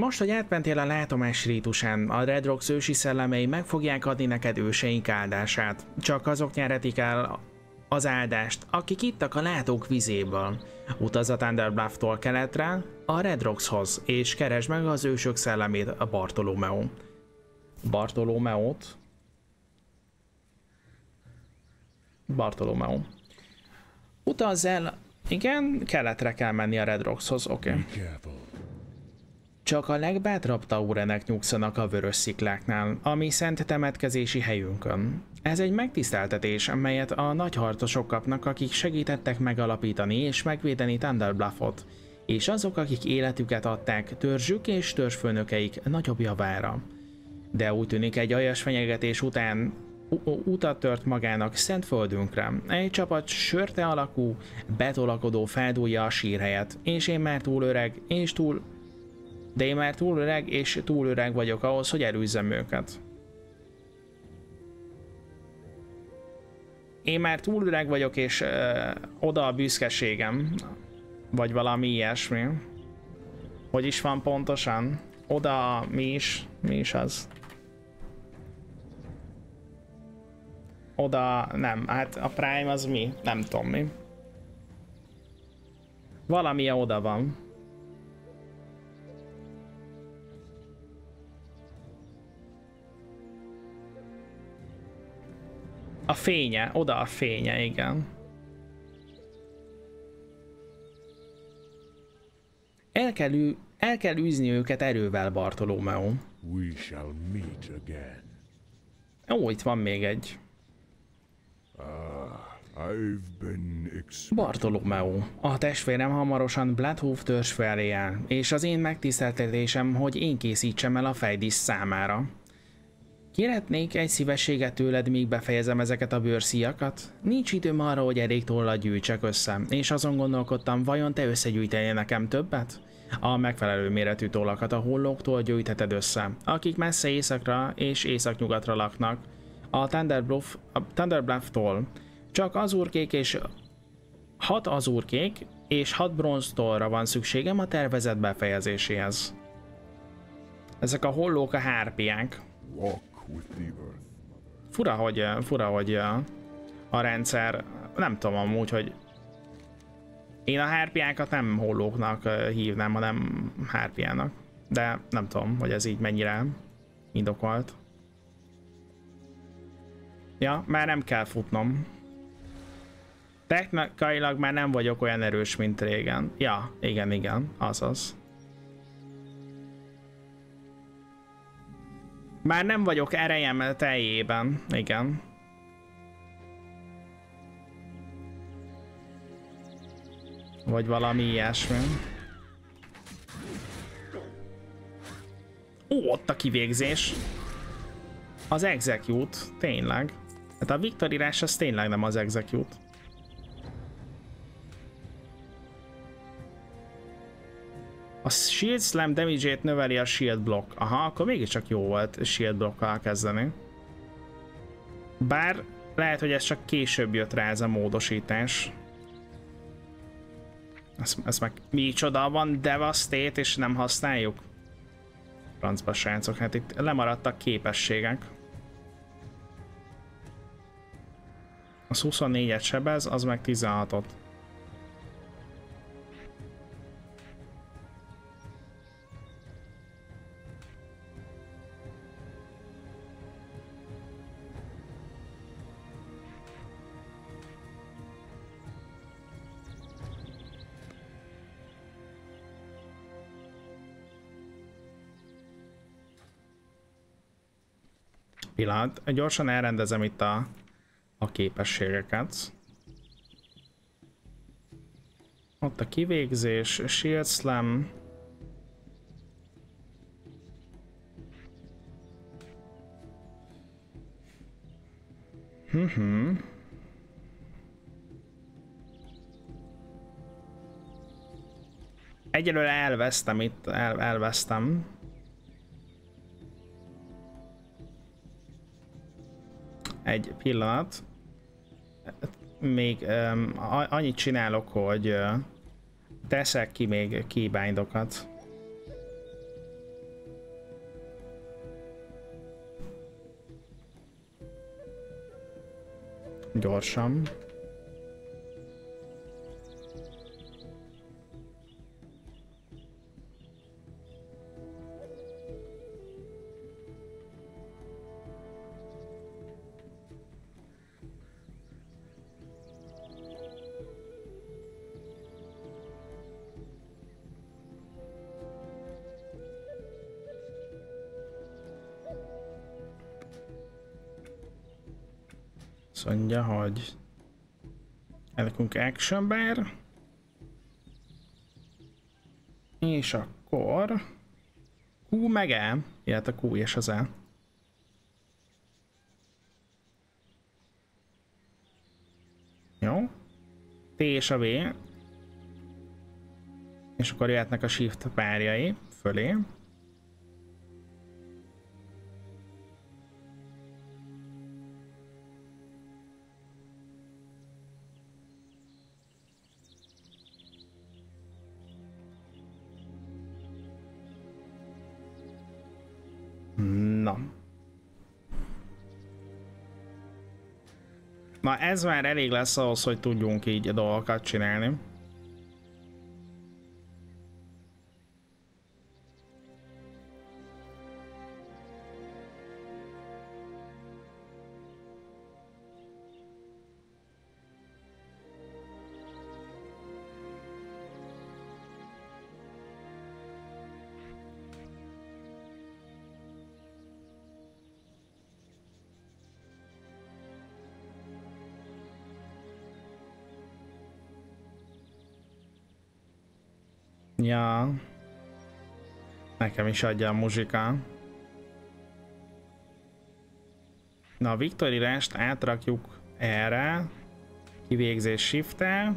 Most, hogy átmentél a látomás rítusán, a Red Rocks ősi szellemei meg fogják adni neked őseink áldását. Csak azok nyerhetik el az áldást, akik ittak a látók vizéből. Utaz a Thunderbluff-tól keletre, a Red Rockshoz, és keresd meg az ősök szellemét, a Bartolomeo. Bartolomeót? Bartolomeo. Utazz el, igen, keletre kell menni a Red Rockshoz, oké. Okay. Csak a legbátrabb taurenek nyugszanak a vörös szikláknál, ami szent temetkezési helyünkön. Ez egy megtiszteltetés, melyet a nagy harcosok kapnak, akik segítettek megalapítani és megvédeni Thunderbluffot, és azok, akik életüket adták törzsük és törzsfőnökeik nagyobb javára. De úgy tűnik egy aljas fenyegetés után utat tört magának szent földünkre. Egy csapat sörte alakú, betolakodó feldúlja a sírhelyet, és én már túl öreg, és túl de én már túl öreg és túl öreg vagyok ahhoz, hogy elűzzem őket. Én már túl öreg vagyok, és ö, oda a büszkeségem, vagy valami ilyesmi. Hogy is van pontosan? Oda mi is? Mi is az? Oda nem, hát a Prime az mi? Nem tudom mi. Valami oda van. A fénye, oda a fénye, igen. El kell, ü- el kell űzni őket erővel, Bartolomeo. We shall meet again. Ó, itt van még egy. Ex- Bartolomeo. A testvérem hamarosan Bloodhoof törzs felé áll, és az én megtiszteltetésem, hogy én készítsem el a fejdísz számára. Kérhetnék egy szívességet tőled, míg befejezem ezeket a bőrszíjakat? Nincs időm arra, hogy elég tollat gyűjtsek össze, és azon gondolkodtam, vajon te összegyűjtenél nekem többet? A megfelelő méretű tollakat a hollóktól gyűjtheted össze, akik messze északra és északnyugatra laknak. A Thunderbluff, a Thunderbluff-tól csak azurkék és hat azurkék és hat bronztolra van szükségem a tervezet befejezéséhez. Ezek a hollók a hárpiák. walk. Fura, hogy, fura, hogy a rendszer, nem tudom amúgy, hogy én a hárpiákat nem hollóknak hívnám, hanem hárpiának. De nem tudom, hogy ez így mennyire indokolt. Ja, már nem kell futnom. Technikailag már nem vagyok olyan erős, mint régen. Ja, igen, igen, azaz. Már nem vagyok erejem teljében, igen. Vagy valami ilyesmi. Ó, ott a kivégzés. Az execute, tényleg. Hát a viktorírás az tényleg nem az execute. A shield slam damage-ét növeli a shield block. Aha, akkor mégiscsak jó volt shield blockkal kezdeni. Bár lehet, hogy ez csak később jött rá ez a módosítás. Ez, ez meg micsoda van Devastate és nem használjuk? Francba srácok, hát itt lemaradtak képességek. Az 24-et sebez, az meg 16-ot. Pillanat, gyorsan elrendezem itt a, a képességeket. Ott a kivégzés, Shield Slam. Mhm. Egyelőre elvesztem itt, el, elvesztem. Egy pillanat. Még um, annyit csinálok, hogy uh, teszek ki még keybindokat. Gyorsan. Mondja, hogy elkünk action bar. És akkor Q meg E, illetve Q és az E. Jó. T és a V. És akkor jöhetnek a shift párjai fölé. Na ez már elég lesz ahhoz, hogy tudjunk így dolgokat csinálni. Nekem is adja a muzsika. Na a Victory Rest átrakjuk erre. Kivégzés shift -el.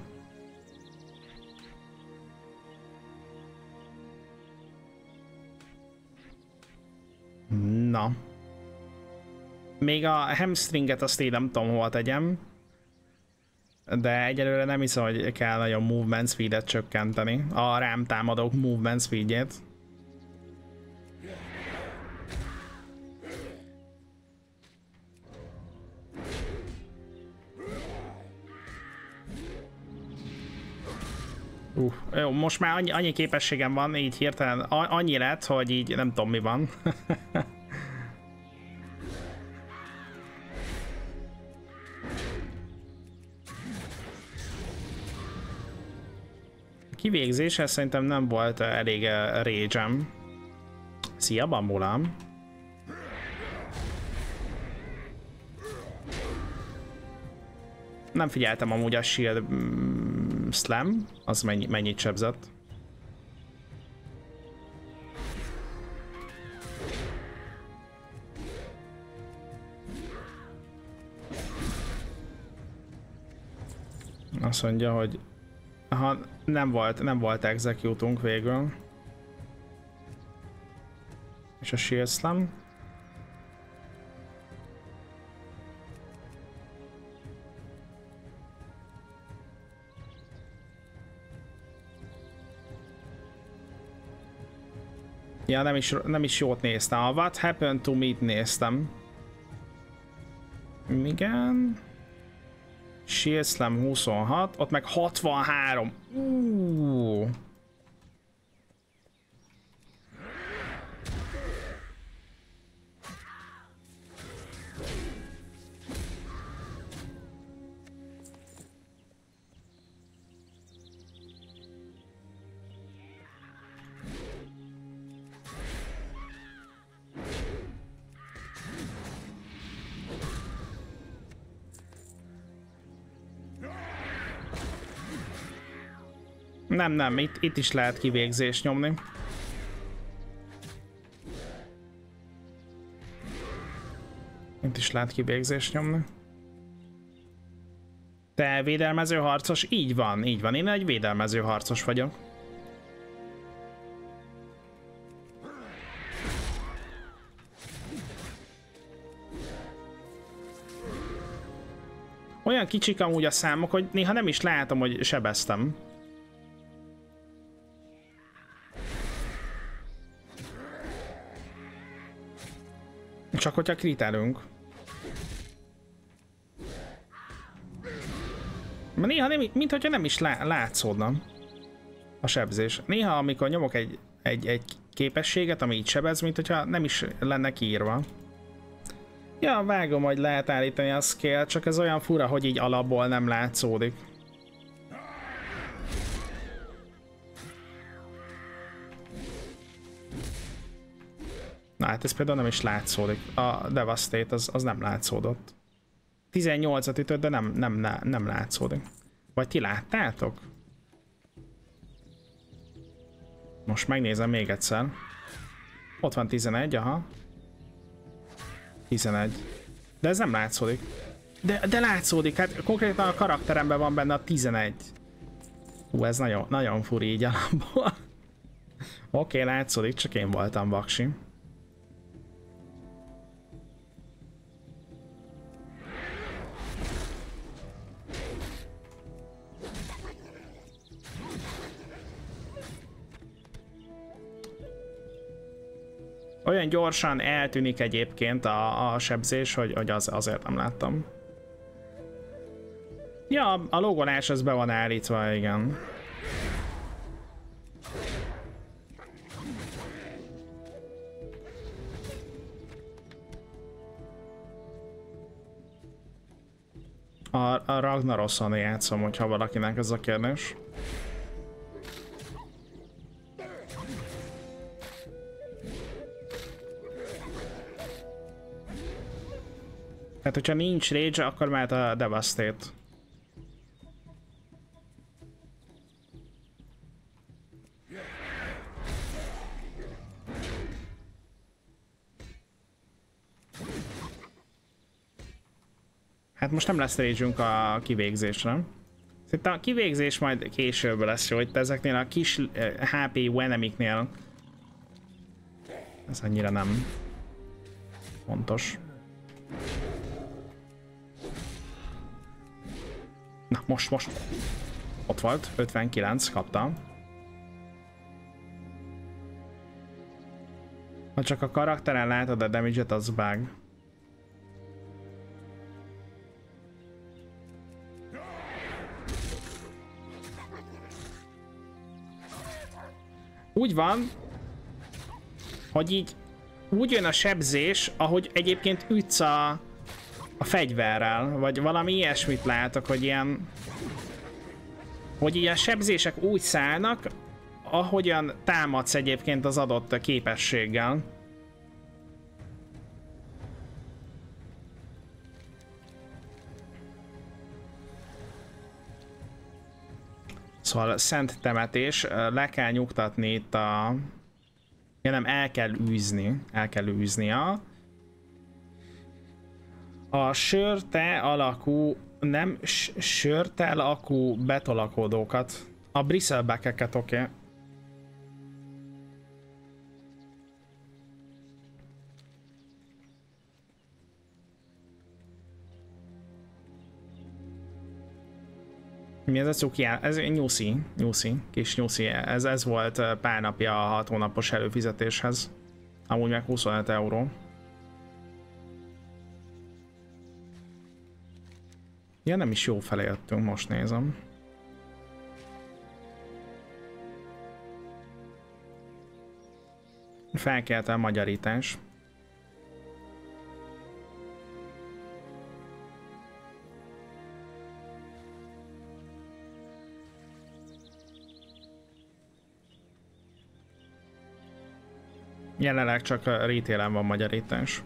Na. Még a hamstringet azt én nem tudom hova tegyem. De egyelőre nem hiszem, hogy kell nagyon movement speed-et csökkenteni. A rám támadók movement speedjét. Uh, jó, most már annyi, annyi képességem van, így hirtelen annyi lett, hogy így nem tudom mi van. kivégzésre szerintem nem volt elég rage -em. Szia, bambulam! Nem figyeltem amúgy a shield mm, slam, az mennyi, mennyit sebzett. Azt mondja, hogy Aha, nem volt, nem volt execute végül. És a shield slam. Ja, nem is, nem is jót néztem. A What Happened to Me-t néztem. Igen. Shield Slam 26, ott meg 63. Uh. Nem, nem, itt, itt is lehet kivégzést nyomni. Itt is lehet kivégzést nyomni. Te védelmező harcos? Így van, így van. Én egy védelmező harcos vagyok. Olyan kicsik amúgy a számok, hogy néha nem is látom, hogy sebeztem. Hogyha kritelünk. Mert néha nem, mint hogyha nem is lá, látszódna a sebzés. Néha, amikor nyomok egy, egy, egy képességet, ami így sebez, mint hogyha nem is lenne kiírva. Ja, vágom, hogy lehet állítani a scale, csak ez olyan fura, hogy így alapból nem látszódik. Hát ez például nem is látszódik. A Devastate az, az nem látszódott. 18-at ütött, de nem, nem, nem, látszódik. Vagy ti láttátok? Most megnézem még egyszer. Ott van 11, aha. 11. De ez nem látszódik. De, de látszódik, hát konkrétan a karakteremben van benne a 11. Hú, ez nagyon, nagyon furi így alapból. Oké, okay, látszódik, csak én voltam vaksi. Olyan gyorsan eltűnik egyébként a, a sebzés, hogy, hogy az, azért nem láttam. Ja, a logonás az be van állítva, igen. A, a Ragnaroson játszom, hogyha valakinek ez a kérdés. Tehát, hogyha nincs rage, akkor mehet a Devastate. Hát most nem lesz rage a kivégzésre. Szerintem a kivégzés majd később lesz jó, hogy ezeknél a kis HP eh, enemiknél ez annyira nem fontos. Na, most, most. Ott volt, 59, kaptam. Ha csak a karakteren látod a damage-et, az bug. Úgy van, hogy így úgy jön a sebzés, ahogy egyébként ütsz a, a fegyverrel, vagy valami ilyesmit látok, hogy ilyen... Hogy ilyen sebzések úgy szállnak, ahogyan támadsz egyébként az adott képességgel. Szóval szent temetés, le kell nyugtatni itt a... Ja nem, el kell űzni, el kell űznia a sörte alakú, nem sörte alakú betolakodókat. A bristlebackeket, oké. Okay. Mi ez a cuki? Ez nyuszi, nyuszi, kis nyuszi. Ez, ez volt pár napja a 6 hónapos előfizetéshez. Amúgy meg 25 euró. Ja, nem is jó felé jöttünk, most nézem. Felkelt a magyarítás. Jelenleg csak a retail van magyarítás.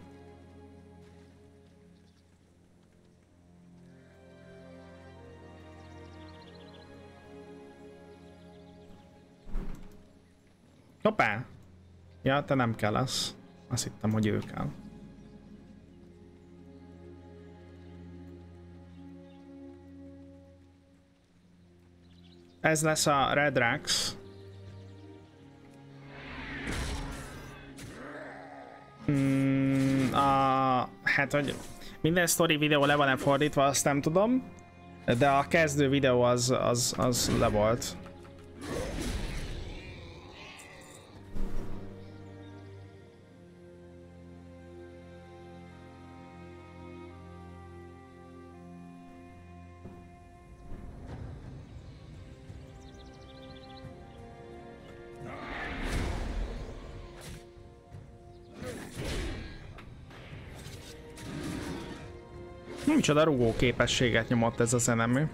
Hoppá! Ja, te nem kell az. Azt hittem, hogy ő kell. Ez lesz a Red Rax. Mm, a, hát, hogy minden story videó le van-e fordítva, azt nem tudom. De a kezdő videó az, az, az le volt. Micsoda rugó képességet nyomott ez a zenemi.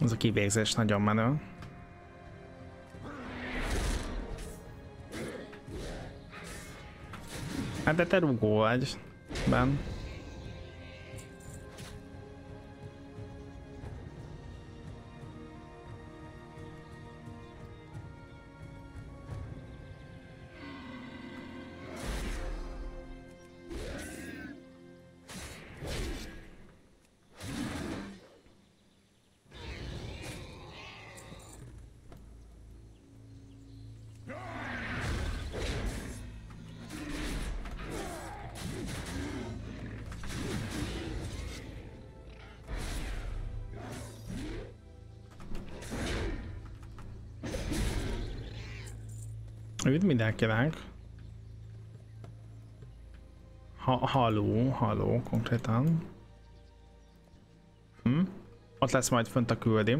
Ez a kivégzés nagyon menő. Hát de te rugó vagy, Ben. Üdv mindenkinek. Ha, haló, haló konkrétan. Hm? Ott lesz majd fönt a küldi.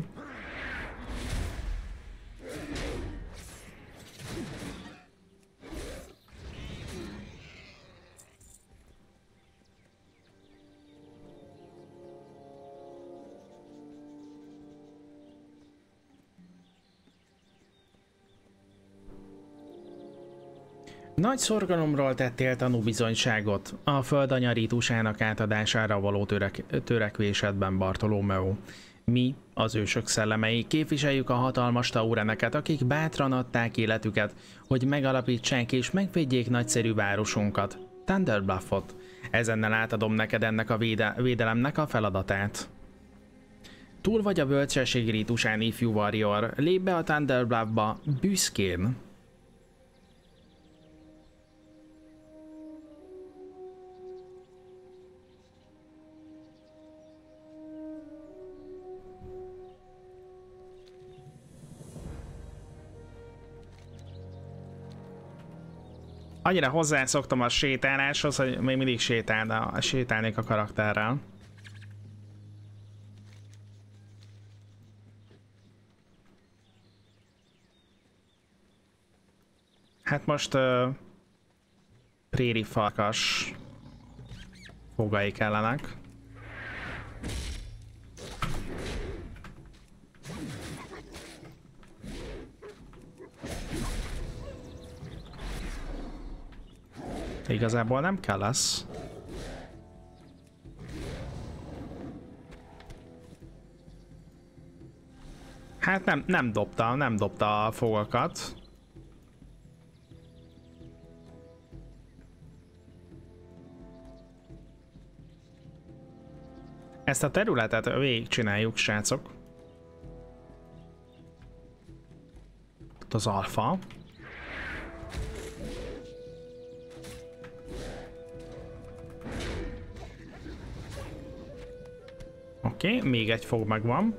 Nagy szorgalomról tettél tanúbizonyságot a földanya rítusának átadására való törek, törekvésedben, Bartolomeo. Mi, az ősök szellemei, képviseljük a hatalmas taureneket, akik bátran adták életüket, hogy megalapítsák és megvédjék nagyszerű városunkat, Thunderbluffot. Ezennel átadom neked ennek a véde védelemnek a feladatát. Túl vagy a bölcsesség rítusán, ifjú warrior, lép be a Thunderbluffba büszkén. Annyira hozzászoktam a sétáláshoz, hogy még mindig sétálna, sétálnék a karakterrel. Hát most uh, préri farkas fogai kellenek. Igazából nem kell lesz. Hát nem, nem dobta, nem dobta a fogakat. Ezt a területet végigcsináljuk, srácok. Ott az alfa. Oké, okay, még egy fog megvan.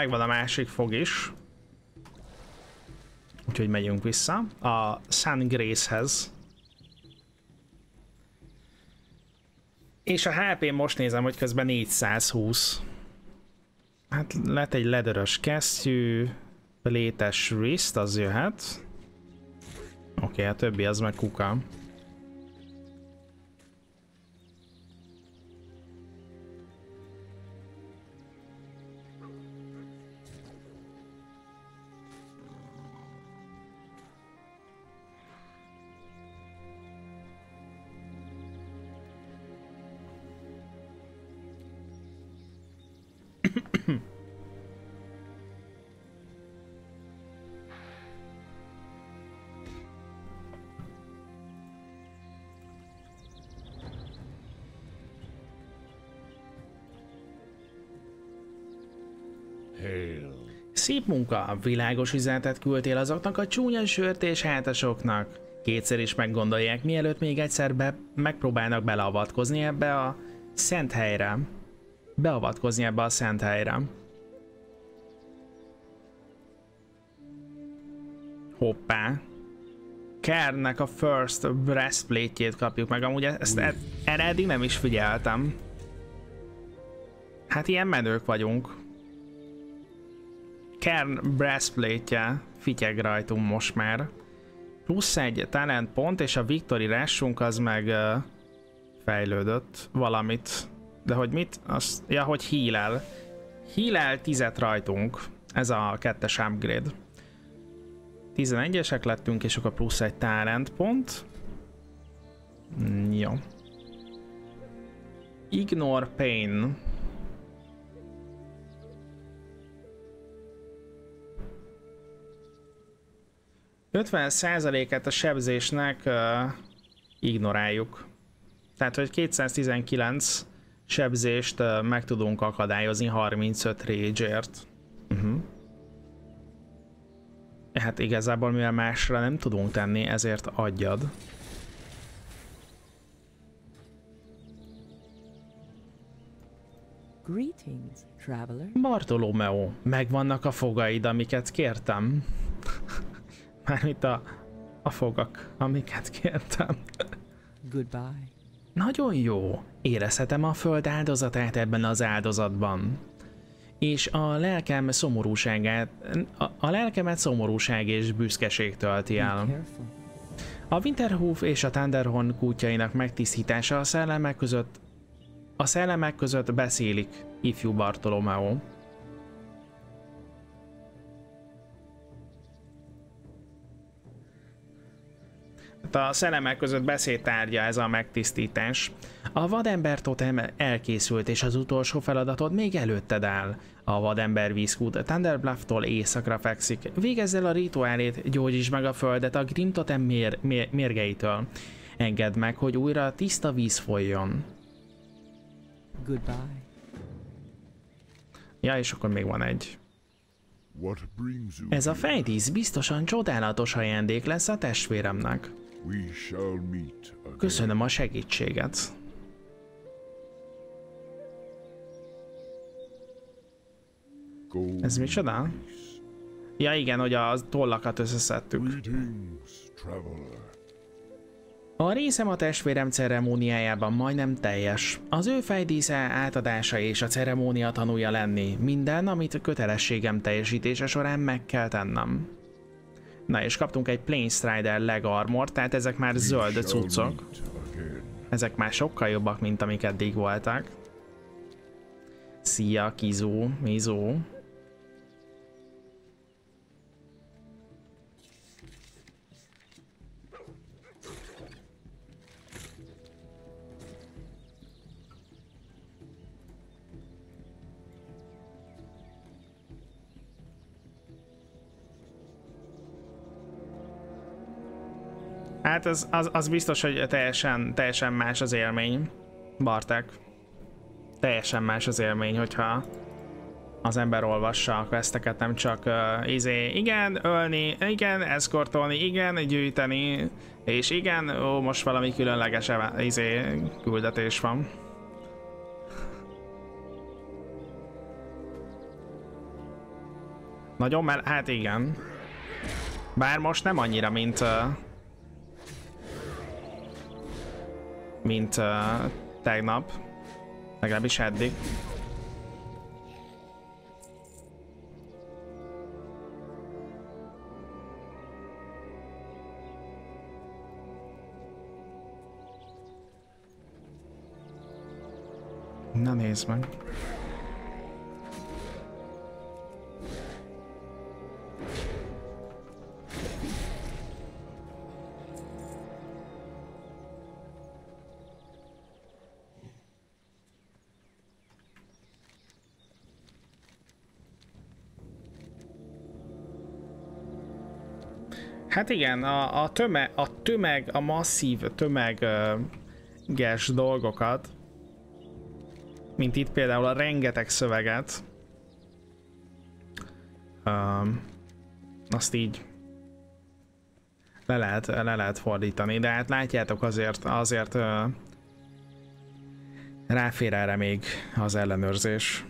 Megvan a másik fog is. Úgyhogy megyünk vissza a Sun Grace-hez. És a HP most nézem, hogy közben 420. Hát lett egy ledörös kesztyű, létes wrist, az jöhet. Oké, okay, a többi az meg kuka. Munka, világos üzenetet küldtél azoknak a csúnya sört és hátasoknak. Kétszer is meggondolják, mielőtt még egyszer be, megpróbálnak beleavatkozni ebbe a szent helyre. Beavatkozni ebbe a szent helyre. Hoppá. Kernnek a first breastplate-jét kapjuk meg, amúgy ezt e- erre eddig nem is figyeltem. Hát ilyen menők vagyunk. Kern breastplate-je fityeg rajtunk most már. Plusz egy talent pont, és a victory rásunk az meg uh, fejlődött valamit. De hogy mit? Azt, ja, hogy heal-el. Heal-el tizet rajtunk. Ez a kettes upgrade. 11-esek lettünk, és akkor plusz egy talent pont. Mm, Jó. Ignore pain. Et a sebzésnek uh, ignoráljuk. Tehát, hogy 219 sebzést uh, meg tudunk akadályozni 35 rage-ért. Uh-huh. Hát igazából mivel másra nem tudunk tenni, ezért adjad. Greetings, traveler. Bartolomeo, megvannak a fogaid, amiket kértem. Mármint a, a fogak, amiket kértem. Goodbye. Nagyon jó. Érezhetem a föld áldozatát ebben az áldozatban. És a lelkem szomorúságát, a, a lelkemet szomorúság és büszkeség tölti el. A Winterhoof és a Thunderhorn kútjainak megtisztítása a szellemek között a szellemek között beszélik, ifjú Bartolomeo. A szellemek között beszédtárgya ez a megtisztítás. A vadember totem elkészült, és az utolsó feladatod még előtted áll. A vadember vízkút Thunderbluff-tól északra fekszik. Végezz el a rituálét, gyógyítsd meg a földet a Grim totem mér- mér- mérgeitől. Engedd meg, hogy újra tiszta víz folyjon. Goodbye. Ja, és akkor még van egy. Ez a fejdísz biztosan csodálatos ajándék lesz a testvéremnek. We shall meet again. Köszönöm a segítséget. Ez in micsoda? peace. Ja igen, hogy a tollakat összeszedtük. A részem a testvérem ceremóniájában majdnem teljes. Az ő fejdísze átadása és a ceremónia tanulja lenni. Minden, amit kötelességem teljesítése során meg kell tennem. Na és kaptunk egy Plane Strider leg armor, tehát ezek már zöld cuccok. Ezek már sokkal jobbak, mint amik eddig voltak. Szia, Kizó, Mizó. Hát az, az, az biztos, hogy teljesen, teljesen más az élmény, Bartek. Teljesen más az élmény, hogyha az ember olvassa a questeket, nem csak uh, izé, igen, ölni, igen, eszkortolni, igen, gyűjteni, és igen, ó, most valami különleges izé, küldetés van. Nagyon mell- hát igen. Bár most nem annyira, mint uh, mint uh, tegnap. Legalábbis eddig. Na nézd meg. Hát igen, a, a, tömeg, a tömeg, a masszív tömeges dolgokat, mint itt például a rengeteg szöveget, um, azt így le lehet, le lehet fordítani, de hát látjátok azért, azért uh, ráfér erre még az ellenőrzés.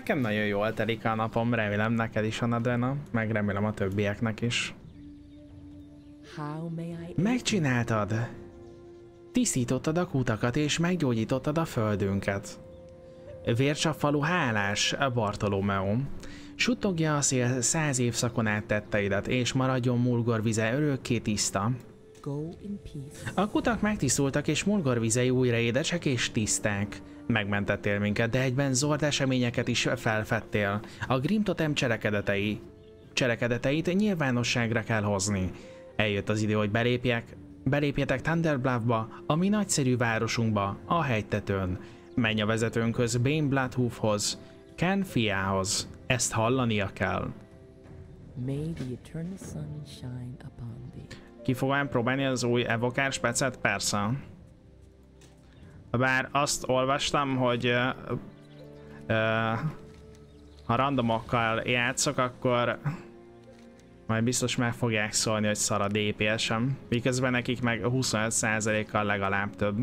Nekem nagyon jól telik a napom, remélem neked is, Anadrena, meg remélem a többieknek is. Megcsináltad! Tisztítottad a kutakat és meggyógyítottad a földünket. Vércsapfalú hálás, Bartolomeo. Suttogja a szél száz évszakon át tetteidet, és maradjon Mulgor vize örökké tiszta. A kutak megtisztultak, és Mulgor vizei újra édesek és tiszták. Megmentettél minket, de egyben zord eseményeket is felfedtél. A Grim Totem cselekedetei. Cselekedeteit nyilvánosságra kell hozni. Eljött az idő, hogy belépjek, belépjetek Thunderbluffba, a mi nagyszerű városunkba, a hegytetőn. Menj a vezetőnkhöz, Bane Bloodhoofhoz, Ken fiához. Ezt hallania kell. May the eternal sun shine upon thee. Ki fogom próbálni az új evokár speciát? Persze. Bár azt olvastam, hogy ö, ö, ha randomokkal játszok, akkor majd biztos meg fogják szólni, hogy szar a DPS-em. Miközben nekik meg 25%-kal legalább több.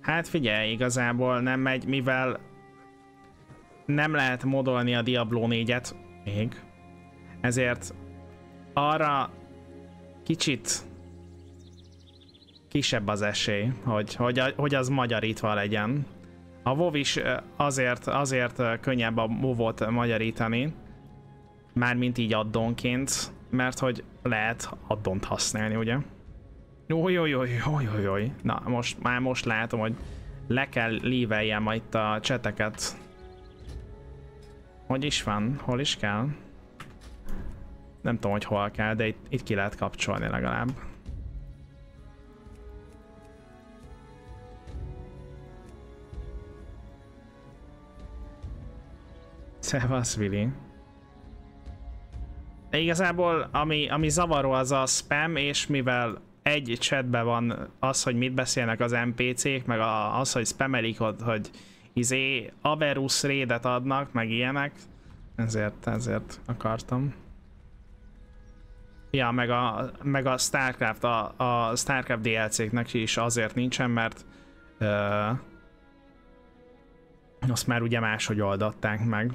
Hát figyelj, igazából nem megy, mivel nem lehet modolni a Diablo 4-et még. Ezért arra kicsit kisebb az esély, hogy, hogy, hogy az magyarítva legyen. A WoW is azért, azért könnyebb a WoW-ot magyarítani, mármint így addonként, mert hogy lehet addont használni, ugye? Jó, jó, jó, jó, jó, jó. Na, most, már most látom, hogy le kell líveljem itt a cseteket. Hogy is van? Hol is kell? Nem tudom, hogy hol kell, de itt, itt ki lehet kapcsolni legalább. Szevasz, Vili. Igazából ami, ami zavaró az a spam, és mivel egy chatben van az, hogy mit beszélnek az NPC-k, meg a, az, hogy spamelik ott, hogy izé Averus rédet adnak, meg ilyenek, ezért, ezért akartam. Ja, meg a, meg a Starcraft, a, a Starcraft DLC-knek is azért nincsen, mert ö, azt már ugye máshogy oldották meg.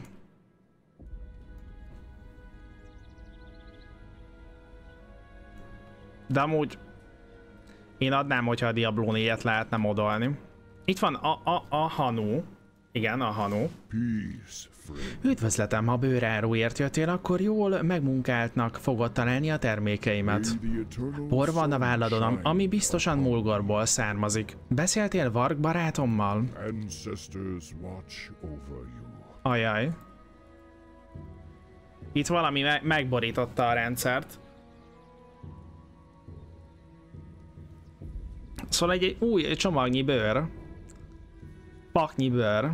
De amúgy én adnám, hogyha a Diablo 4-et lehetne modolni. Itt van a, a, a Hanu. Igen, a friend. Üdvözletem, ha bőráróért jöttél, akkor jól megmunkáltnak fogod találni a termékeimet. Por van a válladon, ami biztosan Mulgorból származik. Beszéltél Varg barátommal? Ajaj. Itt valami me- megborította a rendszert. Szóval egy, egy új csomagnyi bőr. Paknyi bőr.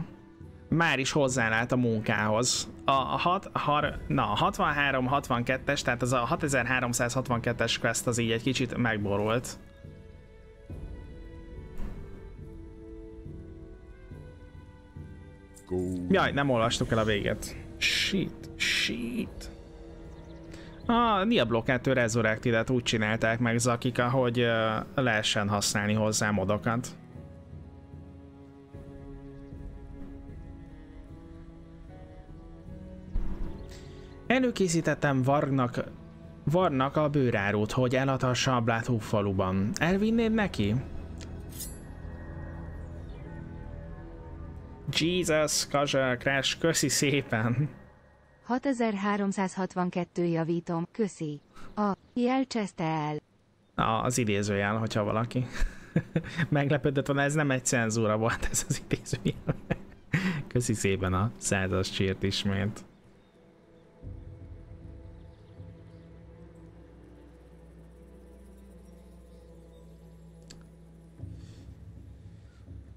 Már is hozzáállt a munkához. A, hat, har, na, a 63-62-es, tehát az a 6362-es quest az így egy kicsit megborult. Go Jaj, nem olvastuk el a véget. Shit, shit. A Diablo 2 Resurrected-et úgy csinálták meg Zakika, hogy ö, lehessen használni hozzá modokat. Előkészítettem Vargnak, Varnak a bőrárót, hogy eladhassa a Bloodhoof faluban. Elvinnéd neki? Jesus, Kazsa, Crash, köszi szépen. 6362 javítom, köszi. A jelcseszte el. Na, az idézőjel, hogyha valaki meglepődött volna, ez nem egy cenzúra volt, ez az idézőjel. Köszi szépen a százas csírt ismét.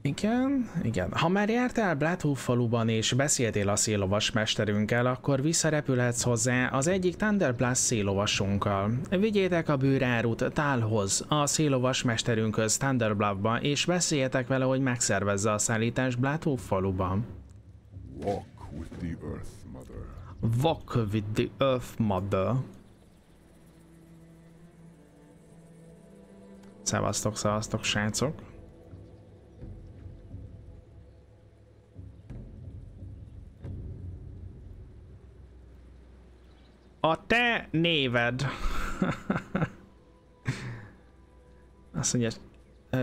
Igen, igen. Ha már jártál Bloodhoof faluban és beszéltél a szélovas mesterünkkel, akkor visszarepülhetsz hozzá az egyik Thunderblast szélovasunkkal. Vigyétek a bőrárut Tálhoz, a szélovas mesterünkhöz Thunderbluffba, és beszéljetek vele, hogy megszervezze a szállítást Bloodhoof faluban. Walk with the Earth Mother. Walk with the Earth Mother. Szevasztok, szevasztok, srácok. A te néved. Azt mondja,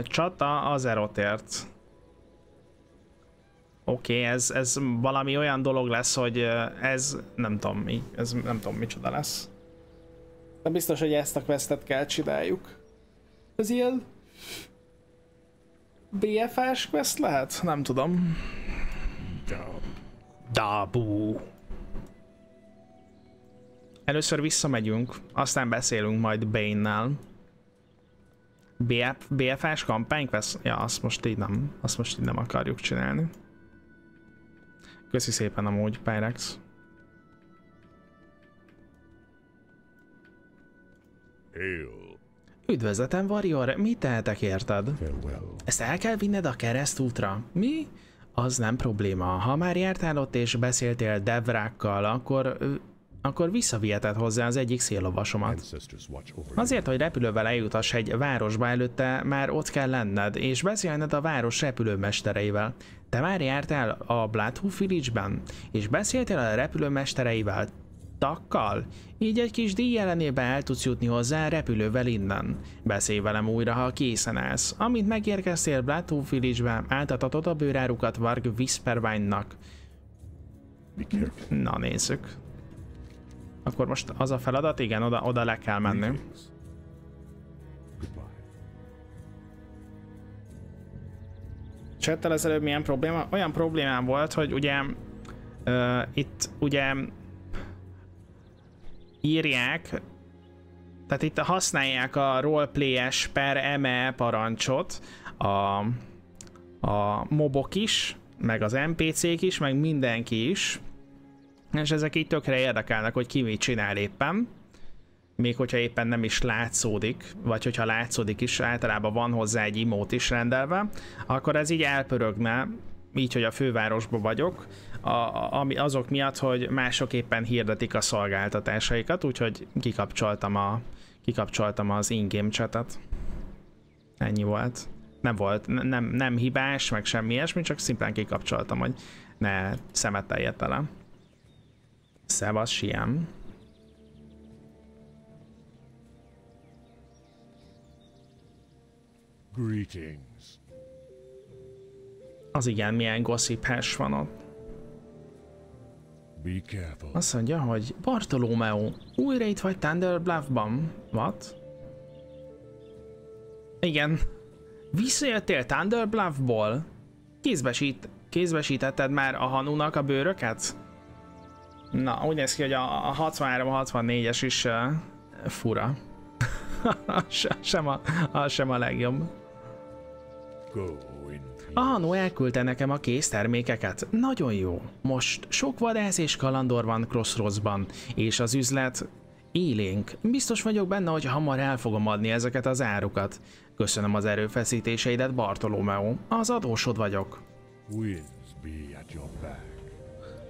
csata az erotért. Oké, okay, ez, ez valami olyan dolog lesz, hogy ez nem tudom mi, ez nem tudom micsoda lesz. De biztos, hogy ezt a questet kell csináljuk. Ez ilyen BFS quest lehet? Nem tudom. Dabu. Először visszamegyünk, aztán beszélünk majd Bane-nel. BF, BFS kampány quest? Ja, azt most így nem, azt most így nem akarjuk csinálni. Köszi szépen amúgy, Pyrex. Hail. Üdvözletem, Warrior, mit tehetek érted? Farewell. Ezt el kell vinned a keresztútra. Mi? Az nem probléma. Ha már jártál ott és beszéltél Devrákkal, akkor, akkor visszaviheted hozzá az egyik széllovasomat. Azért, hogy repülővel eljutass egy városba előtte, már ott kell lenned, és beszélned a város repülőmestereivel. Te már jártál a Bloodhoof Village-ben, és beszéltél a repülőmestereivel, takkal? Így egy kis díj ellenébe el tudsz jutni hozzá repülővel innen. Beszélj velem újra, ha készen állsz. Amint megérkeztél Bloodhoof Village-be, áltathatod a bőrárukat Varg Whispervine-nak. Na nézzük. Akkor most az a feladat, igen, oda, oda le kell menni. Csettel ezelőtt milyen probléma? Olyan problémám volt, hogy ugye uh, itt ugye írják, tehát itt használják a roleplayes per ME parancsot a, a mobok is, meg az NPC-k is, meg mindenki is, és ezek így tökre érdekelnek, hogy ki mit csinál éppen. Még hogyha éppen nem is látszódik, vagy hogyha látszódik is, általában van hozzá egy imót is rendelve, akkor ez így elpörögne, így, hogy a fővárosban vagyok, a, ami azok miatt, hogy mások éppen hirdetik a szolgáltatásaikat, úgyhogy kikapcsoltam, a, kikapcsoltam az in-game chatet. Ennyi volt. Nem volt, nem, nem hibás, meg semmi ilyesmi, csak szimplán kikapcsoltam, hogy ne szemetelje tele. Siem. Greetings. Az igen, milyen gossip hash van ott. Be careful. Azt mondja, hogy Bartolomeo, újra itt vagy Thunder Bluffban. What? Igen. Visszajöttél Thunder Bluffból? Kézbesít, kézbesítetted már a Hanunak a bőröket? Na, úgy néz ki, hogy a, a 63-64-es is uh, fura. Se- sem, a, az sem a legjobb. A Hanu elküldte nekem a késztermékeket. Nagyon jó. Most sok vadász és kalandor van Crossroadsban, és az üzlet élénk. Biztos vagyok benne, hogy hamar el fogom adni ezeket az árukat. Köszönöm az erőfeszítéseidet, Bartolomeo. Az adósod vagyok. Winds be at your back.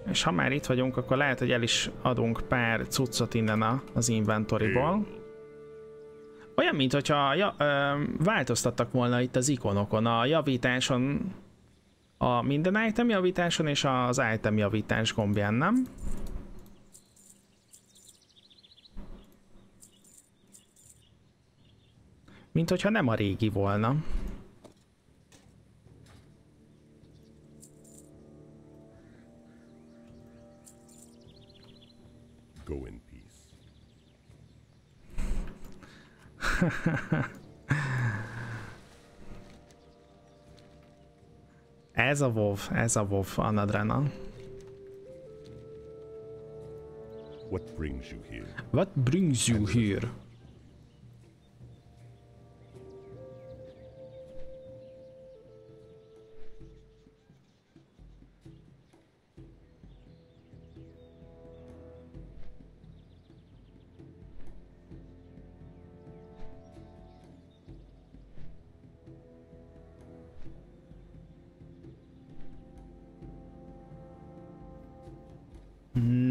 És ha már itt vagyunk, akkor lehet, hogy el is adunk pár cuccot innen az inventoryból. Olyan, mint hogyha ja, változtattak volna itt az ikonokon, a javításon, a minden item javításon és az item javítás gombján, nem? Mint hogyha nem a régi volna. Ez a WoW, ez a WoW, Anadrena. What brings you here? What brings you here?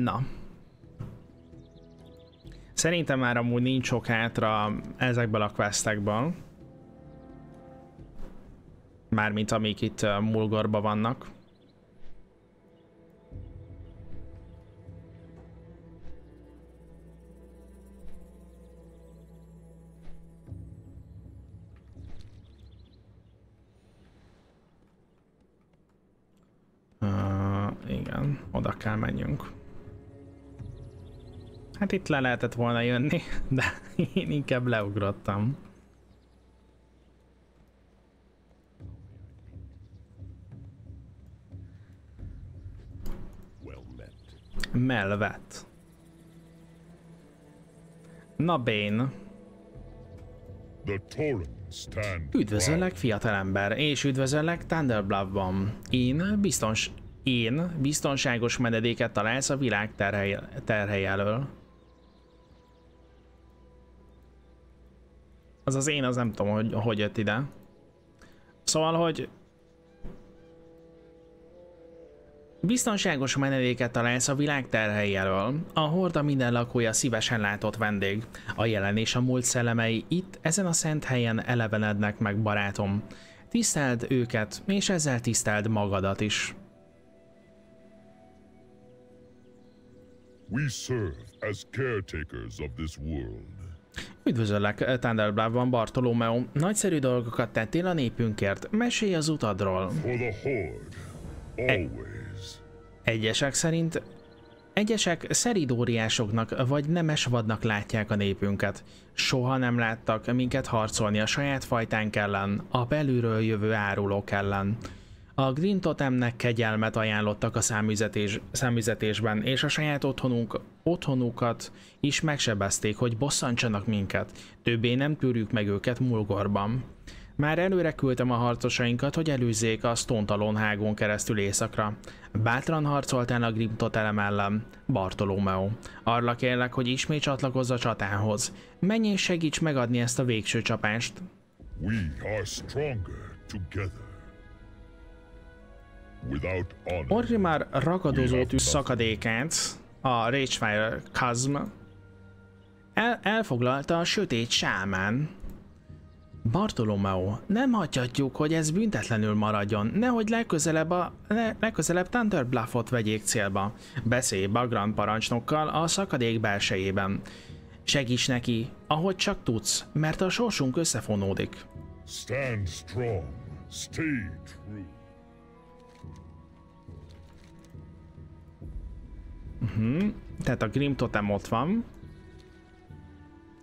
Na. Szerintem már amúgy nincs sok hátra ezekből a questekből. Mármint amik itt uh, Mulgorba vannak. Igen, oda kell menjünk. Hát itt le lehetett volna jönni, de én inkább leugrottam. Melvet. Na Bane, üdvözöllek fiatalember, és üdvözöllek Thunderbluffban. Én biztons... Én biztonságos menedéket találsz a világ terhely, elől. Az az én, az nem tudom, hogy hogy jött ide. Szóval, hogy Biztonságos menedéket találsz a világ terhelyéről. A horda minden lakója szívesen látott vendég. A jelen és a múlt szellemei itt, ezen a szent helyen elevenednek meg, barátom. Tiszteld őket, és ezzel tiszteld magadat is. We serve as caretakers of this world. Üdvözöllek Thunderbluffban, Bartolomeo. Nagyszerű dolgokat tettél a népünkért. Mesélj az utadról. For the horde, always. Egyesek szerint Egyesek szeridóriásoknak vagy nemes vadnak látják a népünket. Soha nem láttak minket harcolni a saját fajtánk ellen, a belülről jövő árulók ellen. A Green Totemnek kegyelmet ajánlottak a számüzetés, számüzetésben, és a saját otthonunk, otthonukat is megsebezték, hogy bosszantsanak minket. Többé nem tűrjük meg őket Mulgorban. Már előre küldtem a harcosainkat, hogy előzzék a Stontalon hágon keresztül északra. Bátran harcoltál a Grim Totem ellen, Bartolomeo. Arra kérlek, hogy ismét csatlakozz a csatához. Menj és segíts megadni ezt a végső csapást. We are stronger together. Orgrimmar ragadozó tűz szakadékát, a Ragefire Chasm, el, elfoglalta a sötét sámán. Bartolomeo, nem hagyhatjuk, hogy ez büntetlenül maradjon, nehogy legközelebb, a, le, legközelebb Thunder Bluffot vegyék célba. Beszélj Bagram parancsnokkal a szakadék belsejében. Segíts neki, ahogy csak tudsz, mert a sorsunk összefonódik. stand strong, stay true. Tehát a Grim Totem ott van.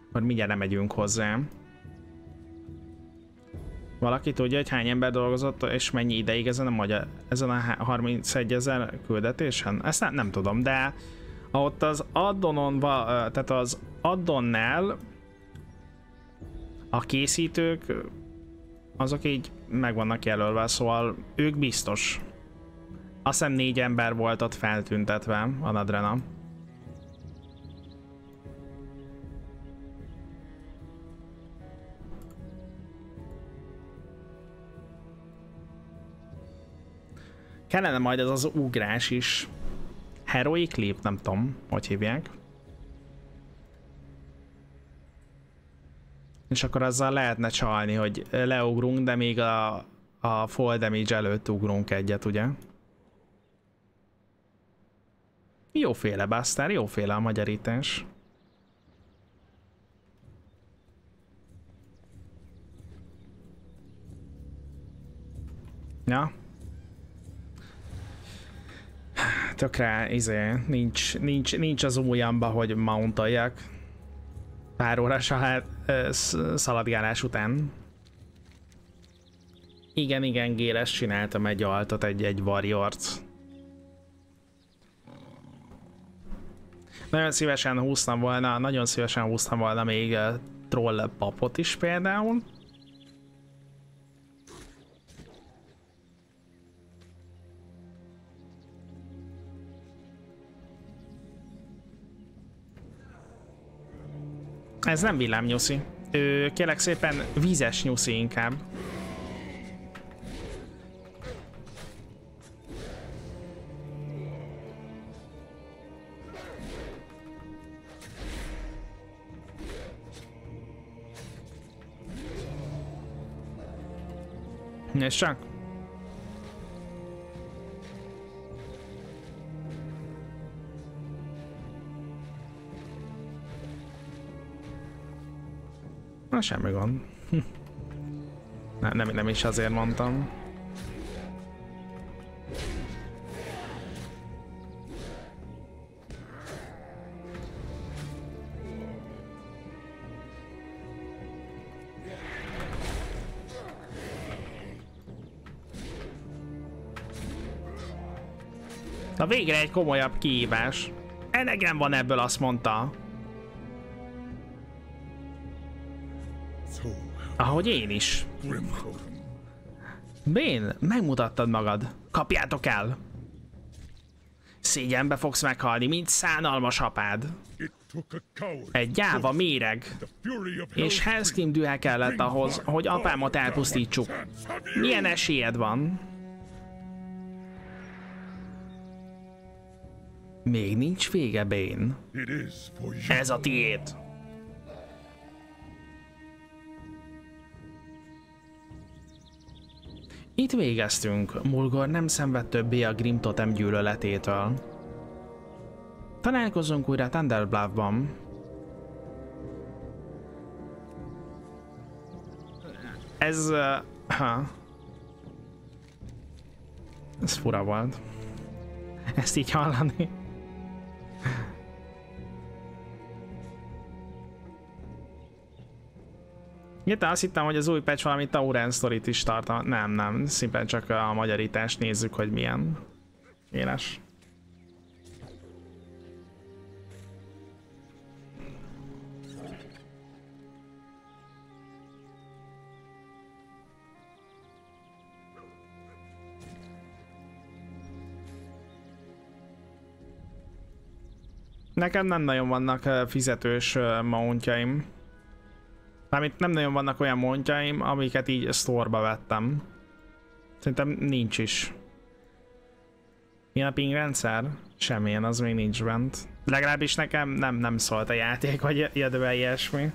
Akkor mindjárt megyünk hozzá. Valaki tudja, hogy hány ember dolgozott, és mennyi ideig ezen a, magyar, ezen a há- 31 ezer küldetésen? Ezt nem, nem tudom, de ott az addonon, tehát az addonnál a készítők, azok így meg vannak jelölve, szóval ők biztos. Azt hiszem négy ember volt ott feltüntetve a Nadrena. Kellene majd ez az ugrás is. Heroic Leap, nem tudom, hogy hívják. És akkor azzal lehetne csalni, hogy leugrunk, de még a, a fall damage előtt ugrunk egyet, ugye? Jóféle Buster, jóféle a magyarítás. Ja. Tökre, izé, nincs, nincs, nincs az ujjamba, hogy mountoljak. Pár órás hát, szaladgálás után. Igen, igen, Géles csináltam egy altot, egy, egy warriort. Nagyon szívesen húztam volna, nagyon szívesen húztam volna még uh, troll papot is például. Ez nem villámnyuszi. Kérlek szépen vízes nyuszi inkább. Csak? Na, semmi gond. Hm. Ne, nem, nem is azért mondtam. Végre egy komolyabb kihívás. Enegem van ebből, azt mondta. Ahogy én is. Bén, megmutattad magad. Kapjátok el! Szégyenbe fogsz meghalni, mint szánalmas apád. Egy gyáva méreg. És Hellscream dühe kellett ahhoz, hogy apámat elpusztítsuk. Milyen esélyed van? Még nincs vége, Bane. Ez a tiéd. Itt végeztünk. Mulgor nem szenved többé a Grim Totem gyűlöletétől. Találkozunk újra Thunderbluffban. Ez... Uh, ha. Ez fura volt. Ezt így hallani. Igen, azt hittem, hogy az új patch valami Tauren sztorit is tartalmaz. Nem, nem, szimplán csak a magyarítást nézzük, hogy milyen éles. Nekem nem nagyon vannak fizetős mountjaim. Mármint nem nagyon vannak olyan montjaim, amiket így sztorba vettem. Szerintem nincs is. Milyen a ping rendszer? Semmilyen, az még nincs bent. Legalábbis nekem nem, nem szólt a játék, vagy illetve ilyesmi.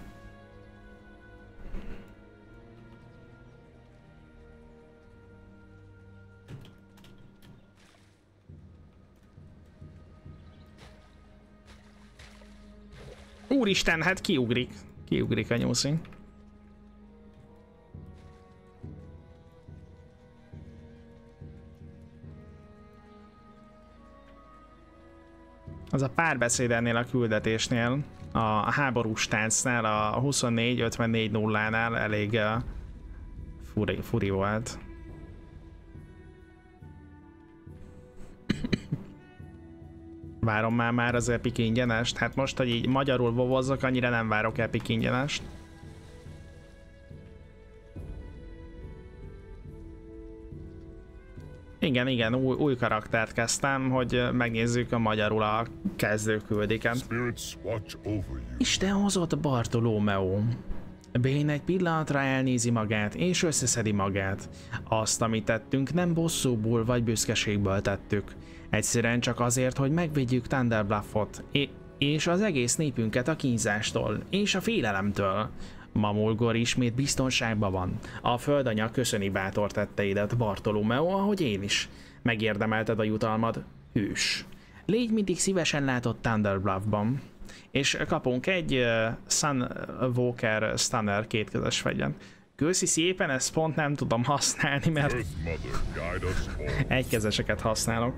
Úristen, hát kiugrik. Kiugrik a nyúszi. Az a párbeszéd ennél a küldetésnél, a háborús táncnál, a 24-54 nullánál elég uh, furi, furi volt. Várom már már az Epic ingyenest. Hát most, hogy így magyarul vovozzak, annyira nem várok Epic ingyenest. Igen, igen, új, új karaktert kezdtem, hogy megnézzük a magyarul a kezdőküldiket. Isten hozott Bartolomeo. Bane egy pillanatra elnézi magát, és összeszedi magát. Azt, amit tettünk, nem bosszúból vagy büszkeségből tettük. Egyszerűen csak azért, hogy megvédjük Thunderbluffot, és az egész népünket a kínzástól, és a félelemtől. Mamulgor ismét biztonságban van. A földanya köszöni bátor tetteidet, Bartolomeo, ahogy én is. Megérdemelted a jutalmad, hős. Légy mindig szívesen látott Thunderbluffban. És kapunk egy uh, Sun Walker Stunner kétközös fegyen. Köszi szépen, ezt pont nem tudom használni, mert egykezeseket használok.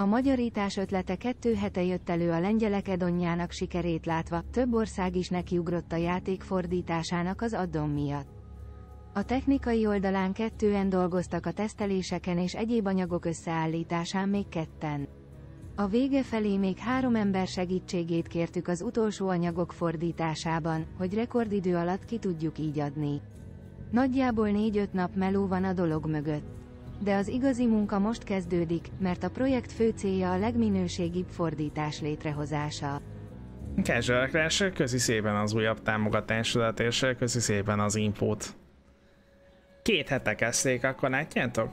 A magyarítás ötlete kettő hete jött elő a lengyelek Edonjának sikerét látva, több ország is nekiugrott a játék fordításának az addon miatt. A technikai oldalán kettően dolgoztak a teszteléseken és egyéb anyagok összeállításán még ketten. A vége felé még három ember segítségét kértük az utolsó anyagok fordításában, hogy rekordidő alatt ki tudjuk így adni. Nagyjából 4-5 nap meló van a dolog mögött. De az igazi munka most kezdődik, mert a projekt fő célja a legminőségibb fordítás létrehozása. Casual Crash, köszi szépen az újabb támogatásodat, és köszi szépen az infót. Két hete kezdték, akkor látjátok?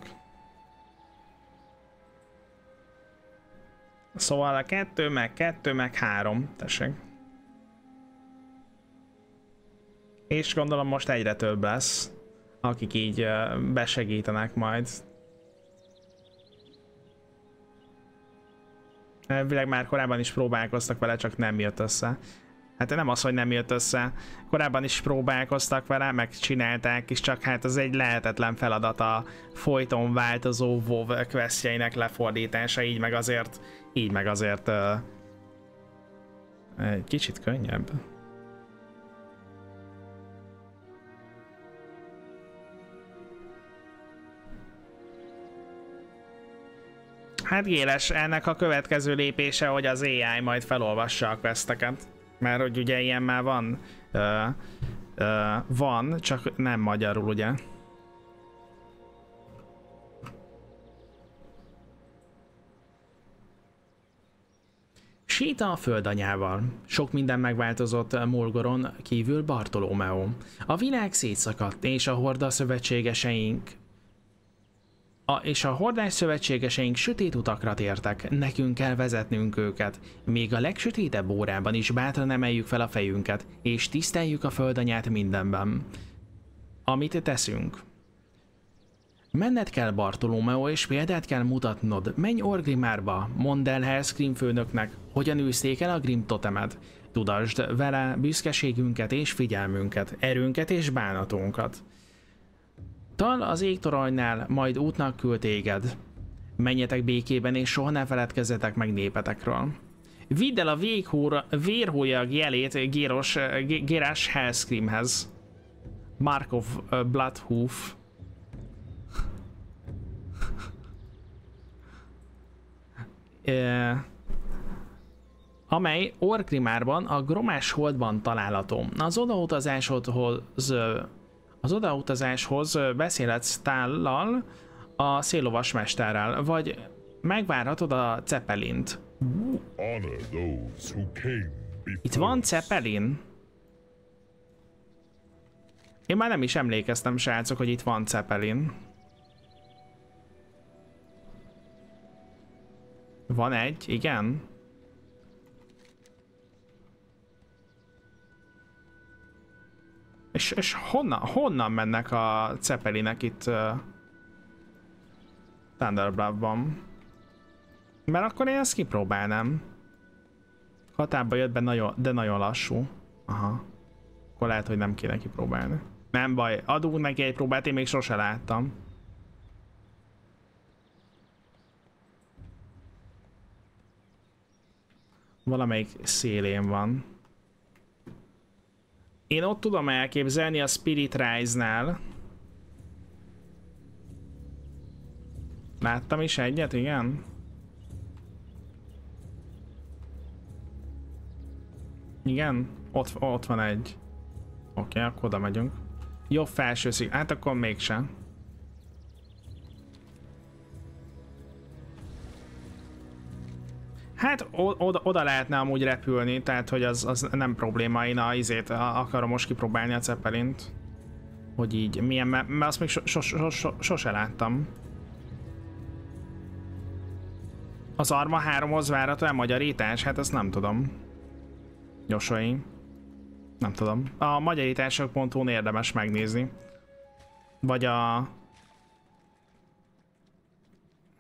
Szóval a kettő, meg kettő, meg három, tessék. És gondolom most egyre több lesz, akik így besegítenek majd. Elvileg már korábban is próbálkoztak vele, csak nem jött össze. Hát nem az, hogy nem jött össze. Korábban is próbálkoztak vele, megcsinálták, és csak hát az egy lehetetlen feladat a folyton változó WoW questjeinek lefordítása, így meg azért, így meg azért uh, egy kicsit könnyebb. Hát Géles, ennek a következő lépése, hogy az AI majd felolvassa a questeket. Mert hogy ugye ilyen már van, ö, ö, van, csak nem magyarul, ugye? Séta a földanyával. Sok minden megváltozott Mulgoron kívül Bartolomeo. A világ szétszakadt, és a horda szövetségeseink a, és a hordás szövetségeseink sötét utakra tértek, nekünk kell vezetnünk őket. Még a legsötétebb órában is bátran emeljük fel a fejünket, és tiszteljük a földanyát mindenben. Amit teszünk. Menned kell Bartolomeo, és példát kell mutatnod. Menj Orgrimárba, mondd el Hellscream főnöknek, hogyan űzték el a Grim totemet. Tudasd vele büszkeségünket és figyelmünket, erőnket és bánatunkat. Tal az égtorajnál majd útnak küld téged. Menjetek békében és soha ne feledkezzetek meg népetekről. Vidd el a véghúr, vérhólyag jelét Géros, Gérás Hellscreamhez. Markov uh, Bloodhoof. amely Orgrimárban a Gromás Holdban található. Az odautazásodhoz az odautazáshoz beszélhetsz Tállal, a szélovas mesterrel, vagy megvárhatod a Cepelint. Itt van Cepelin? Én már nem is emlékeztem, srácok, hogy itt van Cepelin. Van egy, igen. És, és honnan, honnan mennek a cepelinek itt uh, Thunderbluff-ban? Mert akkor én ezt kipróbálnám. Hatába jött be, nagyon, de nagyon lassú. Aha. Akkor lehet, hogy nem kéne kipróbálni. Nem baj, adunk neki egy próbát, én még sose láttam. Valamelyik szélén van. Én ott tudom elképzelni a Spirit Rise-nál. Láttam is egyet, igen? Igen? Ott, ott van egy. Oké, okay, akkor oda megyünk. Jobb felső szíg. Hát akkor mégsem. Hát oda, oda lehetne amúgy repülni, tehát hogy az, az nem probléma, én a izét akarom most kipróbálni a Zeppelint. Hogy így, milyen, mert azt még so, so, so, so, sose láttam. Az Arma 3-hoz várható a magyarítás? Hát ezt nem tudom. Josai. Nem tudom. A magyarítások.hu-n érdemes megnézni. Vagy a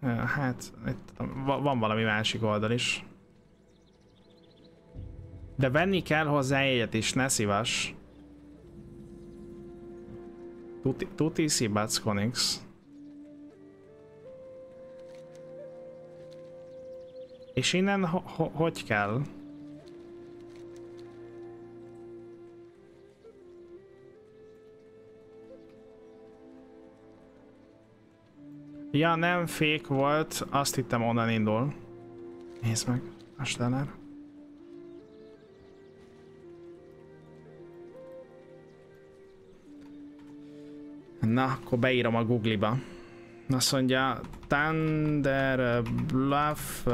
Hát, van valami másik oldal is. De venni kell hozzá egyet is, ne szívas. Tuti, tuti Sibats Konix. És innen ho ho hogy kell? Ja, nem fék volt, azt hittem onnan indul. Nézd meg, a Stellar. Na, akkor beírom a Google-ba. Azt mondja, Thunder Bluff uh,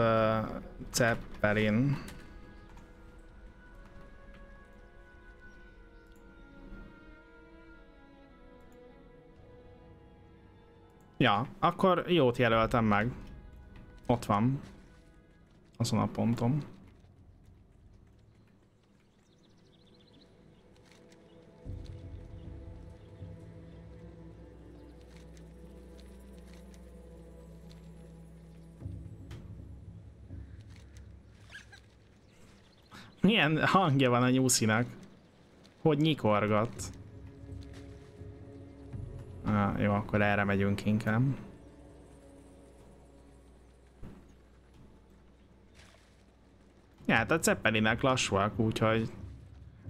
Zeppelin. Ja, akkor jót jelöltem meg. Ott van. Azon a pontom. Milyen hangja van a nyúszinak? Hogy nyikorgat? Ah, jó, akkor erre megyünk inkább. Ja, hát a ceppelinek lassúak, úgyhogy...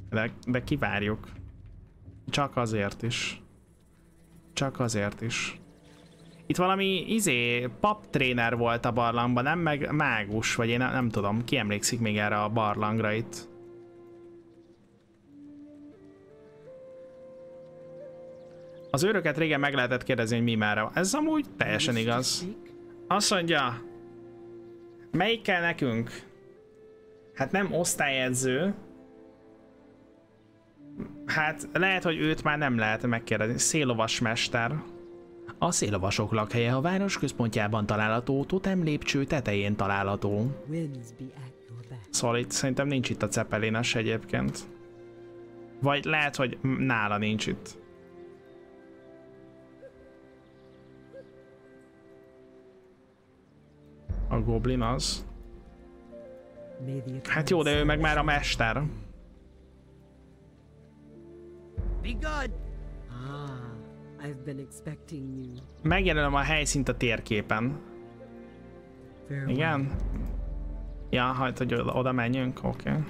De, de kivárjuk. Csak azért is. Csak azért is. Itt valami izé, pap tréner volt a barlangban, nem meg mágus, vagy én nem, nem tudom, ki emlékszik még erre a barlangra itt. Az őröket régen meg lehetett kérdezni, hogy mi már. Ez amúgy teljesen igaz. Azt mondja, melyik kell nekünk? Hát nem osztályedző. Hát lehet, hogy őt már nem lehet megkérdezni. Szélovas mester. A szélovasok lakhelye a város központjában található, totem lépcső tetején található. Szóval itt szerintem nincs itt a cepelinas egyébként. Vagy lehet, hogy nála nincs itt. A goblin az. Hát jó, de ő meg már a mester. Ah. Megjelölöm a helyszínt a térképen. Igen? Ja, hát, hogy oda, oda menjünk, oké. Okay.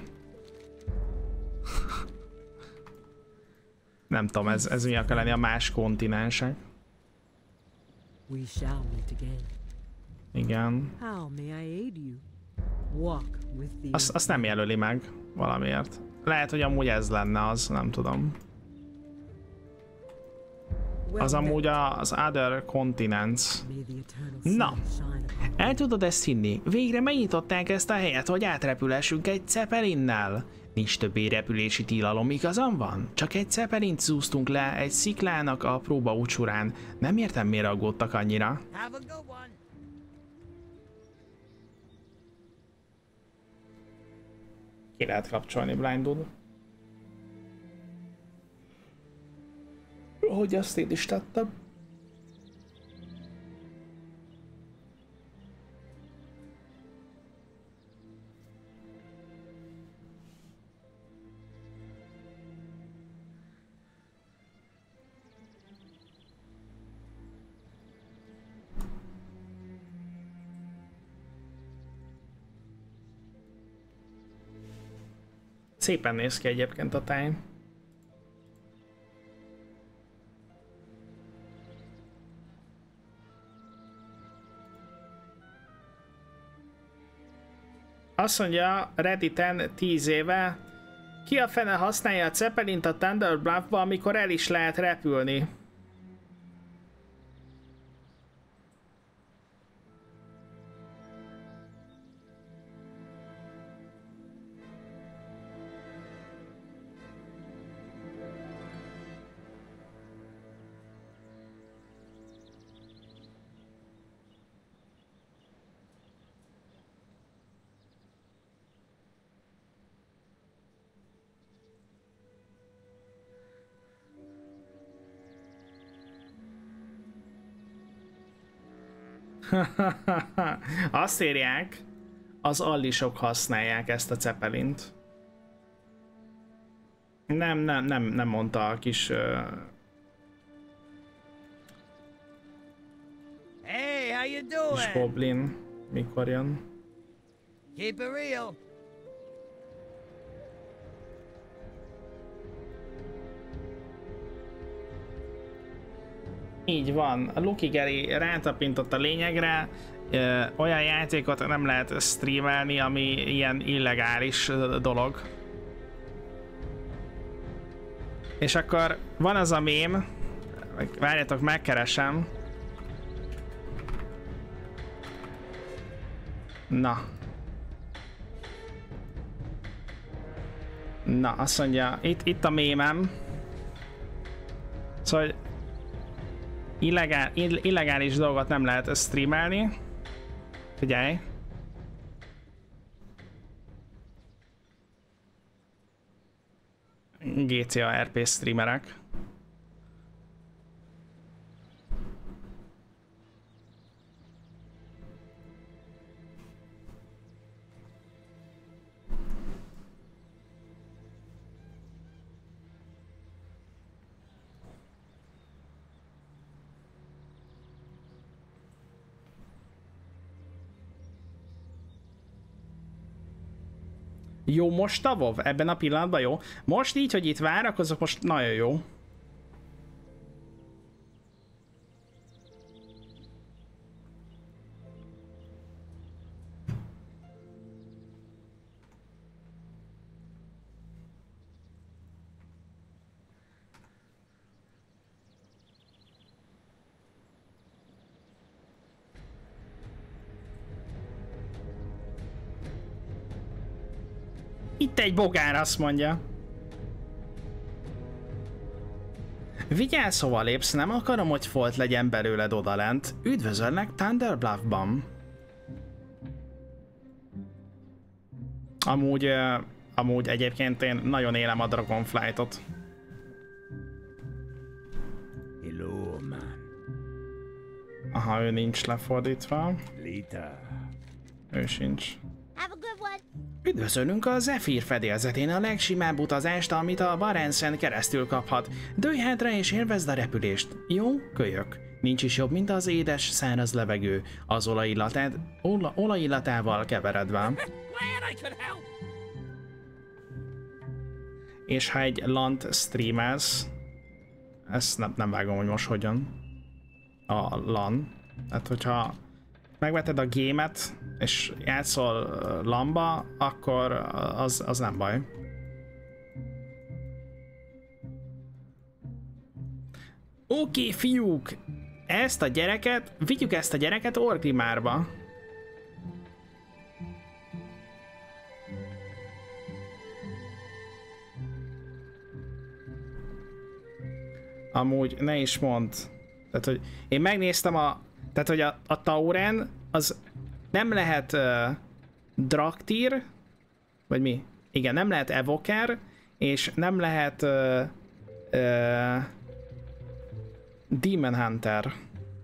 Nem tudom, ez, ez mi akar lenni a más kontinensek. We shall meet again. Igen. Azt, azt nem jelöli meg valamiért. Lehet, hogy amúgy ez lenne az, nem tudom. Az amúgy az Other Continents. Na. El tudod ezt hinni? Végre megnyitották ezt a helyet, hogy átrepülessünk egy cepelinnel. Nincs többé repülési tilalom, igazam van? Csak egy cepelint zúztunk le egy sziklának a próba úcsurán. Nem értem, miért aggódtak annyira. Ki lehet kapcsolni blindod. Hogy azt én is tettem. Szépen néz ki egyébként a táj. Azt mondja Redditen 10 éve, ki a fene használja a Zeppelint a Thunder Bluffba, amikor el is lehet repülni? Azt írják, az allisok használják ezt a cepelint. Nem, nem, nem, nem mondta a kis... Uh, Hey, how you kis doing? goblin mikor jön. Keep it real. Így van, a Lucky Gary rátapintott a lényegre, olyan játékot nem lehet streamelni, ami ilyen illegális dolog. És akkor van az a mém, várjatok, megkeresem. Na. Na, azt mondja, itt, itt a mémem. Szóval illegál, ill- illegális dolgot nem lehet streamelni. Figyelj. GTA RP streamerek. Jó most a WoW? Ebben a pillanatban jó? Most így, hogy itt várakozok, most nagyon jó. Egy bogár, azt mondja. Vigyázz, hova lépsz, nem akarom, hogy folt legyen belőled odalent. Üdvözöllek Thunder Bluffban. Amúgy, amúgy egyébként én nagyon élem a Dragonflight-ot. Hello, man. Aha, ő nincs lefordítva. Lita. Ő sincs. Üdvözölünk a Zephyr fedélzetén a legsimább utazást, amit a Barensen keresztül kaphat. Dőj hátra és élvezd a repülést. Jó? Kölyök. Nincs is jobb, mint az édes, száraz levegő, az olajillatát, ola, olajillatával keveredve. És ha egy lant streamelsz, ezt nem, nem vágom, hogy most hogyan. A LAN. Tehát, hogyha megveted a gémet, és játszol ö, lamba, akkor az, az nem baj. Oké, okay, fiúk! Ezt a gyereket, vigyük ezt a gyereket Orgrimárba. Amúgy ne is mond. Tehát, hogy én megnéztem a... Tehát, hogy a, a Tauren az nem lehet uh, Draktyr, vagy mi? Igen, nem lehet Evoker, és nem lehet uh, uh, Demon Hunter.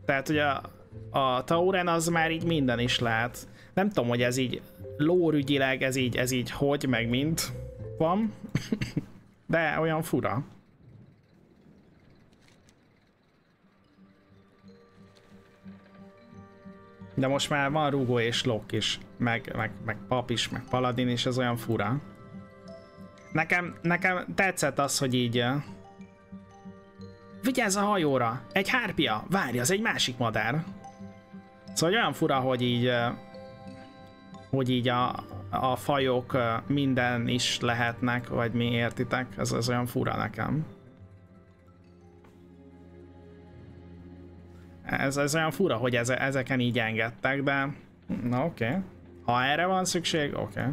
Tehát, hogy a, a Tauren az már így minden is lehet. Nem tudom, hogy ez így lórügyileg, ez így, ez így hogy, meg mint van. De olyan fura. De most már van rúgó és lok is, meg, meg, meg pap is, meg paladin is, ez olyan fura. Nekem, nekem tetszett az, hogy így... Vigyázz a hajóra! Egy hárpia! Várj, az egy másik madár! Szóval olyan fura, hogy így... Hogy így a, a fajok minden is lehetnek, vagy mi értitek? Ez, ez olyan fura nekem. Ez, ez olyan fura, hogy eze, ezeken így engedtek, de... Na oké. Okay. Ha erre van szükség, oké. Okay.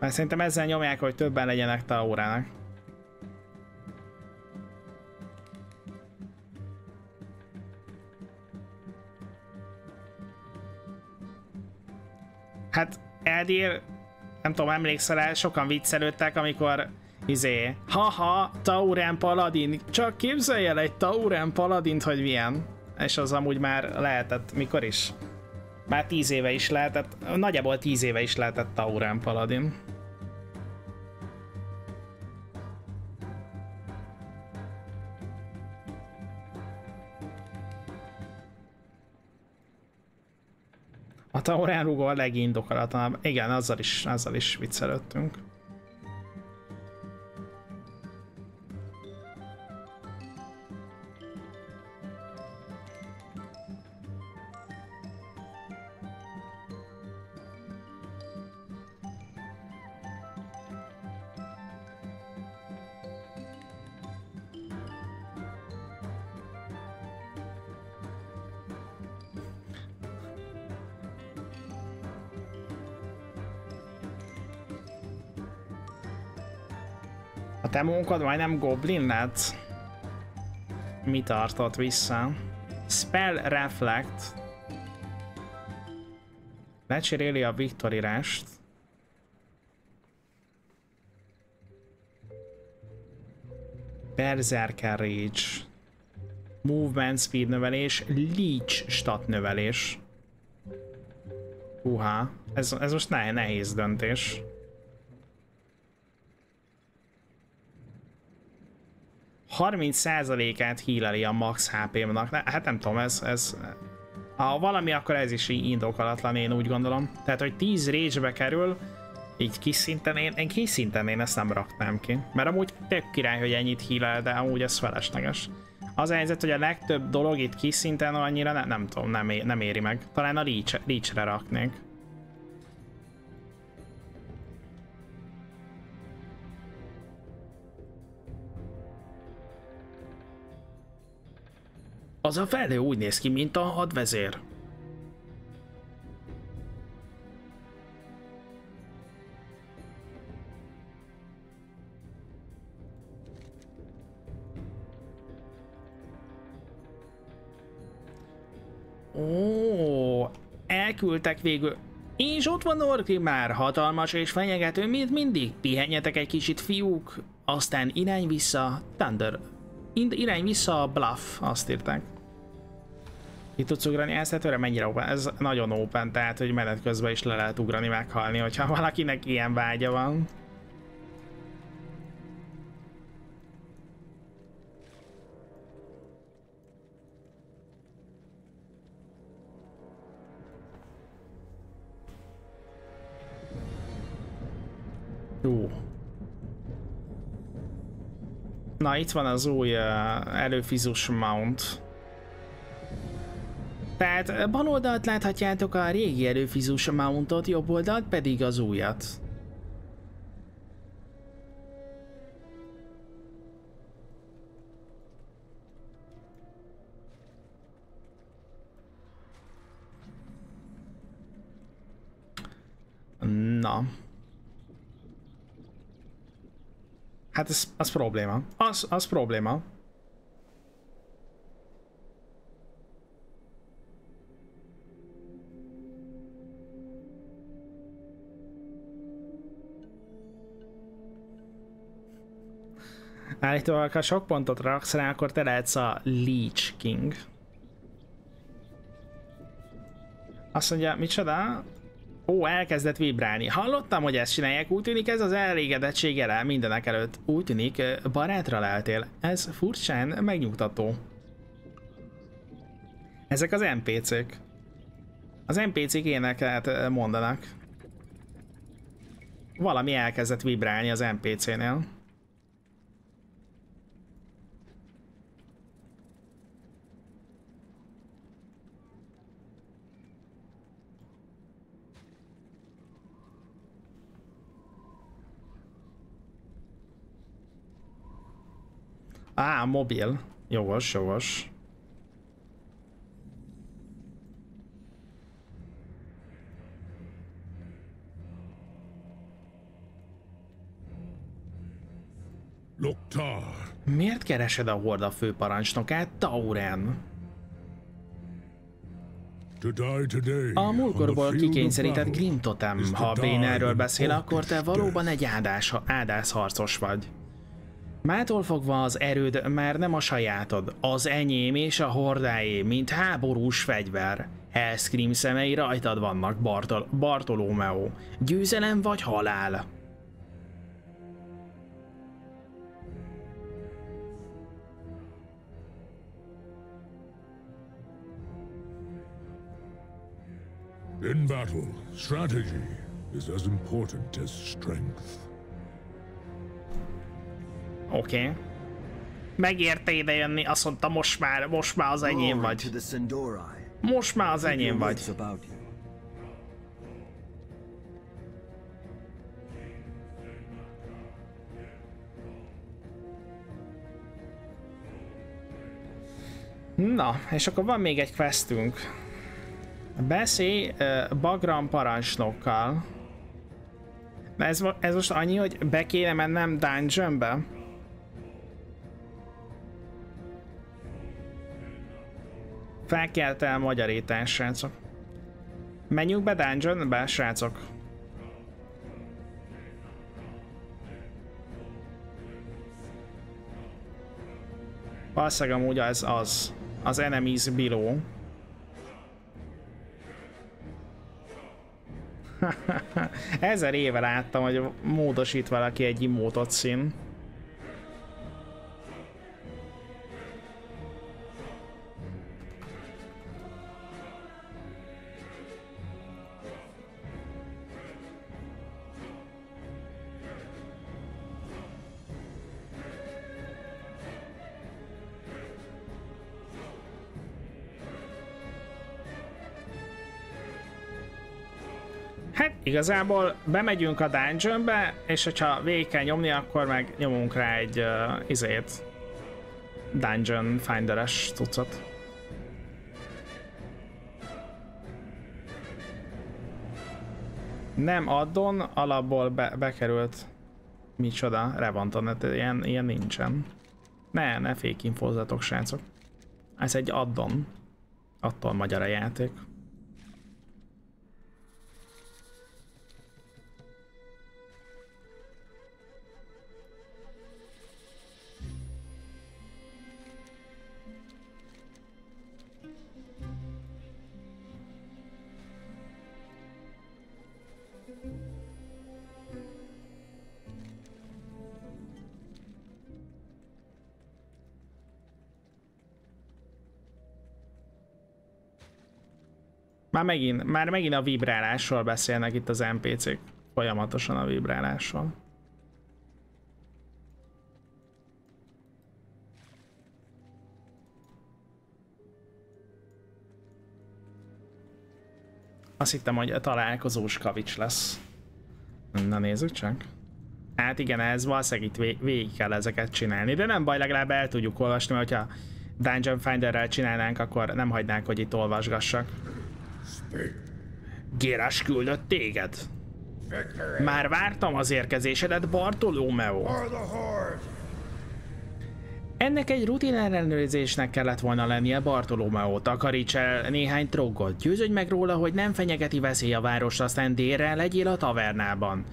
Mert szerintem ezzel nyomják, hogy többen legyenek Taurának. Hát Eldir, nem tudom, emlékszel el, sokan viccelődtek, amikor izé, haha, Tauren Paladin, csak képzelj el egy Tauren Paladint, hogy milyen. És az amúgy már lehetett, mikor is? Már tíz éve is lehetett, nagyjából tíz éve is lehetett Tauren Paladin. A Tauren rúgó a legindokolatlan. Igen, azzal is, azzal is viccelődtünk. A temónkod majdnem goblin lett? Mi tartott vissza? Spell Reflect. Lecseréli a Victory Rest. Berserker Rage. Movement Speed növelés, Leech stat növelés. Uha, ez, ez most ne, nehéz döntés. Át híleli a max HP-mnak. Hát nem tudom, ez, ez Ha valami, akkor ez is így indokolatlan, én úgy gondolom. Tehát, hogy 10 rage kerül, így kis szinten én, én kis szinten én ezt nem raknám ki. Mert amúgy tök király, hogy ennyit hílel, de amúgy ez felesleges. Az a helyzet, hogy a legtöbb dolog itt kis szinten annyira ne, nem tudom, nem, ér, nem éri meg. Talán a reach, reach-re raknék. Az a felhő úgy néz ki, mint a hadvezér. Ó, elküldtek végül. És ott van Orki már, hatalmas és fenyegető, mint mindig. Pihenjetek egy kicsit, fiúk. Aztán irány vissza, Thunder. Irány vissza Bluff, azt írták. Itt tudsz ugrani elszhetőre? Mennyire open? Ez nagyon open, tehát hogy menet közben is le lehet ugrani, meghalni, hogyha valakinek ilyen vágya van. Jó. Na, itt van az új uh, előfizus mount. Tehát bal oldalt láthatjátok a régi előfizus mountot, jobb oldalt pedig az újat. Na. Hát ez, az probléma. Az, az probléma. Állítólag, ha sok pontot raksz rá, akkor te lehetsz a Leech King. Azt mondja, micsoda? Ó, elkezdett vibrálni. Hallottam, hogy ezt csinálják, úgy tűnik ez az elégedettség jele mindenek előtt. Úgy tűnik, barátra leltél. Ez furcsán megnyugtató. Ezek az NPC-k. Az NPC-k éneket mondanak. Valami elkezdett vibrálni az NPC-nél. Á, mobil. Jogos, jogos. Loktar. Miért keresed a Horda főparancsnokát, Tauren? A múlkorból kikényszerített Grim Totem. Ha Bén erről beszél, akkor te valóban egy áldás, ádászharcos vagy. Mától fogva az erőd már nem a sajátod, az enyém és a hordáé, mint háborús fegyver. Hellscream szemei rajtad vannak, Bartol Bartolomeo. Győzelem vagy halál? In battle, strategy is as important as strength. Oké. Okay. Megérte ide jönni, azt mondta most már, most már az enyém vagy. Most már az enyém vagy. Na, és akkor van még egy questünk. Beszélj uh, Bagram parancsnokkal. Ez, ez most annyi, hogy be kéne mennem dungeonbe? Felkelt el magyarítás, srácok. Menjünk be dungeonbe, srácok. Valószínűleg amúgy az az. Az enemies below. Ezer éve láttam, hogy módosít valaki egy imótot szín. Hát igazából bemegyünk a dungeonbe, és hogyha végig kell nyomni, akkor meg nyomunk rá egy uh, izét. Dungeon Finder-es cuccot. Nem addon, alapból be, bekerült. Micsoda, Revanton, hát ilyen, ilyen nincsen. Ne, ne fékinfózzatok, srácok. Ez egy addon. Attól magyar a játék. Már megint, már megint a vibrálásról beszélnek itt az NPC-k. Folyamatosan a vibrálásról. Azt hittem, hogy a találkozós kavics lesz. Na nézzük csak. Hát igen, ez valószínűleg itt végig kell ezeket csinálni, de nem baj, legalább el tudjuk olvasni, mert hogyha Dungeon Finder-rel csinálnánk, akkor nem hagynánk, hogy itt olvasgassak. Gérás küldött téged. Már vártam az érkezésedet, Bartolomeo. Ennek egy rutin ellenőrzésnek kellett volna lennie Bartolomeo. Takaríts el néhány troggot. Győződj meg róla, hogy nem fenyegeti veszély a város, aztán délre legyél a tavernában.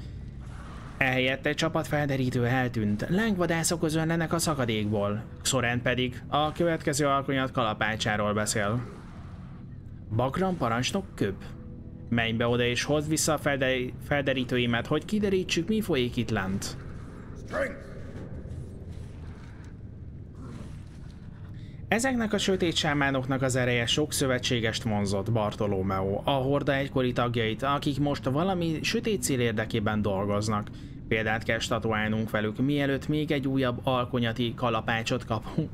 Ehelyett egy csapat felderítő eltűnt. Lángvadászok közönlenek a szakadékból. Sorrend pedig a következő alkonyat kalapácsáról beszél. Bagram parancsnok köp. Menj be oda és hozd vissza a felder- felderítőimet, hogy kiderítsük, mi folyik itt lent. Ezeknek a sötét sámánoknak az ereje sok szövetségest vonzott Bartolomeo, a horda egykori tagjait, akik most valami sötét cél érdekében dolgoznak. Példát kell statuálnunk velük, mielőtt még egy újabb alkonyati kalapácsot kapunk.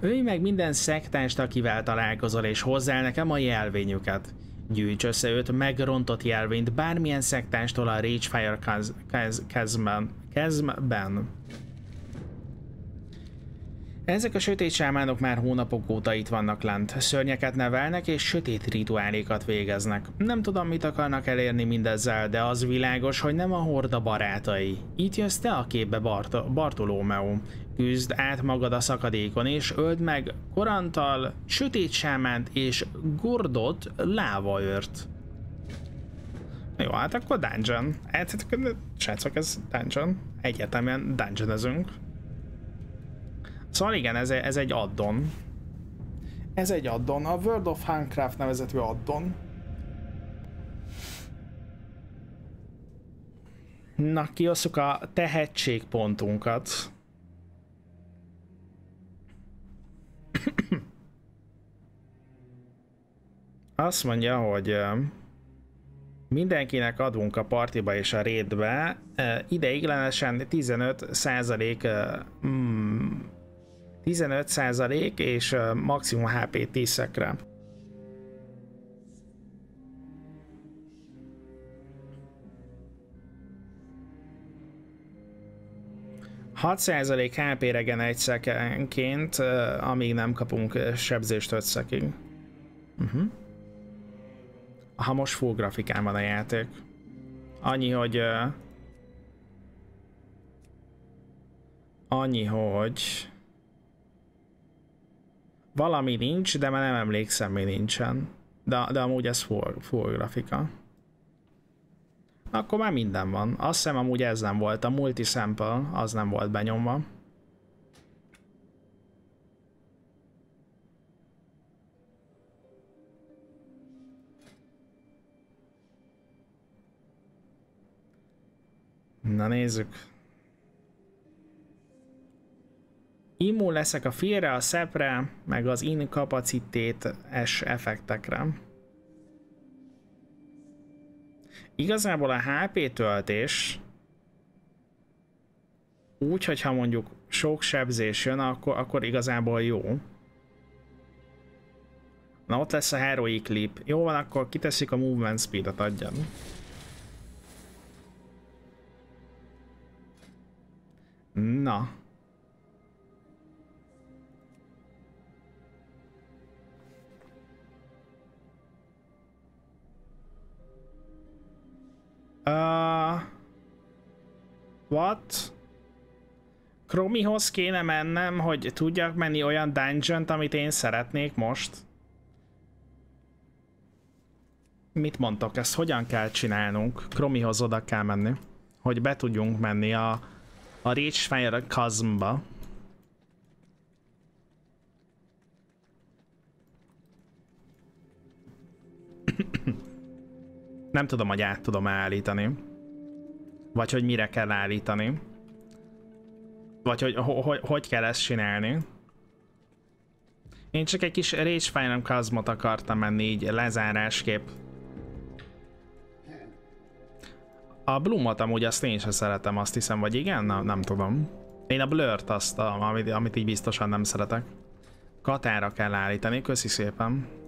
Őj meg minden szektást, akivel találkozol, és hozzá nekem a jelvényüket. Gyűjts össze őt megrontott jelvényt bármilyen szektástól a Ragefire kezben. Kezben. Ezek a sötét sámánok már hónapok óta itt vannak lent. Szörnyeket nevelnek és sötét rituálékat végeznek. Nem tudom, mit akarnak elérni mindezzel, de az világos, hogy nem a horda barátai. Itt jössz te a képbe, Bart Bartolomeo. Küzd át magad a szakadékon, és öld meg Korantal, sötét sámánt és Gordot lávaört. Jó, hát akkor dungeon. Hát, srácok, ez dungeon. Egyetemen dungeonezünk. Szóval igen, ez, ez egy addon. Ez egy addon, a World of Handcraft nevezetű addon. Na, kiosszuk a tehetségpontunkat. Azt mondja, hogy mindenkinek adunk a partiba és a rédbe ideiglenesen 15 százalék, 15 mm, százalék és maximum HP 10 szekre. 6% HP regen egy szekenként, amíg nem kapunk sebzést 5 szekig. Uh -huh. Ha most full grafikán van a játék. Annyi, hogy... Uh, annyi, hogy... Valami nincs, de már nem emlékszem, mi nincsen. De, de amúgy ez full, full grafika. Akkor már minden van. Azt hiszem amúgy ez nem volt. A multi-sample az nem volt benyomva. Na nézzük. Immun leszek a félre, a szepre, meg az inkapacitétes effektekre. igazából a HP töltés úgy, hogyha mondjuk sok sebzés jön, akkor, akkor igazából jó. Na ott lesz a Heroic Clip. Jó van, akkor kiteszik a Movement Speed-et, adjad. Na. Uh, what? Kromihoz kéne mennem, hogy tudjak menni olyan dungeon amit én szeretnék most? Mit mondtok, ezt hogyan kell csinálnunk? Kromihoz oda kell menni, hogy be tudjunk menni a, a Reachfire Chasmba. Nem tudom, hogy át tudom állítani. Vagy hogy mire kell állítani. Vagy hogy hogy, hogy kell ezt csinálni. Én csak egy kis Rage Final Cosmot akartam menni így lezárásképp. A Bloomot amúgy azt én sem szeretem, azt hiszem, vagy igen? Na, nem tudom. Én a Blurt azt, amit, amit így biztosan nem szeretek. Katára kell állítani, köszi szépen.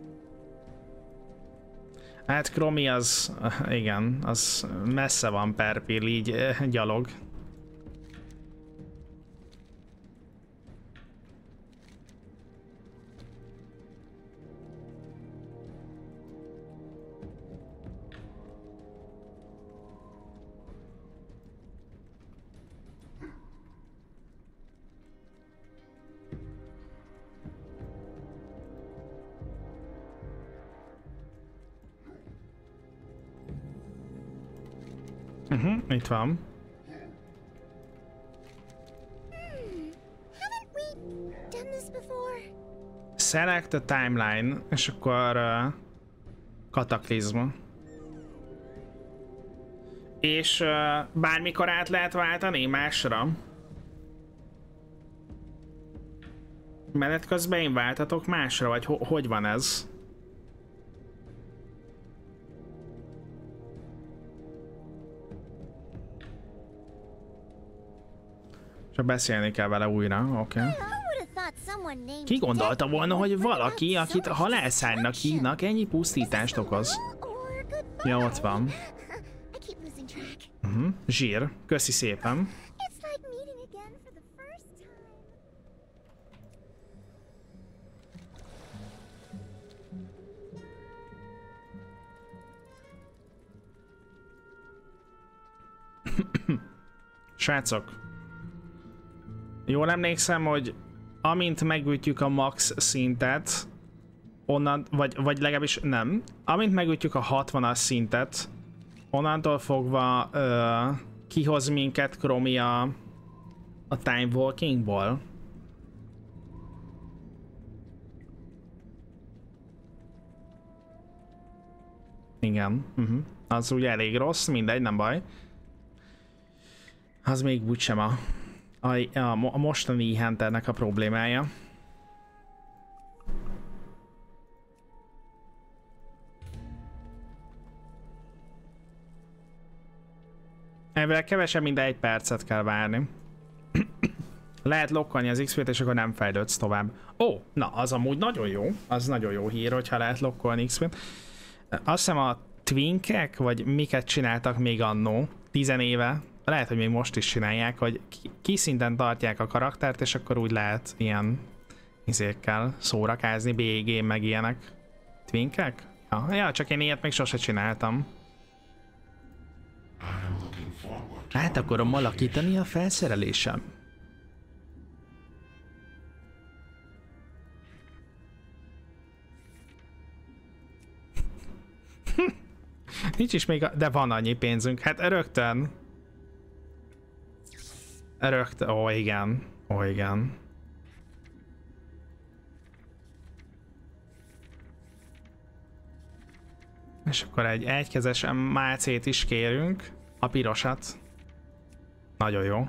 Hát Kromi az, igen, az messze van per pill, így eh, gyalog. Mhm, itt van. Select a timeline, és akkor uh, kataklizma. És uh, bármikor át lehet váltani másra. Menet közben én váltatok másra, vagy ho hogy van ez? Csak beszélni kell vele újra, oké. Okay. Ki gondolta volna, hogy valaki, akit halálszárnak hívnak, ennyi pusztítást okoz? Ja, ott van. Uh -huh. Zsír. Köszi szépen. Srácok, Jól emlékszem, hogy amint megütjük a max szintet, onnan, vagy, vagy legalábbis nem, amint megütjük a 60-as szintet, onnantól fogva ö, kihoz minket Kromi a, a Time Walkingból. Igen, uh -huh. az ugye elég rossz, mindegy, nem baj. Az még úgysem a a, a, a mostani Hunternek a problémája. Ebből kevesebb, mint egy percet kell várni. Lehet lokkolni az XP-t, és akkor nem fejlődsz tovább. Ó, na, az amúgy nagyon jó. Az nagyon jó hír, hogyha lehet lokkolni XP-t. Azt hiszem a Twinkek, vagy miket csináltak még annó, 10 éve, lehet, hogy még most is csinálják, hogy ki szinten tartják a karaktert, és akkor úgy lehet ilyen izékkel szórakázni, BG meg ilyenek. Twinkek? Ja, ja, csak én ilyet még sose csináltam. Hát akarom alakítani a felszerelésem. Nincs is még, a... de van annyi pénzünk. Hát rögtön. Rögtön, ó igen, ó igen. És akkor egy egykezes mácét is kérünk, a pirosat. Nagyon jó.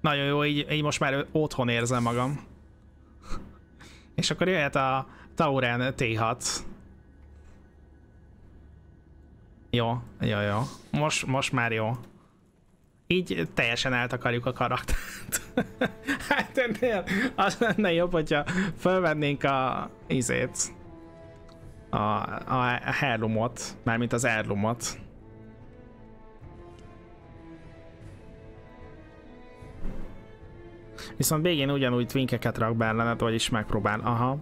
Nagyon jó, így, így most már otthon érzem magam. És akkor jöhet a Tauren T6. Jó, jó, jó. Most, most már jó így teljesen eltakarjuk a karaktert. hát ennél az lenne jobb, hogyha felvennénk a izét, a, a herlumot, mármint az erlumot. Viszont végén ugyanúgy twinkeket rak be ellenet, vagyis megpróbál. Aha.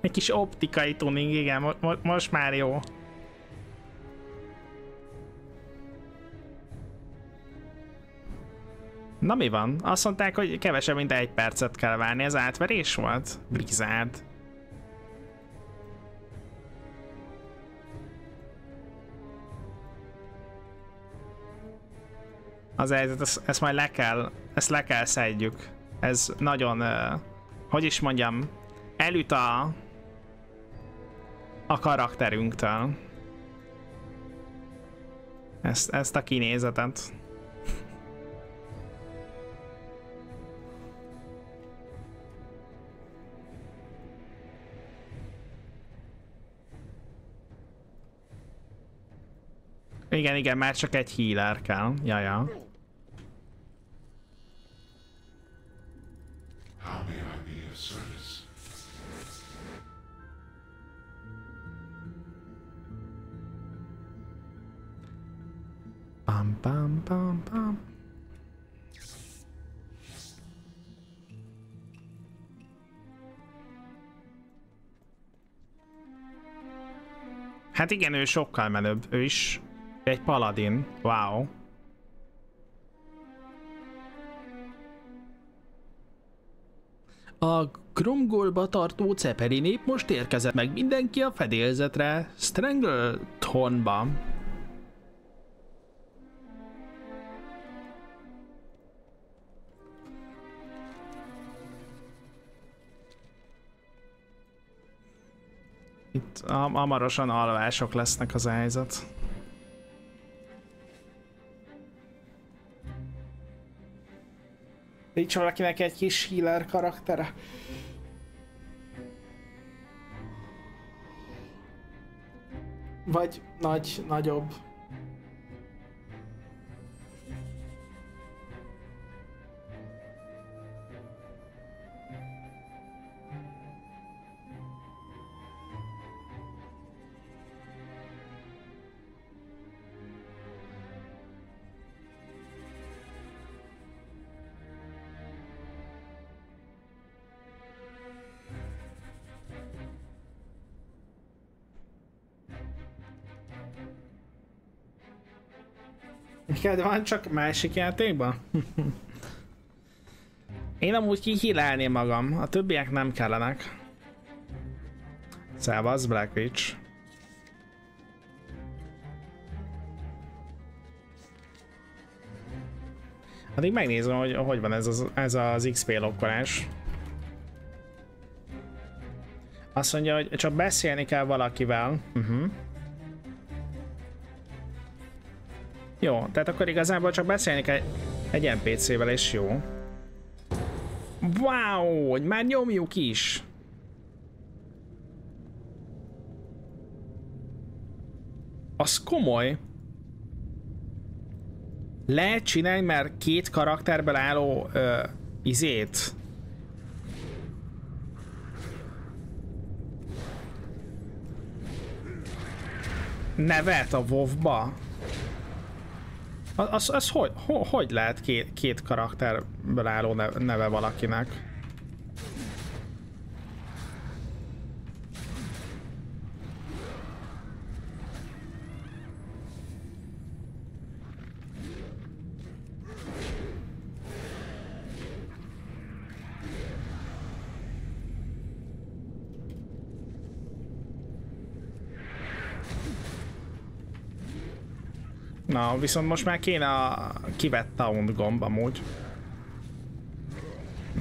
Egy kis optikai tuning, igen, mo most már jó. Na mi van? Azt mondták, hogy kevesebb, mint egy percet kell várni. Ez átverés volt? Blizzard. Az helyzet, ezt, ezt majd le kell, ezt le kell szedjük. Ez nagyon, uh, hogy is mondjam, elüt a, a karakterünktől. Ezt, ezt a kinézetet. Igen, igen, már csak egy healer kell. Ja, ja. Pam, pam, pam, pam. Hát igen, ő sokkal menőbb. Ő is egy paladin. Wow. A Gromgolba tartó Ceperi nép most érkezett meg mindenki a fedélzetre, Strangletonba. Itt hamarosan alvások lesznek az helyzet. Nincs valakinek egy kis healer karaktere. Vagy nagy, nagyobb. Neked van csak másik játékban? Én amúgy kihilálném magam, a többiek nem kellenek. Szevasz, Black Witch. Addig megnézem, hogy hogy van ez az, ez az XP lokkolás. Azt mondja, hogy csak beszélni kell valakivel. Uh -huh. Jó, tehát akkor igazából csak beszélni kell egy NPC-vel, és jó. Wow, hogy már nyomjuk is. Az komoly. Lehet csinálni már két karakterből álló ö, izét. Nevet a WoW-ba? Az, az hogy, hogy, lehet két, két karakterből álló neve valakinek? Na, viszont most már kéne a kivett taunt gomb amúgy.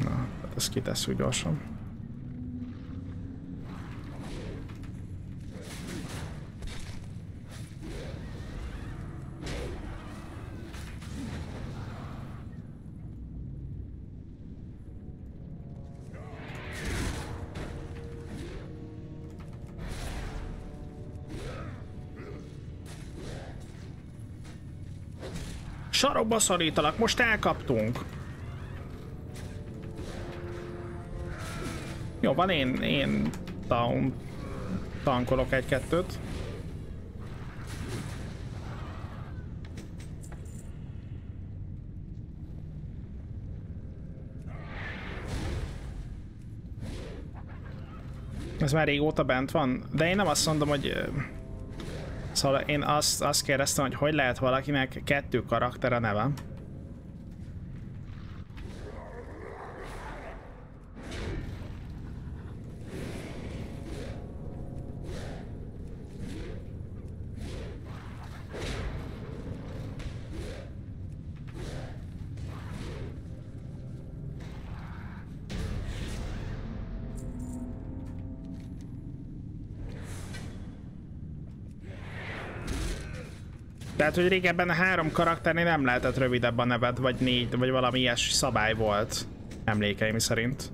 Na, ezt kitesszük gyorsan. sarokba szorítalak, most elkaptunk. Jó, van én, én down, tankolok egy-kettőt. Ez már régóta bent van, de én nem azt mondom, hogy Szóval én azt, azt kérdeztem, hogy hogy lehet valakinek kettő karakter a neve. Tehát, hogy régebben a három karakternél nem lehetett rövidebb a neved, vagy négy, vagy valami ilyes szabály volt. Emlékeim szerint.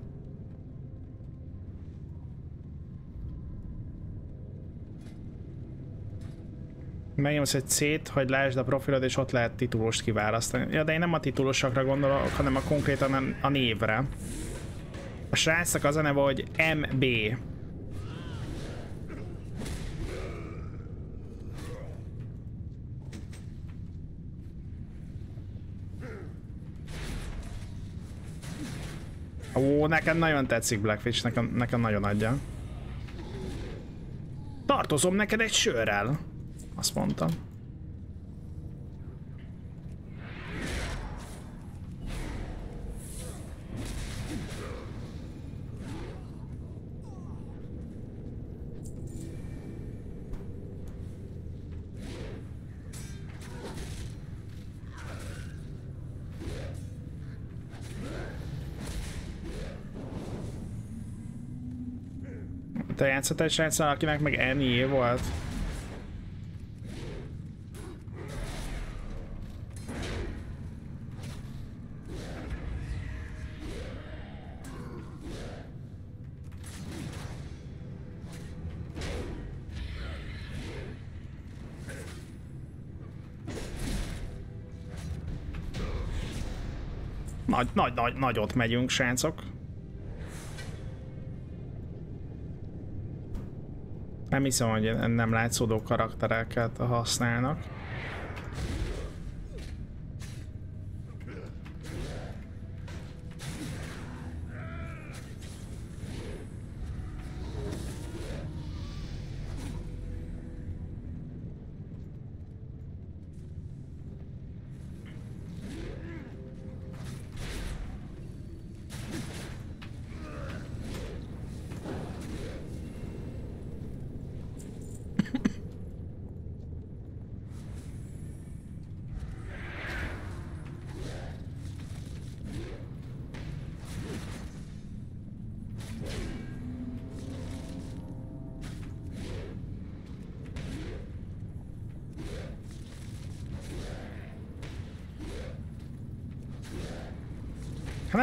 Megnyomsz egy C-t, hogy lásd a profilod, és ott lehet titulust kiválasztani. Ja, de én nem a titulosakra gondolok, hanem a konkrétan a névre. A srácnak az a neve, hogy MB. Ó, nekem nagyon tetszik Blackfish, nekem, nekem nagyon adja. Tartozom neked egy sörrel, azt mondtam. Te játszottál egy sráccal, akinek meg ennyi volt? Nagy, nagy, nagy, nagyot megyünk, srácok. Nem hiszem, hogy nem látszódó karaktereket használnak.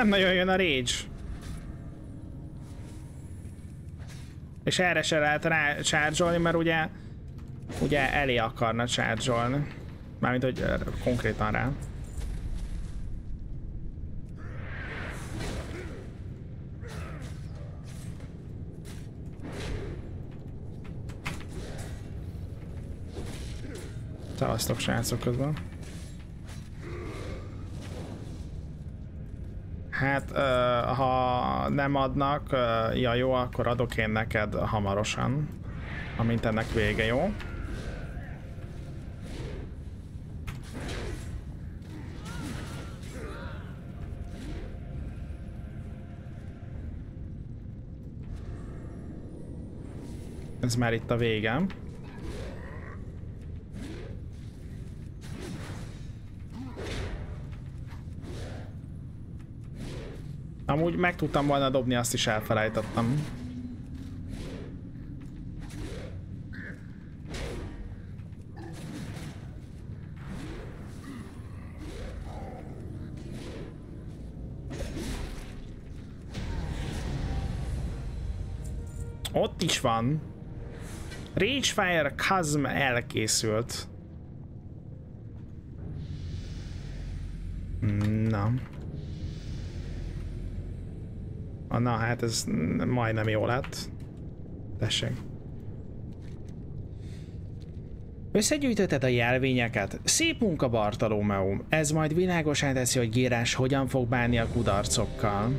Nem nagyon jön a rage. És erre se lehet rá charge mert ugye ugye elé akarna charge Mármint, hogy konkrétan rá. Szavaztok srácok közben. Hát, ö, ha nem adnak, ja jó, akkor adok én neked hamarosan, amint ennek vége, jó? Ez már itt a végem. Amúgy meg tudtam volna dobni, azt is elfelejtettem. Ott is van. Ragefire Chasm elkészült. Na hát ez majdnem jó lett. Tessék. Összegyűjtötted a jelvényeket? Szép munka, Bartolomeu. Ez majd világosá teszi, hogy Gérás hogyan fog bánni a kudarcokkal.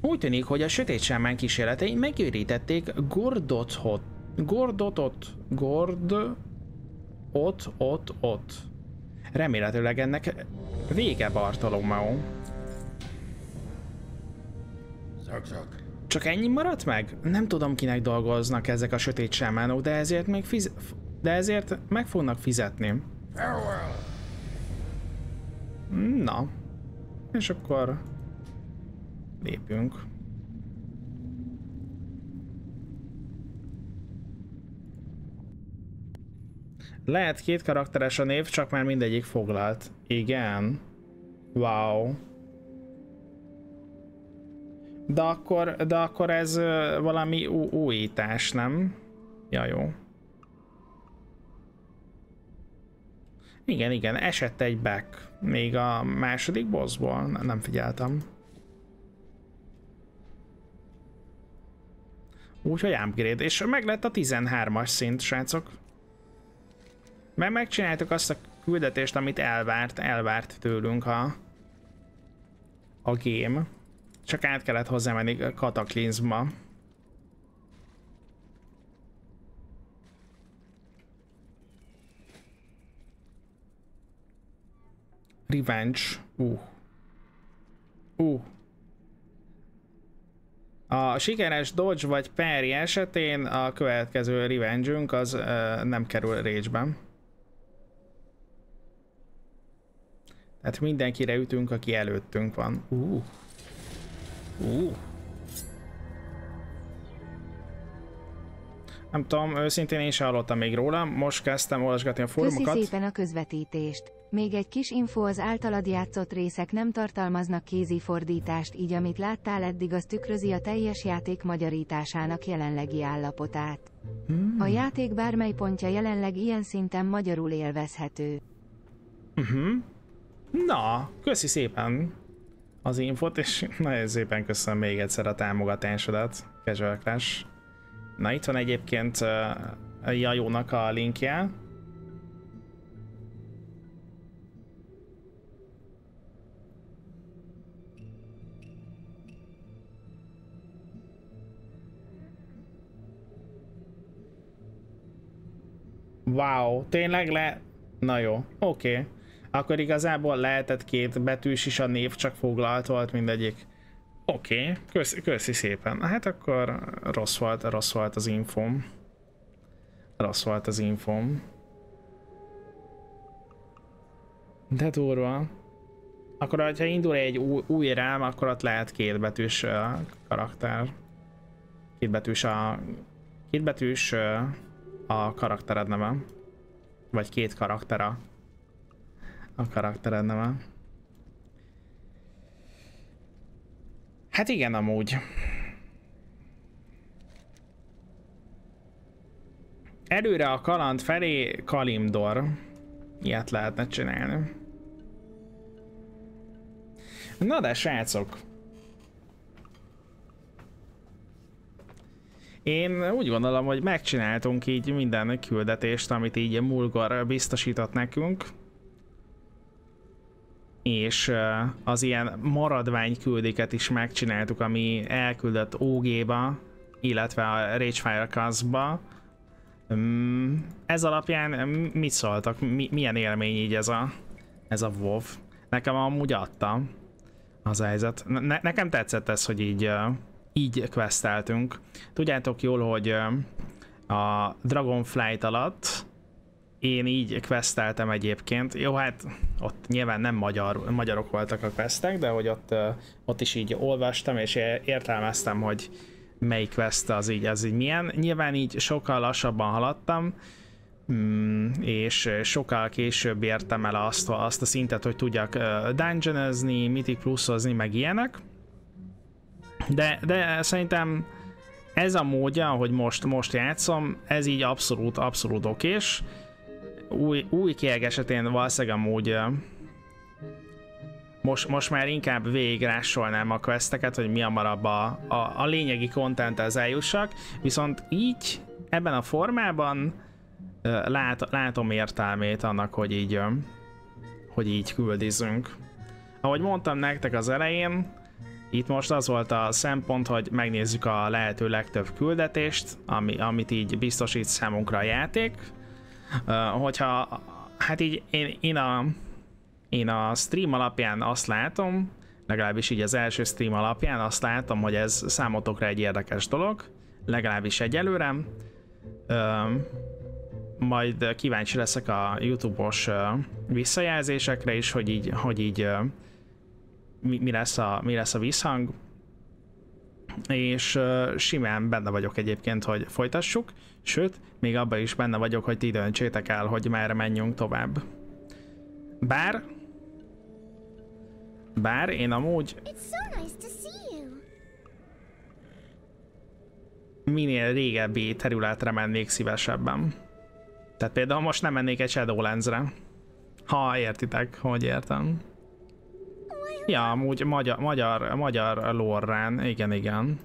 Úgy tűnik, hogy a sötét sámán kísérletei megőrítették Gordothot. Gordotot. Gord... Ott, ott, ott. Remélhetőleg ennek vége Bartolomeo. Csak ennyi maradt meg? Nem tudom kinek dolgoznak ezek a sötét sámánok, de ezért még fiz... de ezért meg fognak fizetni. Na. És akkor lépjünk. Lehet két karakteres a név, csak már mindegyik foglalt. Igen. Wow. De akkor, de akkor ez valami újítás, nem? Ja, jó. Igen, igen, esett egy back. Még a második bossból, nem figyeltem. Úgyhogy upgrade, és meg lett a 13-as szint, srácok. Mert megcsináltuk azt a küldetést, amit elvárt, elvárt tőlünk a, a game. Csak át kellett hozzá menni kataklizma. Revenge. Uh. Uh. A sikeres dodge vagy parry esetén a következő revenge az uh, nem kerül rage-ben. Tehát mindenkire ütünk, aki előttünk van. Uh. Uh. Nem tudom, őszintén én sem hallottam még róla, most kezdtem olvasgatni a Köszi fórumokat. szépen a közvetítést. Még egy kis info az általad játszott részek nem tartalmaznak kézi fordítást, így amit láttál eddig az tükrözi a teljes játék magyarításának jelenlegi állapotát. Hmm. A játék bármely pontja jelenleg ilyen szinten magyarul élvezhető. Uh-huh. Na, köszi szépen az infot, és nagyon szépen köszönöm még egyszer a támogatásodat, Casual Crash. Na, itt van egyébként a Jajónak a linkje. Wow, tényleg le... Na jó, oké. Okay. Akkor igazából lehetett két betűs is a név, csak foglalt volt mindegyik. Oké, okay. köszi, köszi szépen. Hát akkor rossz volt, rossz volt az infom. Rossz volt az infom. De durva. Akkor, ha indul egy új, új rám, akkor ott lehet két betűs uh, karakter. Két betűs a... Két betűs uh, a karaktered neve. Vagy két karakter a, karaktered neve. Hát igen, amúgy. Előre a kaland felé Kalimdor. Ilyet lehetne csinálni. Na de srácok. Én úgy gondolom, hogy megcsináltunk így minden küldetést, amit így Mulgor biztosított nekünk. És az ilyen maradvány küldiket is megcsináltuk, ami elküldött OG-ba, illetve a Ragefire Cast-ba. Ez alapján mit szóltak? Mi, milyen élmény így ez a, ez a WoW? Nekem amúgy adta az helyzet. Ne, nekem tetszett ez, hogy így így questeltünk. Tudjátok jól, hogy a Dragonflight alatt én így questeltem egyébként. Jó, hát ott nyilván nem magyar, magyarok voltak a questek, de hogy ott, ott is így olvastam és értelmeztem, hogy melyik quest az így, az így milyen. Nyilván így sokkal lassabban haladtam, Mm, és sokkal később értem el azt, azt a szintet, hogy tudjak dungeonozni, mythic pluszozni, meg ilyenek. De, de szerintem ez a módja, hogy most, most játszom, ez így abszolút, abszolút okés. Új, új kieg esetén valószínűleg amúgy most, most már inkább végigrásolnám a questeket, hogy mi hamarabb a, a, a lényegi contenthez eljussak, viszont így, ebben a formában lát, látom értelmét annak, hogy így, hogy így küldizünk. Ahogy mondtam nektek az elején, Itt most az volt a szempont, hogy megnézzük a lehető legtöbb küldetést, ami, amit így biztosít számunkra a játék. Hogyha, hát így én, én, a, én a stream alapján azt látom, legalábbis így az első stream alapján azt látom, hogy ez számotokra egy érdekes dolog, legalábbis egyelőre. Uh, majd kíváncsi leszek a YouTube-os visszajelzésekre is, hogy így, hogy így mi, mi, lesz a, mi lesz a visszhang, és simán benne vagyok egyébként, hogy folytassuk, sőt, még abban is benne vagyok, hogy ti döntsétek el, hogy merre menjünk tovább. Bár, bár én amúgy minél régebbi területre mennék szívesebben. Tehát például most nem mennék egy Shadowlands-re. Ha értitek, hogy értem. Ja, amúgy magyar, magyar, magyar lorrán, igen, igen.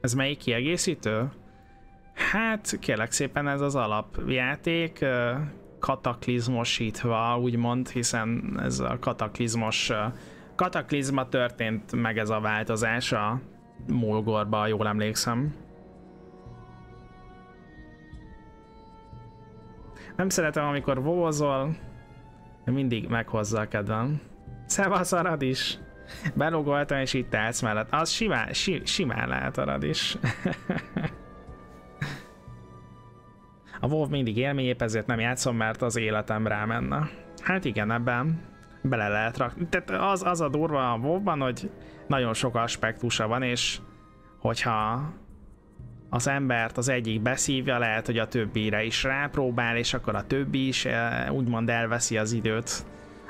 Ez melyik kiegészítő? Hát, kérlek szépen ez az alapjáték kataklizmosítva, úgymond, hiszen ez a kataklizmos kataklizma történt meg ez a változás a Mulgorba, jól emlékszem. Nem szeretem, amikor vózol, mindig meghozza a kedvem. Szevasz arad is! Belogoltam és itt állsz mellett. Az simán, si, simán lehet arad is. WoW mindig élmény, épp ezért nem játszom, mert az életem rámenne. Hát igen, ebben bele lehet rakni. Tehát az, az a durva a WoW-ban, hogy nagyon sok aspektusa van, és hogyha az embert az egyik beszívja, lehet, hogy a többire is rápróbál, és akkor a többi is eh, úgymond elveszi az időt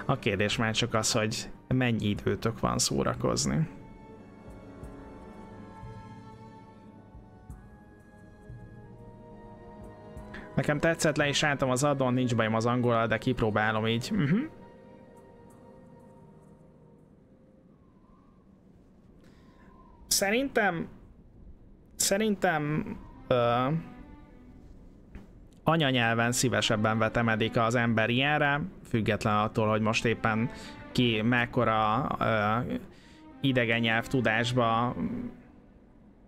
a kérdés már csak az, hogy mennyi időtök van szórakozni. Nekem tetszett, le is álltam az adon, nincs bajom az angolal, de kipróbálom így. Uh-huh. Szerintem szerintem uh, anyanyelven szívesebben vetemedik az ember ilyenre, független attól, hogy most éppen ki mekkora uh, idegen nyelv tudásba,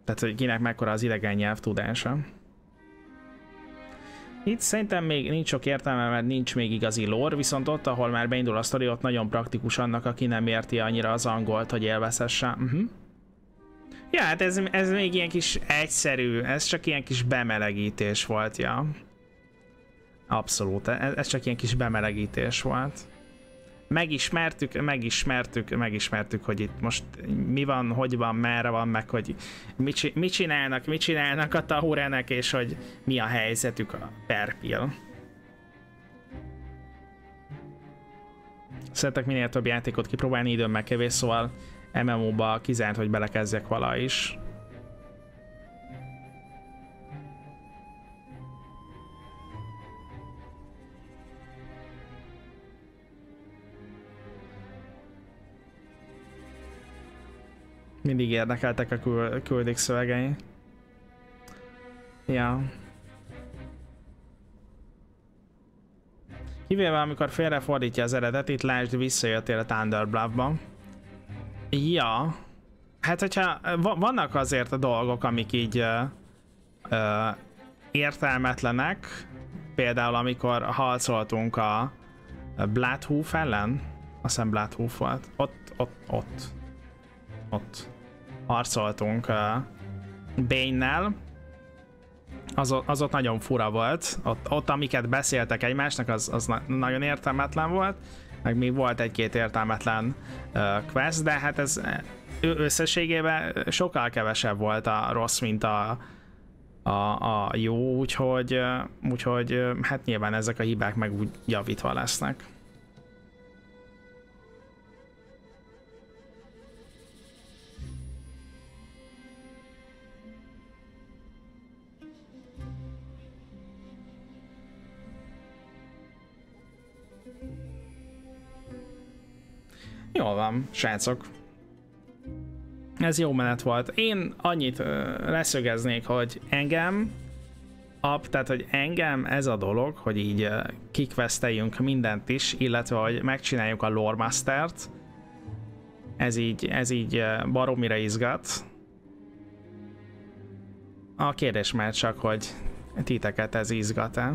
tehát hogy kinek mekkora az idegen nyelv tudása. Itt szerintem még nincs sok értelme, mert nincs még igazi lore, viszont ott, ahol már beindul a sztori, ott nagyon praktikus annak, aki nem érti annyira az angolt, hogy élvezhesse. Uh-huh. Ja, hát ez, ez még ilyen kis egyszerű, ez csak ilyen kis bemelegítés volt, ja. Abszolút, ez, ez csak ilyen kis bemelegítés volt. Megismertük, megismertük, megismertük, hogy itt most mi van, hogy van, merre van, meg hogy mit, mit csinálnak, mit csinálnak a tahurenek, és hogy mi a helyzetük a perpil. Szeretek minél több játékot kipróbálni, időm meg kevés, szóval MMO-ba kizárt, hogy belekezdjek vala is. Mindig érdekeltek a kül küldik szövegei. Ja. Kivéve amikor félrefordítja az eredetit, lásd visszajöttél a Thunderbluff-ba. Ja. Hát hogyha vannak azért a dolgok, amik így uh, uh, értelmetlenek, például amikor harcoltunk a Bloodhoof ellen, azt hiszem Bloodhoof volt, ott, ott, ott ott harcoltunk uh, Bane-nel, az, az ott nagyon fura volt, ott, ott amiket beszéltek egymásnak, az, az na nagyon értelmetlen volt, meg még volt egy-két értelmetlen uh, quest, de hát ez összességében sokkal kevesebb volt a rossz, mint a, a, a jó, úgyhogy, úgyhogy hát nyilván ezek a hibák meg úgy javítva lesznek. Jól van, srácok. Ez jó menet volt. Én annyit uh, leszögeznék, hogy engem, ap, tehát hogy engem ez a dolog, hogy így uh, kikveszteljünk mindent is, illetve hogy megcsináljuk a lore mastert, ez így, ez így ö, baromira izgat. A kérdés már csak, hogy titeket ez izgat-e.